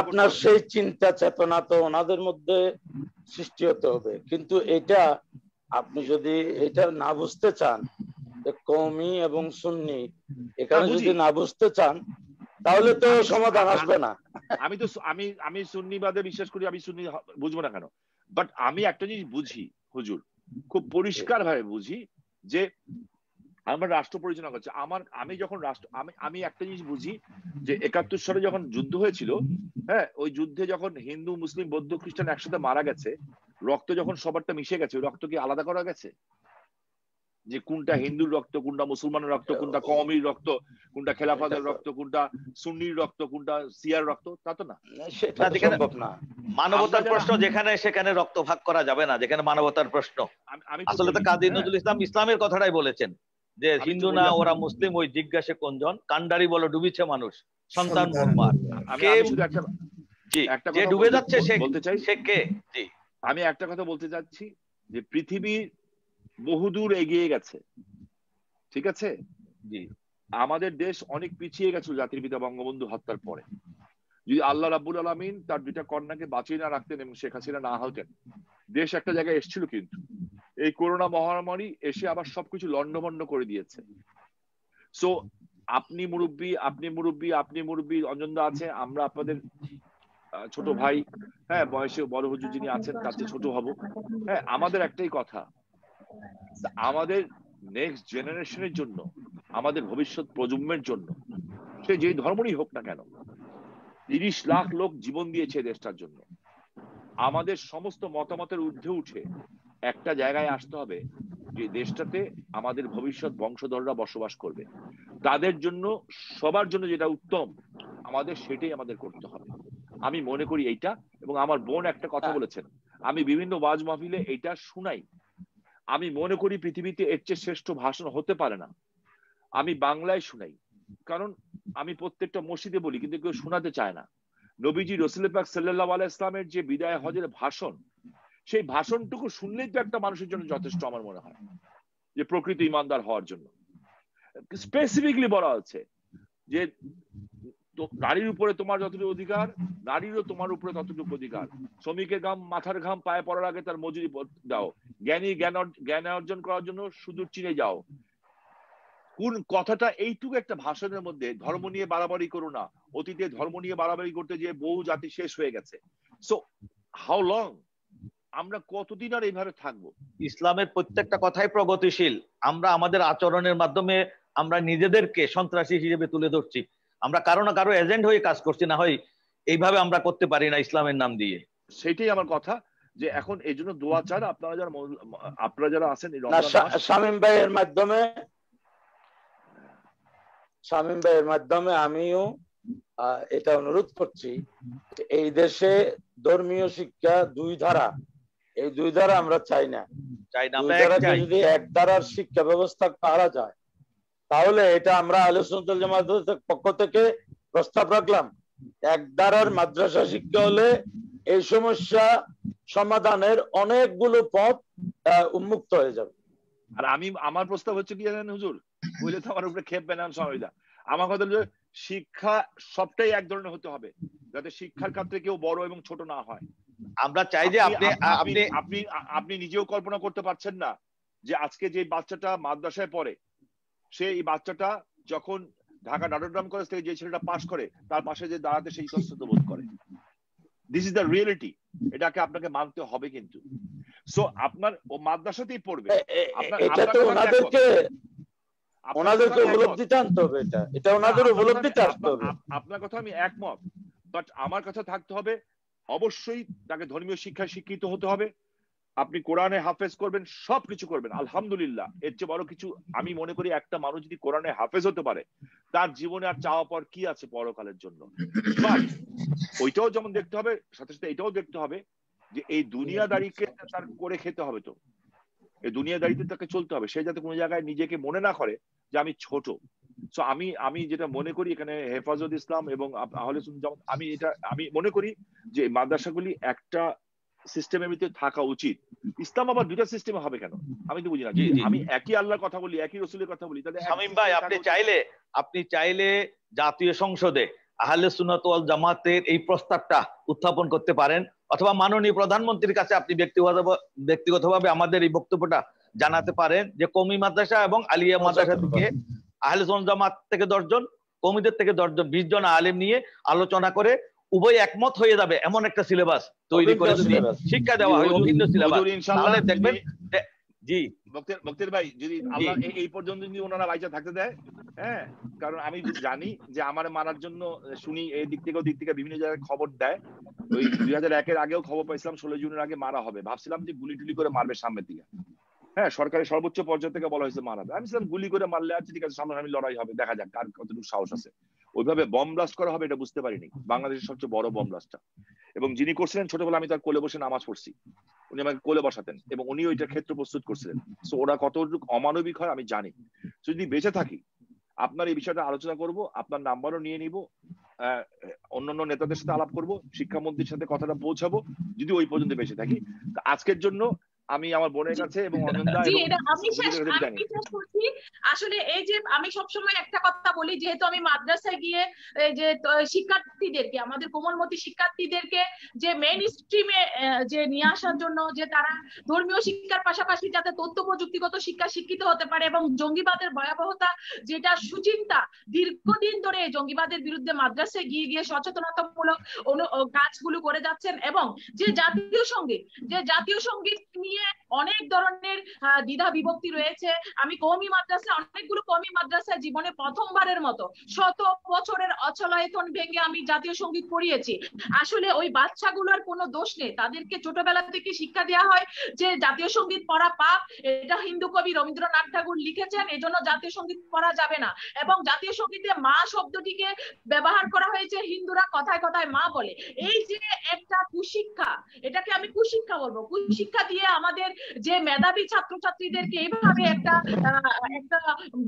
আপনার সেই চিন্তা চেতনা তো ওনাদের মধ্যে সৃষ্টি হতে হবে। কিন্তু এটা আপনি যদি এটা না বুঝতে চান কৌমি এবং সুন্নি এখানে যদি না বুঝতে চান তাহলে তো সমাধান আসবে না। আমি তো আমি আমি সুন্নিবাদে বিশ্বাস করি আমি সুন্নি বুঝব না কেন? বাট আমি একটা জিনিস বুঝি হুজুর খুব পরিষ্কার ভাবে বুঝি যে আমরা রাষ্ট্র পরিচালনা করছি। আমার আমি যখন রাষ্ট্র আমি আমি একটা জিনিস বুঝি যে একাত্তর সালে যখন যুদ্ধ হয়েছিল হ্যাঁ ওই যুদ্ধে যখন হিন্দু মুসলিম বৌদ্ধ খ্রিস্টান একসাথে মারা গেছে রক্ত যখন সবারটা মিশে গেছে রক্ত কি আলাদা করা গেছে? যে কোনটা হিন্দুর রক্ত কোনটা মুসলমানের রক্ত কোনটা কমির রক্ত কোনটা খেলাফাদের রক্ত কোনটা সুন্নির রক্ত কোনটা সিয়ার রক্ত তা তো না। সেটা সম্ভব মানবতার প্রশ্ন যেখানে সেখানে রক্ত ভাগ করা যাবে না যেখানে মানবতার প্রশ্ন। আসলে তো কাজী হ্যাঁ, নজরুল ইসলাম ইসলামের কথাটাই বলেছেন যে হিন্দু না ওরা মুসলিম ওই জিজ্ঞাসে কোনজন? কান্ডারি বলো ডুবিছে মানুষ। সন্তান একটা যে কথা ডুবে বলতে- যাচ্ছে সে বলতে চাই সে কে? জি। আমি একটা কথা বলতে চাচ্ছি যে পৃথিবী বহুদূর এগিয়ে গেছে। ঠিক আছে? জি। আমাদের দেশ অনেক পিছিয়ে গেছিল জাতির পিতা বঙ্গবন্ধু হত্যার পরে। যদি আল্লাহ রাব্বুল আলমিন তার দুইটা কন্যাকে বাঁচিয়ে না রাখতেন এবং শেখ হাসিনা না হতেন দেশ একটা জায়গায় এসেছিল কিন্তু। এই করোনা মহামারী এসে আবার সবকিছু লন্ডভন্ড করে দিয়েছে। সো আপনি মুরব্বী আপনি মুরব্বী আপনি মুরব্বী অঞ্জনদা আছে আমরা আপনাদের ছোট ভাই হ্যাঁ বয়সে বড় হুজুর যিনি আছেন তার চেয়ে ছোট হব। হ্যাঁ আমাদের একটাই কথা আমাদের নেক্সট জেনারেশনের জন্য আমাদের ভবিষ্যৎ প্রজন্মের জন্য সে যে ধর্মরই হোক না কেন তিরিশ লাখ লোক জীবন দিয়েছে দেশটার জন্য। আমাদের সমস্ত মতামতের ঊর্ধ্বে উঠে একটা জায়গায় আসতে হবে যে দেশটাতে আমাদের ভবিষ্যৎ বংশধররা বসবাস করবে। তাদের জন্য সবার জন্য যেটা উত্তম আমাদের সেটাই আমাদের করতে হবে। আমি মনে করি এইটা এবং আমার বোন একটা কথা বলেছেন আমি বিভিন্ন ওয়াজ মাহফিলে এইটা শুনাই। আমি মনে করি পৃথিবীতে এর চেয়ে শ্রেষ্ঠ ভাষণ হতে পারে না। আমি বাংলায় শুনাই। কারণ আমি প্রত্যেকটা মসজিদে বলি, কিন্তু কেউ শোনাতে চায় না। নবীজি রসুল পাক সাল্লাহ আলাই ইসলামের যে বিদায় হজের ভাষণ, সেই ভাষণটুকু শুনলেই তো একটা মানুষের জন্য যথেষ্ট আমার মনে হয়, যে প্রকৃত ইমানদার হওয়ার জন্য। স্পেসিফিকলি বলা হচ্ছে যে নারীর উপরে তোমার যতটুকু অধিকার, নারীরও তোমার উপরে ততটুকু অধিকার। শ্রমিকের ঘাম, মাথার ঘাম, পায়ে পড়ার আগে তার মজুরি দাও। জ্ঞানী, জ্ঞান জ্ঞান অর্জন করার জন্য সুদূর চীনে যাও। কোন কথাটা এইটুকু একটা ভাষণের মধ্যে, ধর্ম নিয়ে বাড়াবাড়ি করো না। অতীতে ধর্ম নিয়ে বাড়াবাড়ি করতে যে বহু জাতি শেষ হয়ে গেছে। সো হাউ লং আমরা কতদিন আর এইভাবে থাকব? ইসলামের প্রত্যেকটা কথাই প্রগতিশীল। আমরা আমাদের আচরণের মাধ্যমে আমরা নিজেদেরকে সন্ত্রাসী হিসেবে তুলে ধরছি। আমরা কারও না কারও এজেন্ট হয়ে কাজ করছি না হয় এইভাবে আমরা করতে পারি না ইসলামের নাম দিয়ে। সেটাই আমার কথা যে এখন এই জন্য দোয়া চান আপনারা যারা আপনারা যারা আছেন শামীম ভাইয়ের মাধ্যমে শামীম ভাইয়ের মাধ্যমে আমিও আহ, এটা অনুরোধ করছি এই দেশে ধর্মীয় শিক্ষা দুই ধারা এই দুই ধারা আমরা চাই না। চাই না এক চাই। যদি এক ধারার শিক্ষা ব্যবস্থা করা যায় তাহলে এটা আমরা আলোচনা জামাতের পক্ষ থেকে প্রস্তাব রাখলাম। এক ধারার মাদ্রাসা শিক্ষা হলে এই সমস্যা সমাধানের অনেকগুলো পথ উন্মুক্ত হয়ে যাবে। আর আমি আমার প্রস্তাব হচ্ছে কি জানেন হুজুর? বলে তো আমার উপরে খেপবে না সবাইদা আমার কথা হলো শিক্ষা সবটাই এক ধরনের হতে হবে যাতে শিক্ষার ক্ষেত্রে কেউ বড় এবং ছোট না হয়। আমরা চাই যে আপনি আপনি আপনি আপনি নিজেও কল্পনা করতে পারছেন না যে আজকে যে বাচ্চাটা মাদ্রাসায় পড়ে সে এই বাচ্চাটা যখন ঢাকা নাটকগ্রাম কলেজ থেকে যে ছেলেটা পাশ করে তার পাশে যে দাঁড়াতে সেই ইতস্তত বোধ করে। দিস ইজ দ্য রিয়েলিটি এটাকে আপনাকে মানতে হবে কিন্তু। সো আপনার ও মাদ্রাসাতেই পড়বে। এটা তো ওনাদেরকে ওনাদেরকে উপলব্ধিতে আনতে হবে এটা। এটা ওনাদের উপলব্ধিতে হবে। আপনার কথা আমি একমত। বাট আমার কথা থাকতে হবে অবশ্যই তাকে ধর্মীয় শিক্ষায় শিক্ষিত হতে হবে। আপনি কোরআনে হাফেজ করবেন, সবকিছু করবেন, আলহামদুলিল্লাহ। এর চেয়ে বড় কিছু আমি মনে করি একটা মানুষ যদি কোরআনে হাফেজ হতে পারে, তার জীবনে আর চাওয়া পর কি আছে পরকালের জন্য? ওইটাও যেমন দেখতে হবে, সাথে সাথে এটাও দেখতে হবে যে এই দুনিয়াদারিকে তার করে খেতে হবে তো। এই দুনিয়াদারিতে তাকে চলতে হবে। সে যাতে কোনো জায়গায় নিজেকে মনে না করে যে আমি ছোট। সো আমি আমি যেটা মনে করি এখানে হেফাজত ইসলাম এবং আহলে জামাত আমি এটা, আমি মনে করি যে মাদ্রাসাগুলি একটা সিস্টেমের ভিতরে থাকা উচিত। ইসলাম আবার দুটা সিস্টেমে হবে কেন? আমি তো বুঝি না। আমি একই আল্লাহর কথা বলি একই রসুলের কথা বলি তাহলে শামীম ভাই আপনি চাইলে আপনি চাইলে জাতীয় সংসদে আহলে সুন্নাত ওয়াল জামাতের এই প্রস্তাবটা উত্থাপন করতে পারেন অথবা মাননীয় প্রধানমন্ত্রীর কাছে আপনি ব্যক্তিগত ব্যক্তিগতভাবে আমাদের এই বক্তব্যটা জানাতে পারেন যে কমি মাদ্রাসা এবং আলিয়া মাদ্রাসা থেকে আহলে সুন্নাত জামাত থেকে দশজন কমিদের থেকে দশজন বিশ জন আলেম নিয়ে আলোচনা করে উভয় একমত হয়ে যাবে এমন একটা সিলেবাস তৈরি করে যদি শিক্ষা দেওয়া হয় অভিন্ন সিলেবাস তাহলে দেখবেন জি। বক্তের বক্তের ভাই যদি আল্লাহ এই- পর্যন্ত যদি ওনারা বাইচা থাকতে দেয় হ্যাঁ কারণ আমি জানি যে আমার মারার জন্য শুনি এই দিক থেকে দিক থেকে বিভিন্ন জায়গায় খবর দেয়। ওই দুই হাজার একের আগেও খবর পাইছিলাম ষোলো জুনের আগে মারা হবে। ভাবছিলাম যে গুলি টুলি করে মারবে সামনের দিকে। হ্যাঁ সরকারের সর্বোচ্চ পর্যায়ে থেকে বলা হয়েছে মারাবে। আমি ছিলাম গুলি করে মারলে আছে ঠিক আছে সামনাসামনি লড়াই হবে দেখা যাক কার কতটুকু সাহস আছে। ওইভাবে বম ব্লাস্ট করা হবে এটা বুঝতে পারিনি। বাংলাদেশের সবচেয়ে বড় বম ব্লাস্টটা এবং যিনি করছিলেন ছোটবেলা আমি তার কোলে বসে নামাজ পড়ছি। উনি আমাকে কোলে বসাতেন এবং উনি ওইটার ক্ষেত্র প্রস্তুত করছিলেন। সো ওরা কতটুকু অমানবিক হয় আমি জানি। যদি বেঁচে থাকি, আপনার এই বিষয়টা আলোচনা করব, আপনার নাম্বারও নিয়ে নিব অন্যান্য নেতাদের সাথে আলাপ করব, শিক্ষামন্ত্রীর সাথে কথাটা পৌঁছাবো, যদি ওই পর্যন্ত বেঁচে থাকি। আজকের জন্য আমি আমার বোনের কাছে এবং অনন্দা জি এবং এটা আমি শেষ আমি শেষ করছি। আসলে এই যে আমি সবসময় একটা কথা বলি যেহেতু আমি মাদ্রাসায় গিয়ে এই যে শিক্ষার্থীদেরকে আমাদের কোমলমতি শিক্ষার্থীদেরকে যে মেইন স্ট্রিমে যে নিয়ে আসার জন্য যে তারা ধর্মীয় শিক্ষার পাশাপাশি যাতে তথ্য প্রযুক্তিগত শিক্ষা শিক্ষিত হতে পারে এবং জঙ্গিবাদের ভয়াবহতা যেটা সুচিন্তা দীর্ঘদিন ধরে জঙ্গিবাদের বিরুদ্ধে মাদ্রাসায় গিয়ে গিয়ে সচেতনতামূলক কাজগুলো করে যাচ্ছেন এবং যে জাতীয় সংগীত যে জাতীয় সংগীত নিয়ে অনেক ধরনের দ্বিধা বিভক্তি রয়েছে। আমি কওমি মাদ্রাসায় অনেকগুলো কওমি মাদ্রাসায় জীবনে প্রথমবারের মতো শত বছরের অচলায়তন ভেঙে আমি জাতীয় সংগীত পড়িয়েছি। আসলে ওই বাচ্চাগুলোর কোনো দোষ নেই। তাদেরকে ছোটবেলা থেকে শিক্ষা দেওয়া হয় যে, জাতীয় সংগীত পড়া পাপ। এটা হিন্দু কবি রবীন্দ্রনাথ ঠাকুর লিখেছেন, এজন্য জাতীয় সংগীত পড়া যাবে না। এবং জাতীয় সঙ্গীতে মা শব্দটিকে ব্যবহার করা হয়েছে, হিন্দুরা কথায় কথায় মা বলে। এই যে একটা কুশিক্ষা, এটাকে আমি কুশিক্ষা বলব। কুশিক্ষা দিয়ে আমাদের যে মেধাবী ছাত্রছাত্রীদেরকে এইভাবে একটা একটা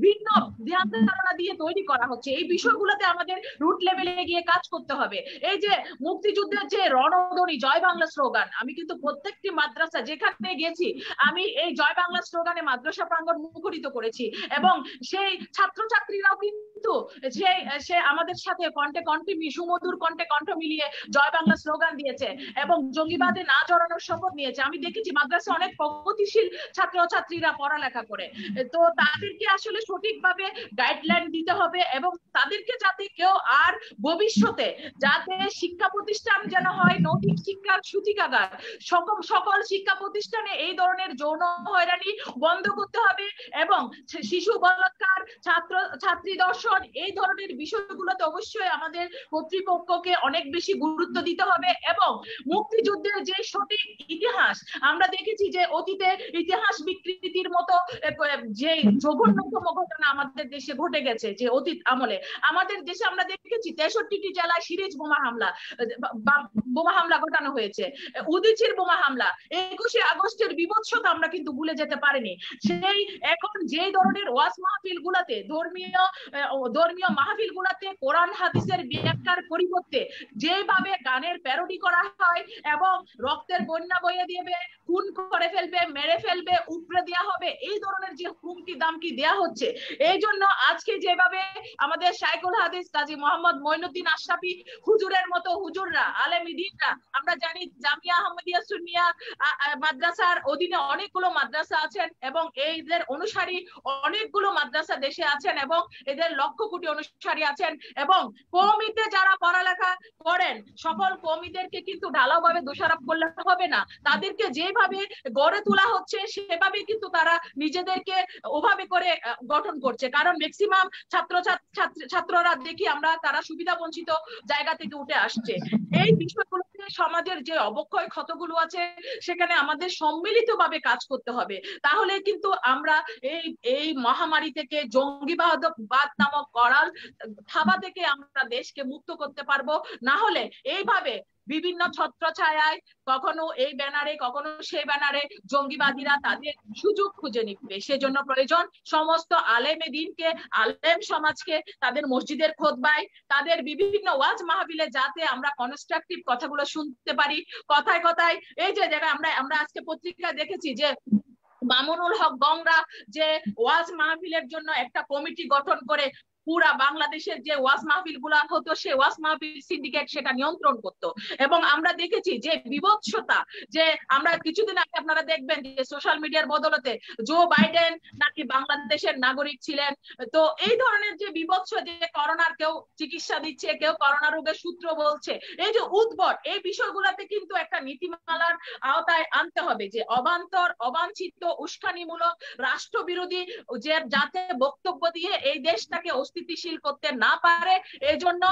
ভিন্ন ধ্যান ধারণা দিয়ে তৈরি করা হচ্ছে, এই বিষয়গুলোতে আমাদের রুট লেভেলে গিয়ে কাজ করতে হবে। এই যে মুক্তিযুদ্ধের যে রণধ্বনি জয় বাংলা স্লোগান, আমি কিন্তু প্রত্যেকটি মাদ্রাসা যেখানে গেছি, আমি এই জয় বাংলা স্লোগানে মাদ্রাসা প্রাঙ্গণ মুখরিত করেছি এবং সেই ছাত্রছাত্রীরাও কিন্তু যে, সে আমাদের সাথে কণ্ঠে কণ্ঠে সুমধুর কণ্ঠে কণ্ঠ মিলিয়ে জয় বাংলা স্লোগান দিয়েছে এবং জঙ্গিবাদে না জড়ানোর শপথ নিয়েছে। আমি দেখেছি মাদ্রাসা আছে অনেক প্রগতিশীল ছাত্রছাত্রীরা পড়ালেখা করে। তো তাদেরকে আসলে সঠিকভাবে গাইডলাইন দিতে হবে এবং তাদেরকে যাতে কেউ আর ভবিষ্যতে যাতে শিক্ষা প্রতিষ্ঠান যেন হয়, নৈতিক শিক্ষার সূতিকাগার সকল সকল শিক্ষা প্রতিষ্ঠানে এই ধরনের যৌন হয়রানি বন্ধ করতে হবে এবং শিশু বলাৎকার, ছাত্র, ছাত্রী দর্শন এই ধরনের বিষয়গুলোতে অবশ্যই আমাদের কর্তৃপক্ষকে অনেক বেশি গুরুত্ব দিতে হবে এবং মুক্তিযুদ্ধের যে সঠিক ইতিহাস আমরা দেখেছি যে অতীতে ইতিহাস বিকৃতির মতো যে জঘন্যতম ঘটনা আমাদের দেশে ঘটে গেছে যে অতীত আমলে। আমাদের দেশে আমরা দেখেছি তেষট্টিটি জেলায় সিরিজ বোমা হামলা বোমা হামলা ঘটানো হয়েছে। উদিচির বোমা হামলা একুশে আগস্টের বিভৎসতা আমরা কিন্তু ভুলে যেতে পারিনি। সেই এখন যে ধরনের ওয়াজ মাহফিল গুলাতে ধর্মীয় ধর্মীয় মাহফিল গুলাতে কোরআন হাদিসের ব্যাখ্যার পরিবর্তে যেভাবে গানের প্যারোডি করা হয় এবং রক্তের বন্যা বইয়ে দিবে খুন করে ফেলবে, মেরে ফেলবে উপরে দেওয়া হবে, এই ধরনের যে হুমকি দামকি দেয়া হচ্ছে, এই জন্য আজকে যেভাবে আমাদের সাইকুল হাদিস কাজী মোহাম্মদ মইনুদ্দিন আশরাফি হুজুরের মতো হুজুররা আলেমিদিনরা আমরা জানি জামিয়া আহমদিয়া সুন্নিয়া মাদ্রাসার অধীনে অনেকগুলো মাদ্রাসা আছেন এবং এইদের অনুসারী অনেকগুলো মাদ্রাসা দেশে আছেন এবং এদের লক্ষ কোটি অনুসারী আছেন এবং কমিতে যারা পড়ালেখা করেন, সকল কমিদেরকে কিন্তু ঢালাওভাবে দোষারোপ করলে হবে না। তাদেরকে যেভাবে গড়ে তোলা হচ্ছে, সেভাবে কিন্তু তারা নিজেদেরকে ওভাবে করে গঠন করছে। কারণ ম্যাক্সিমাম ছাত্র, ছাত্ররা দেখি আমরা তারা সুবিধা বঞ্চিত জায়গা থেকে উঠে আসছে। এই বিষয়গুলোতে সমাজের যে অবক্ষয় ক্ষতগুলো আছে, সেখানে আমাদের সম্মিলিতভাবে কাজ করতে হবে। তাহলে কিন্তু আমরা এই এই মহামারী থেকে জঙ্গিবাদ বাদ নামক করাল থাবা থেকে আমরা দেশকে মুক্ত করতে পারব। না হলে এইভাবে বিভিন্ন ছত্র ছায়ায় কখনো এই ব্যানারে, কখনো সেই ব্যানারে জঙ্গিবাদীরা তাদের সুযোগ খুঁজে নিবে। সেজন্য প্রয়োজন সমস্ত আলেমে দিনকে, আলেম সমাজকে তাদের মসজিদের খোদবায় তাদের বিভিন্ন ওয়াজ মাহবিলে যাতে আমরা কনস্ট্রাকটিভ কথাগুলো শুনতে পারি। কথায় কথায় এই যে জায়গায় আমরা আমরা আজকে পত্রিকা দেখেছি যে মামুনুল হক গংরা যে ওয়াজ মাহফিলের জন্য একটা কমিটি গঠন করে পুরা বাংলাদেশের যে ওয়াজ মাহফিলগুলা হতো, সে ওয়াজ মাহফিল সিন্ডিকেট সেটা নিয়ন্ত্রণ করত। এবং আমরা দেখেছি যে বিভৎসতা, যে আমরা কিছুদিন আগে আপনারা দেখবেন যে সোশ্যাল মিডিয়ার বদলতে জো বাইডেন নাকি বাংলাদেশের নাগরিক ছিলেন। তো এই ধরনের যে বিভৎস যে করোনার কেউ চিকিৎসা দিচ্ছে, কেউ করোনা রোগের সূত্র বলছে, এই যে উদ্ভট, এই বিষয়গুলাতে কিন্তু একটা নীতিমালার আওতায় আনতে হবে যে অবান্তর, অবাঞ্ছিত, উস্কানিমূলক রাষ্ট্রবিরোধী যে যাতে বক্তব্য দিয়ে এই দেশটাকে স্থিতিশীল করতে না পারে। এজন্য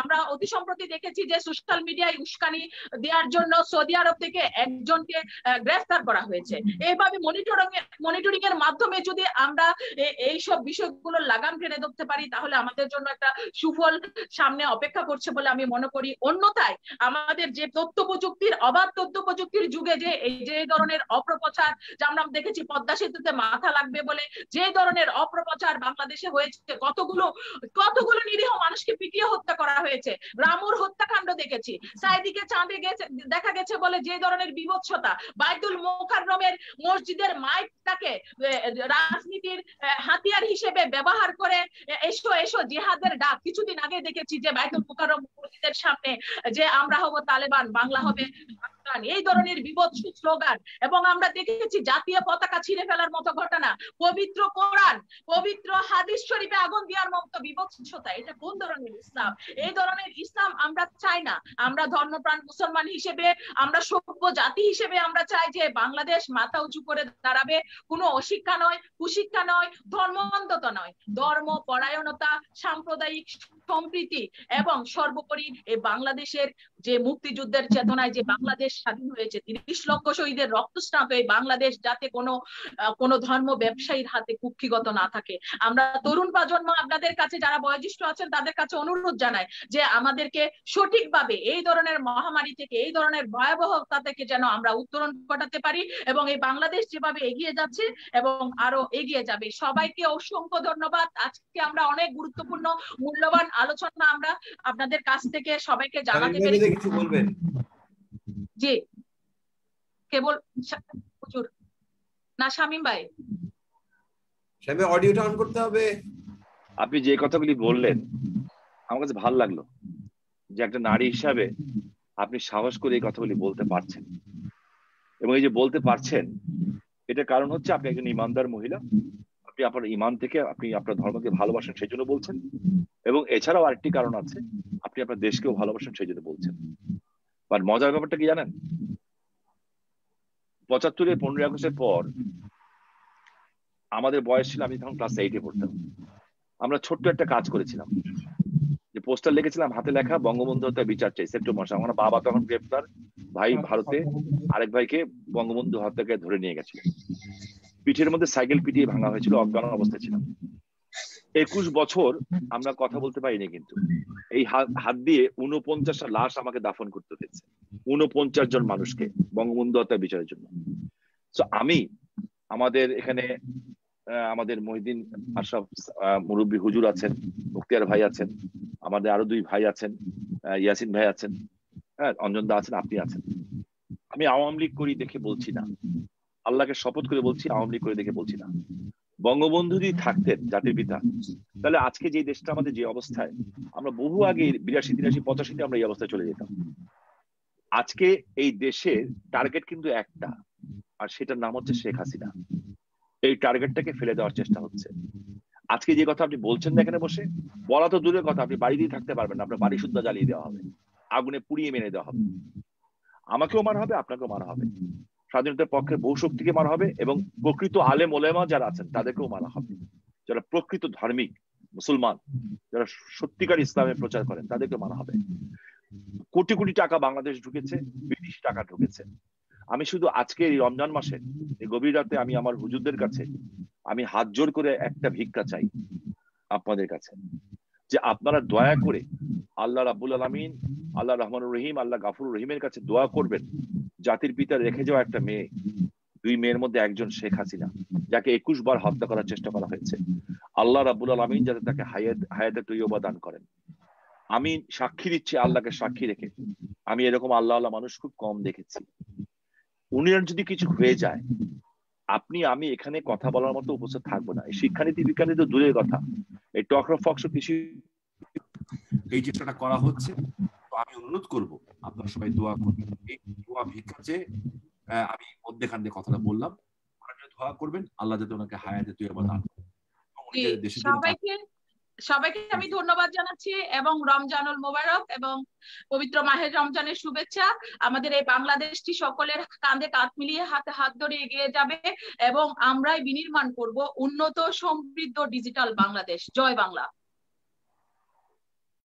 আমরা অতি সম্প্রতি দেখেছি যে সোশ্যাল মিডিয়ায় উস্কানি দেওয়ার জন্য সৌদি আরব থেকে একজনকে গ্রেফতার করা হয়েছে। এইভাবে মনিটরিং মনিটরিং এর মাধ্যমে যদি আমরা এই সব বিষয়গুলো লাগাম টেনে ধরতে পারি, তাহলে আমাদের জন্য একটা সুফল সামনে অপেক্ষা করছে বলে আমি মনে করি। অন্যথায়, আমাদের যে তথ্য প্রযুক্তির অবাধ তথ্য প্রযুক্তির যুগে যে, এই যে ধরনের অপপ্রচার যা আমরা দেখেছি পদ্মা সেতুতে মাথা লাগবে বলে, যে ধরনের অপপ্রচার বাংলাদেশে হয়েছে, কতগুলো কতগুলো কতগুলো নিরীহ মানুষকে পিটিয়ে হত্যা করা হয়েছে? রামুর হত্যাকাণ্ড দেখেছি। সাইদিকে চাঁদে গেছে, দেখা গেছে বলে যে ধরনের বিভৎসতা, বাইতুল মোকাররমের মসজিদের মাইকটাকে রাজনীতির হাতিয়ার হিসেবে ব্যবহার করে এসো এসো, জেহাদের ডাক। কিছুদিন আগে দেখেছি যে বাইতুল মোকাররম মসজিদের সামনে যে আমরা হব তালেবান, বাংলা হবে। এই ধরনের বিভৎস স্লোগান। এবং আমরা দেখেছি জাতীয় পতাকা ছিঁড়ে ফেলার মতো ঘটনা। পবিত্র কোরআন, পবিত্র হাদিস শরীফে আগুন দেওয়ার মতো বিভৎসতা। এটা কোন ধরনের ইসলাম? এই ধরনের ইসলাম আমরা চাই না। আমরা ধর্মপ্রাণ মুসলমান হিসেবে, আমরা সভ্য জাতি হিসেবে আমরা চাই যে বাংলাদেশ মাথা উঁচু করে দাঁড়াবে। কোনো অশিক্ষা নয়, কুশিক্ষা নয় ধর্মান্ধতা নয়। ধর্ম, পরায়ণতা, সাম্প্রদায়িক সম্প্রীতি এবং সর্বোপরি এই বাংলাদেশের যে মুক্তিযুদ্ধের চেতনায়, যে বাংলাদেশ স্বাধীন হয়েছে। তিরিশ লক্ষ শহীদের রক্তস্নাত হয়ে বাংলাদেশ যাতে কোনো কোনো ধর্ম ব্যবসায়ীর হাতে কুক্ষিগত না থাকে। আমরা তরুণ প্রজন্ম আপনাদের কাছে যারা বয়োজ্যেষ্ঠ আছেন তাদের কাছে অনুরোধ জানাই যে আমাদেরকে সঠিকভাবে এই ধরনের মহামারী থেকে এই ধরনের ভয়াবহতা থেকে যেন আমরা উত্তরণ ঘটাতে পারি এবং এই বাংলাদেশ যেভাবে এগিয়ে যাচ্ছে এবং আরও এগিয়ে যাবে। সবাইকে অসংখ্য ধন্যবাদ। আজকে আমরা অনেক গুরুত্বপূর্ণ মূল্যবান আলোচনা আমরা আপনাদের কাছ থেকে সবাইকে জানাতে পেরে কিছু বলবেন? জি কেবল হুজুর না শামিম ভাই? শামিম অডিওটা অন করতে হবে। আপনি যে কথাগুলি বললেন আমার কাছে ভালো লাগল যে একটা নারী হিসাবে আপনি সাহস করে এই কথাগুলি বলতে পারছেন। এবং এই যে বলতে পারছেন এটা কারণ হচ্ছে আপনি একজন ইমানদার মহিলা আপনি আপনার ইমান থেকে আপনি আপনার ধর্মকে ভালোবাসেন সেই জন্য বলছেন। এবং এছাড়াও আরেকটি কারণ আছে আপনি আপনার দেশকেও ভালোবাসেন সেই জন্য বলছেন। বাট মজার ব্যাপারটা কি জানেন? পঁচাত্তরের পনেরোই আগস্টের পর আমাদের বয়স ছিল, আমি তখন ক্লাস এইটে পড়তাম। আমরা ছোট্ট একটা কাজ করেছিলাম। যে পোস্টার লিখেছিলাম, হাতে লেখা, বঙ্গবন্ধু হত্যা বিচার চাই সেপ্টেম্বর মাসে আমার বাবা তখন গ্রেপ্তার, ভাই ভারতে, আরেক ভাইকে বঙ্গবন্ধু হত্যাকে ধরে নিয়ে গেছিল। পিঠের মধ্যে সাইকেল পিটিয়ে ভাঙা হয়েছিল, অজ্ঞান অবস্থায় ছিলাম। একুশ বছর আমরা কথা বলতে পারিনি কিন্তু। এই হাত দিয়ে উনপঞ্চাশটা লাশ আমাকে দাফন করতে হয়েছে। উনপঞ্চাশ জন মানুষকে বঙ্গবন্ধু হত্যা বিচারের জন্য। তো আমি আমাদের এখানে আমাদের মহিদিন আশরাফ মুরব্বী হুজুর আছেন, মুক্তিয়ার ভাই আছেন, আমাদের আরও দুই ভাই আছেন ইয়াসিন ভাই আছেন হ্যাঁ অঞ্জন দা আছেন, আপনি আছেন। আমি আওয়ামী লীগ করি দেখে বলছি না। আল্লাহকে শপথ করে বলছি, আওয়ামী লীগ করে দেখে বলছি না। বঙ্গবন্ধু যদি থাকতেন, জাতির পিতা। তাহলে আজকে যে দেশটা আমাদের যে অবস্থায়, আমরা বহু আগে বিরাশি, তিরাশি, পঁচাশিতে আমরা এই অবস্থায় চলে যেতাম। আজকে এই দেশের টার্গেট কিন্তু একটা, আর সেটার নাম হচ্ছে শেখ হাসিনা। এই টার্গেটটাকে ফেলে দেওয়ার চেষ্টা হচ্ছে। আজকে যে কথা আপনি বলছেন এখানে বসে, বলা তো দূরের কথা, আপনি বাড়িতেই থাকতে পারবেন না, আপনার বাড়ি শুদ্ধ জ্বালিয়ে দেওয়া হবে। আগুনে পুড়িয়ে মেনে দেওয়া হবে। আমাকেও মারা হবে, আপনাকেও মারা হবে। স্বাধীনতার পক্ষে বহু শক্তিকে মারা হবে এবং প্রকৃত আলেম ওলেমা যারা আছেন, তাদেরকেও মারা হবে। যারা প্রকৃত ধার্মিক মুসলমান, যারা সত্যিকার ইসলামের প্রচার করেন তাদেরকে মারা হবে। কোটি কোটি টাকা বাংলাদেশ ঢুকেছে, বিদেশি টাকা ঢুকেছে। আমি শুধু আজকে এই রমজান মাসে, এই গভীর রাতে আমি আমার হুজুরদের কাছে, আমি হাত জোর করে একটা ভিক্ষা চাই আপনাদের কাছে, যে আপনারা দয়া করে আল্লাহ রাবুল আলমিন, আল্লাহ রহমান রহিম, আল্লাহ গাফুর রহিমের কাছে দোয়া করবেন। জাতির পিতা রেখে যাওয়া একটা মেয়ে, দুই মেয়ের মধ্যে একজন শেখ হাসিনা, যাকে একুশ বার হত্যা করার চেষ্টা করা হয়েছে। আল্লাহ রাবুল আলমিন যাতে তাকে হায়াত হায়াতে তৈবা দান করেন। আমি সাক্ষী দিচ্ছি আল্লাহকে সাক্ষী রেখে। আমি এরকম আল্লাহ আল্লাহ মানুষ খুব কম দেখেছি। উনি যদি কিছু হয়ে যায়, আপনি, আমি এখানে কথা বলার মতো উপস্থিত থাকব না। এই শিক্ষানীতি বিজ্ঞানী তো দূরের কথা। এই টকর ফক্স কিছু এই চেষ্টাটা করা হচ্ছে অনুরোধ করব। আপনারা সবাই দোয়া করবেন। এই দোয়া ভিক্ষা যে আমি মধ্যেখান দিয়ে কথাটা বললাম। দোয়া করবেন আল্লাহ যাতে ওনাকে হায়াতে তুই আবার দান সবাইকে সবাইকে আমি ধন্যবাদ জানাচ্ছি এবং রমজানুল মোবারক এবং পবিত্র মাহের রমজানের শুভেচ্ছা। আমাদের এই বাংলাদেশটি সকলের কাঁধে কাঁধ মিলিয়ে হাতে হাত ধরে এগিয়ে যাবে এবং আমরাই বিনির্মাণ করব উন্নত সমৃদ্ধ ডিজিটাল বাংলাদেশ। জয় বাংলা।